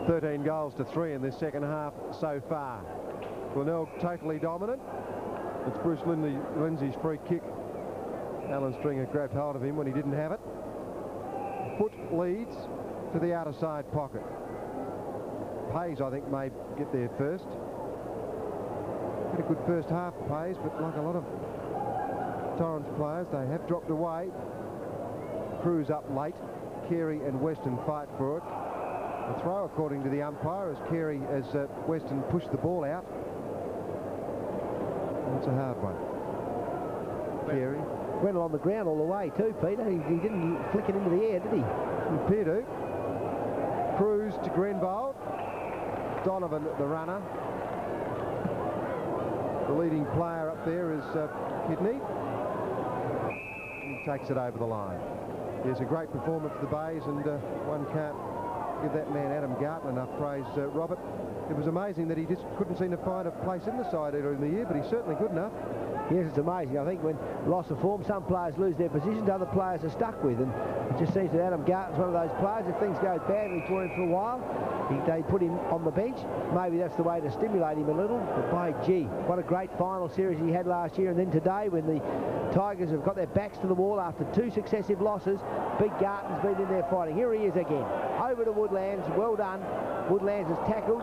Speaker 1: 13 goals to three in this second half so far. Glenelg totally dominant. It's Bruce Lindsay, Lindsay's free kick. Alan Stringer grabbed hold of him when he didn't have it. Foot leads to the outer side pocket. Payes, I think, may get there first. Had a good first half, Payes, but like a lot of Torrens players, they have dropped away. Cruz up late. Carey and Weston fight for it. A throw, according to the umpire, as Carey, as uh, Weston pushed the ball out. That's a hard one. Carey
Speaker 2: went along the ground all the way too, Peter. He, he didn't flick it into the air, did he?
Speaker 1: To. Cruz to Grenvold. Donovan, the runner. The leading player up there is uh, Kidney. He takes it over the line. It's a great performance for the Bays, and uh, one can't give that man Adam Garton enough praise, uh, Robert. It was amazing that he just couldn't seem to find a place in the side earlier in the year, but he's certainly good enough.
Speaker 2: Yes, it's amazing. I think when loss of form, some players lose their positions, other players are stuck with. And it just seems that Adam Garton's one of those players. If things go badly for him for a while, he, they put him on the bench. Maybe that's the way to stimulate him a little. But by gee, what a great final series he had last year. And then today, when the Tigers have got their backs to the wall after two successive losses, Big Garton's been in there fighting. Here he is again. Over to Woodlands. Well done. Woodlands has tackled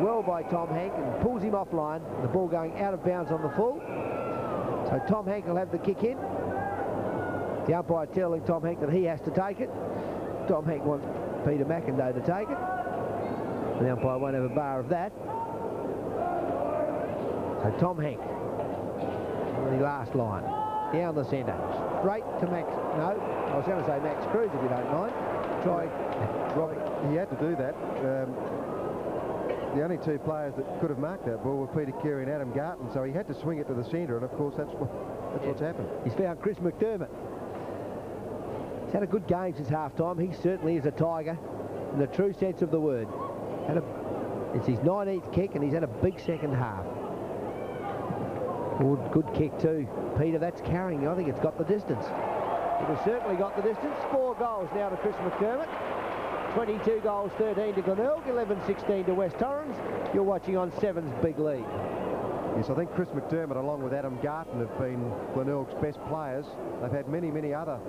Speaker 2: well by Tom Hank and pulls him offline. The ball going out of bounds on the full. So Tom Hank will have the kick in. The umpire telling Tom Hank that he has to take it. Tom Hank wants Peter McIndoe to take it. The umpire won't have a bar of that. So Tom Hank, the last line, down the centre, straight to Max. No, I was going to say Max Cruz if you don't mind. Try.
Speaker 1: Well, he had to do that. Um, the only two players that could have marked that ball were Peter Carey and Adam Garton, so he had to swing it to the centre, and of course that's, what, that's yeah. what's happened.
Speaker 2: He's found Chris McDermott. He's had a good game since half-time. He certainly is a Tiger in the true sense of the word. Had a, it's his 19th kick, and he's had a big second half. Good, good kick too. Peter, that's carrying. I think it's got the distance. It has certainly got the distance. Four goals now to Chris McDermott. 22 goals, 13 to Glenelg, 11-16 to West Torrens. You're watching on Seven's Big League.
Speaker 1: Yes, I think Chris McDermott, along with Adam Garton, have been Glenelg's best players. They've had many, many other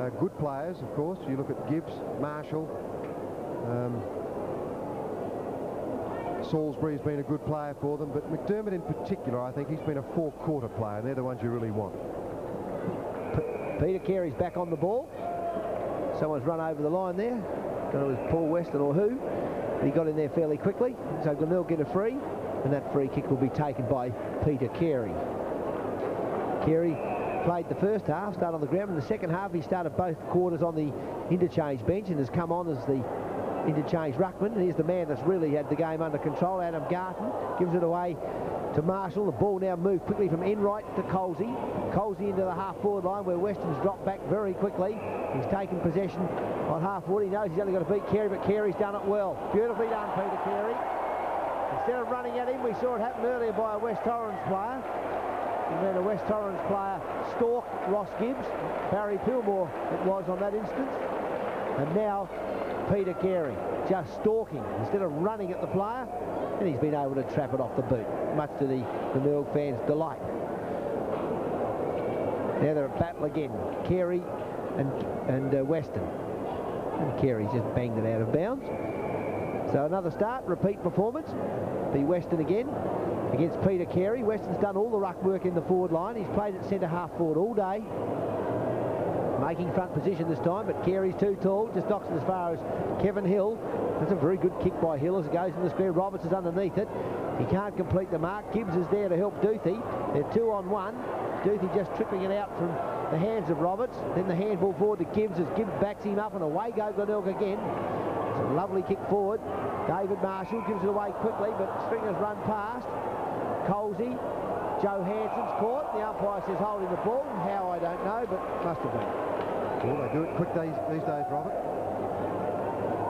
Speaker 1: uh, good players, of course. You look at Gibbs, Marshall. Um, Salisbury's been a good player for them, but McDermott in particular, I think he's been a four-quarter player, and they're the ones you really want.
Speaker 2: P Peter Carey's back on the ball. Someone's run over the line there. Don't know if it was Paul Weston or who. He got in there fairly quickly, so Glenelg get a free, and that free kick will be taken by Peter Carey. Carey played the first half, started on the ground. In the second half, he started both quarters on the interchange bench and has come on as the interchange ruckman. Here's the man that's really had the game under control, Adam Garton. Gives it away to Marshall. The ball now moved quickly from Enright to Colsey. Colsey into the half-forward line where Weston's dropped back very quickly. He's taken possession on half-forward. He knows he's only got to beat Carey, but Carey's done it well. Beautifully done, Peter Carey. Instead of running at him, we saw it happen earlier by a West Torrens player. And then a West Torrens player stalked Ross Gibbs. Barry Pillmore it was on that instance. And now Peter Carey just stalking instead of running at the player and he's been able to trap it off the boot. Much to the, the Milk fans delight. Now they're at battle again. Carey and and uh, Weston. And Carey's just banged it out of bounds. So another start repeat performance. Be Weston again against Peter Carey. Weston's done all the ruck work in the forward line. He's played at centre half forward all day making front position this time, but Carey's too tall, just knocks it as far as Kevin Hill. That's a very good kick by Hill as it goes in the square. Roberts is underneath it. He can't complete the mark. Gibbs is there to help Duthie. They're two on one. Duthie just tripping it out from the hands of Roberts. Then the handball forward to Gibbs as Gibbs backs him up and away goes Glenelg again. It's a lovely kick forward. David Marshall gives it away quickly, but Stringer's run past. Colsey Joe Hanson's caught. The umpire says holding the ball. How, I don't know, but must have been.
Speaker 1: Well, they do it quick these, these days, Robert.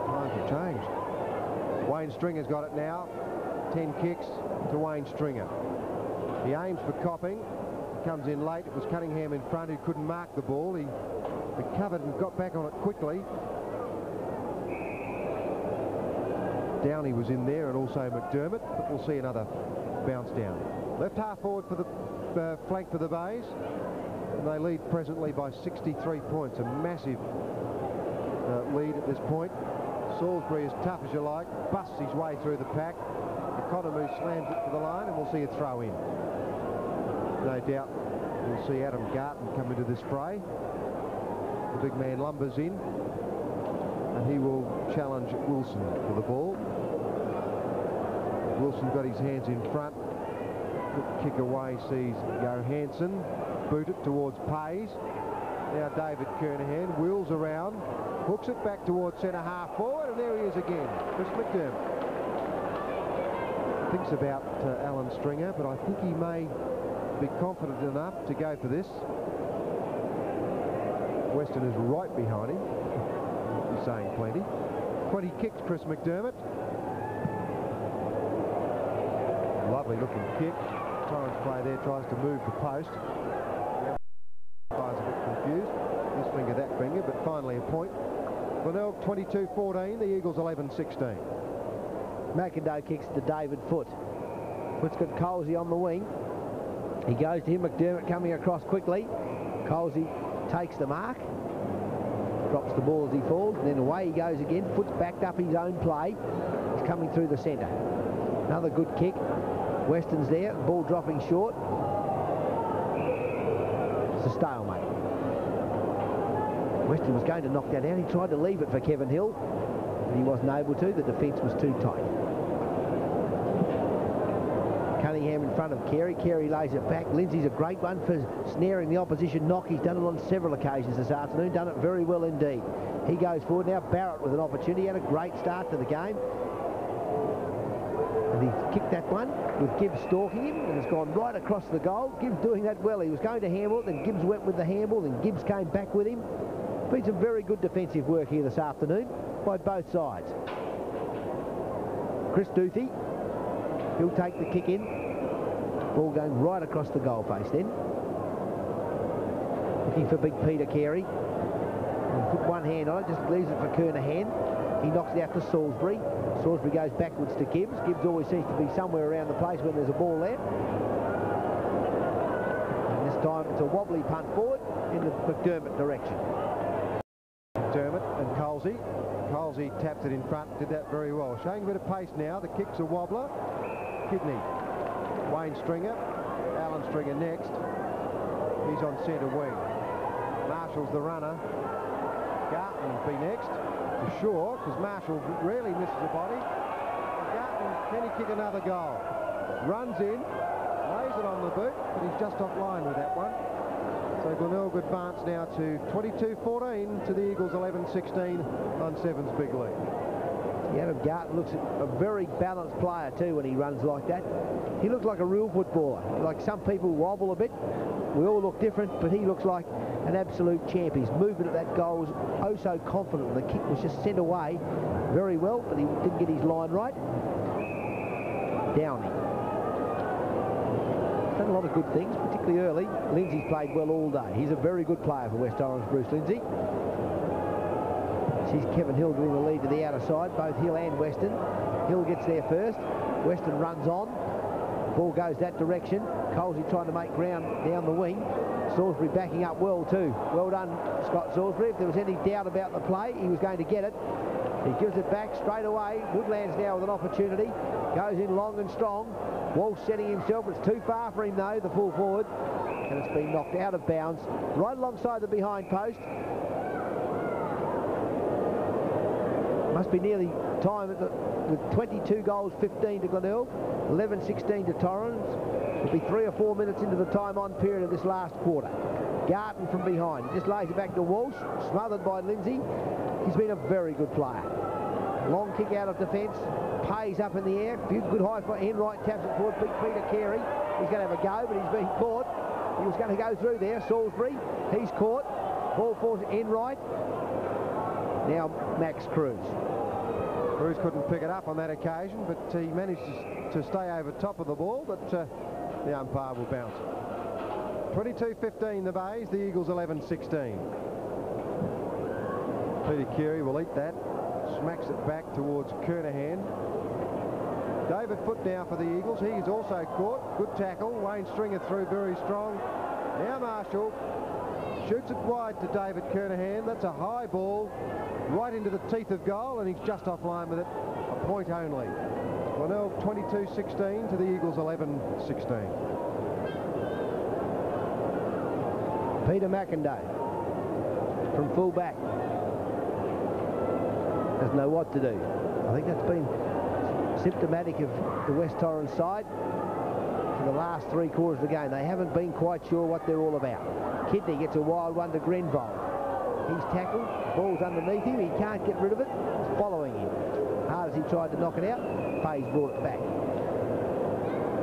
Speaker 1: Times have changed. Wayne Stringer's got it now. 10 kicks to Wayne Stringer. He aims for Copping. Comes in late. It was Cunningham in front who couldn't mark the ball. He recovered and got back on it quickly. Downey was in there and also McDermott, but we'll see another bounce down. Left half forward for the uh, flank for the Bays. And they lead presently by 63 points, a massive uh, lead at this point. Salisbury, as tough as you like, busts his way through the pack. Economou slams it to the line and we'll see a throw in. No doubt we'll see Adam Garton come into this fray. The big man lumbers in and he will challenge Wilson for the ball. Wilson got his hands in front kick away sees Johansson. Boot it towards Pays. Now David Kernahan wheels around, hooks it back towards centre half forward, and there he is again. Chris McDermott. Thinks about uh, Alan Stringer, but I think he may be confident enough to go for this. Weston is right behind him. He's saying plenty. 20 kicks, Chris McDermott. Lovely looking kick. Torrens play there tries to move the post. Fire's a bit confused. This finger, that a point. Glenelg 22-14, the Eagles 11-16.
Speaker 2: McIndoe kicks to David Foot. Foot's got Colsey on the wing. He goes to him, McDermott coming across quickly. Colsey takes the mark. Drops the ball as he falls, and then away he goes again. Foot's backed up his own play. He's coming through the centre. Another good kick. Weston's there, ball dropping short. It's a stalemate. Weston was going to knock that out. He tried to leave it for Kevin Hill, but he wasn't able to. The defence was too tight. Cunningham in front of Carey. Carey lays it back. Lindsay's a great one for snaring the opposition knock. He's done it on several occasions this afternoon. Done it very well indeed. He goes forward now. Barrett with an opportunity. Had a great start to the game. And he kicked that one with Gibbs stalking him and it's gone right across the goal. Gibbs doing that well. He was going to handle it, then Gibbs went with the handball, then Gibbs came back with him. Been some very good defensive work here this afternoon by both sides. Chris Duthie, he'll take the kick in. Ball going right across the goal face then. Looking for big Peter Carey. Put one hand on it, just leaves it for Kernahan. He knocks it out to Salisbury. Salisbury goes backwards to Gibbs. Gibbs always seems to be somewhere around the place when there's a ball there. And this time it's a wobbly punt forward in the McDermott direction.
Speaker 1: Colsey. Colsey tapped it in front, did that very well. Showing a bit of pace now. The kick's a wobbler. Kidney. Wayne Stringer. Alan Stringer next. He's on centre wing. Marshall's the runner. Garton will be next, for sure, because Marshall rarely misses a body. Garton, can he kick another goal? Runs in, lays it on the boot, but he's just off line with that one. So Glenelg advance now to 22-14 to the Eagles 11-16 on Sevens Big League.
Speaker 2: Adam Garton looks a very balanced player too when he runs like that. He looks like a real footballer. Like some people wobble a bit. We all look different, but he looks like an absolute champ. His movement at that goal was oh so confident. The kick was just sent away very well, but he didn't get his line right. Downey. Done a lot of good things, particularly early. Lindsay's played well all day. He's a very good player for West Torrens, Bruce Lindsay. Sees Kevin Hill giving the lead to the outer side, both Hill and Weston. Hill gets there first. Weston runs on. Ball goes that direction. Colsey trying to make ground down the wing. Salisbury backing up well too. Well done, Scott Salisbury. If there was any doubt about the play, he was going to get it. He gives it back straight away. Woodlands now with an opportunity. Goes in long and strong. Walsh setting himself. It's too far for him though, the full forward. And it's been knocked out of bounds. Right alongside the behind post. Must be nearly time at the, with 22 goals, 15 to Glenelg, 11-16 to Torrens. It'll be three or four minutes into the time-on period of this last quarter. Garton from behind. Just lays it back to Walsh, smothered by Lindsay. He's been a very good player. Long kick out of defence, pays up in the air. Good high for Enright, taps it forward. Big Peter Carey. He's going to have a go, but he's been caught. He was going to go through there. Salisbury, he's caught. Ball falls Enright. Now Max Cruz.
Speaker 1: Cruz couldn't pick it up on that occasion, but he managed to, stay over top of the ball, but uh, the umpire will bounce it. 22-15 the Bays, the Eagles 11-16. Peter Carey will eat that, smacks it back towards Kernahan. David Foot now for the Eagles. He's also caught. Good tackle. Wayne Stringer through very strong. Now Marshall shoots it wide to David Kernahan. That's a high ball right into the teeth of goal and he's just offline with it. A point only. Glenelg 22-16 to the Eagles 11-16.
Speaker 2: Peter McIndoe from full back. Doesn't know what to do. I think that's been symptomatic of the West Torrens side for the last three quarters of the game. They haven't been quite sure what they're all about. Kidney gets a wild one to Grenville. He's tackled, ball's underneath him, he can't get rid of it, it's following him. Hard as he tried to knock it out, Pays brought it back.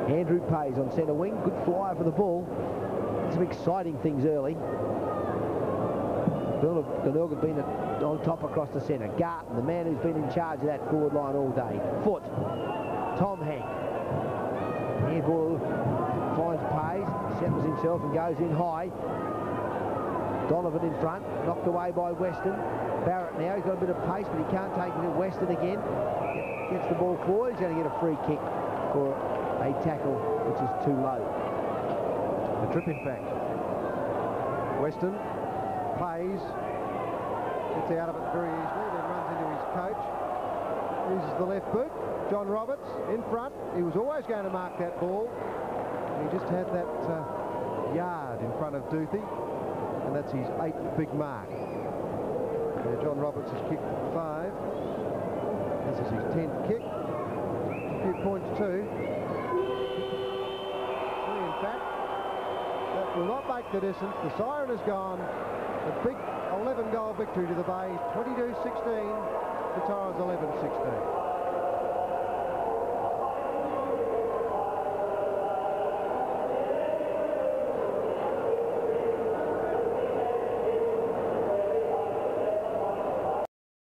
Speaker 2: Andrew Pays on centre wing, good flyer for the ball. Some exciting things early. Glenelg have been on top across the centre. Garton, the man who's been in charge of that forward line all day. Foot. Tom Hank. Handball finds Pays, settles himself and goes in high. Donovan in front, knocked away by Weston. Barrett now, he's got a bit of pace, but he can't take it to Weston again. Gets the ball forward, he's going to get a free kick for a tackle which is too low.
Speaker 1: A trip, in fact. Weston pays, gets out of it very easily, then runs into his coach. Uses the left boot. John Roberts in front. He was always going to mark that ball. He just had that uh, yard in front of Duthie and that's his eighth big mark. Now John Roberts has kicked five. This is his tenth kick. A few points too. Three in fact. That will not make the distance. The siren is gone. A big 11 goal victory to the Bay. 22-16. The Torrens 11-16.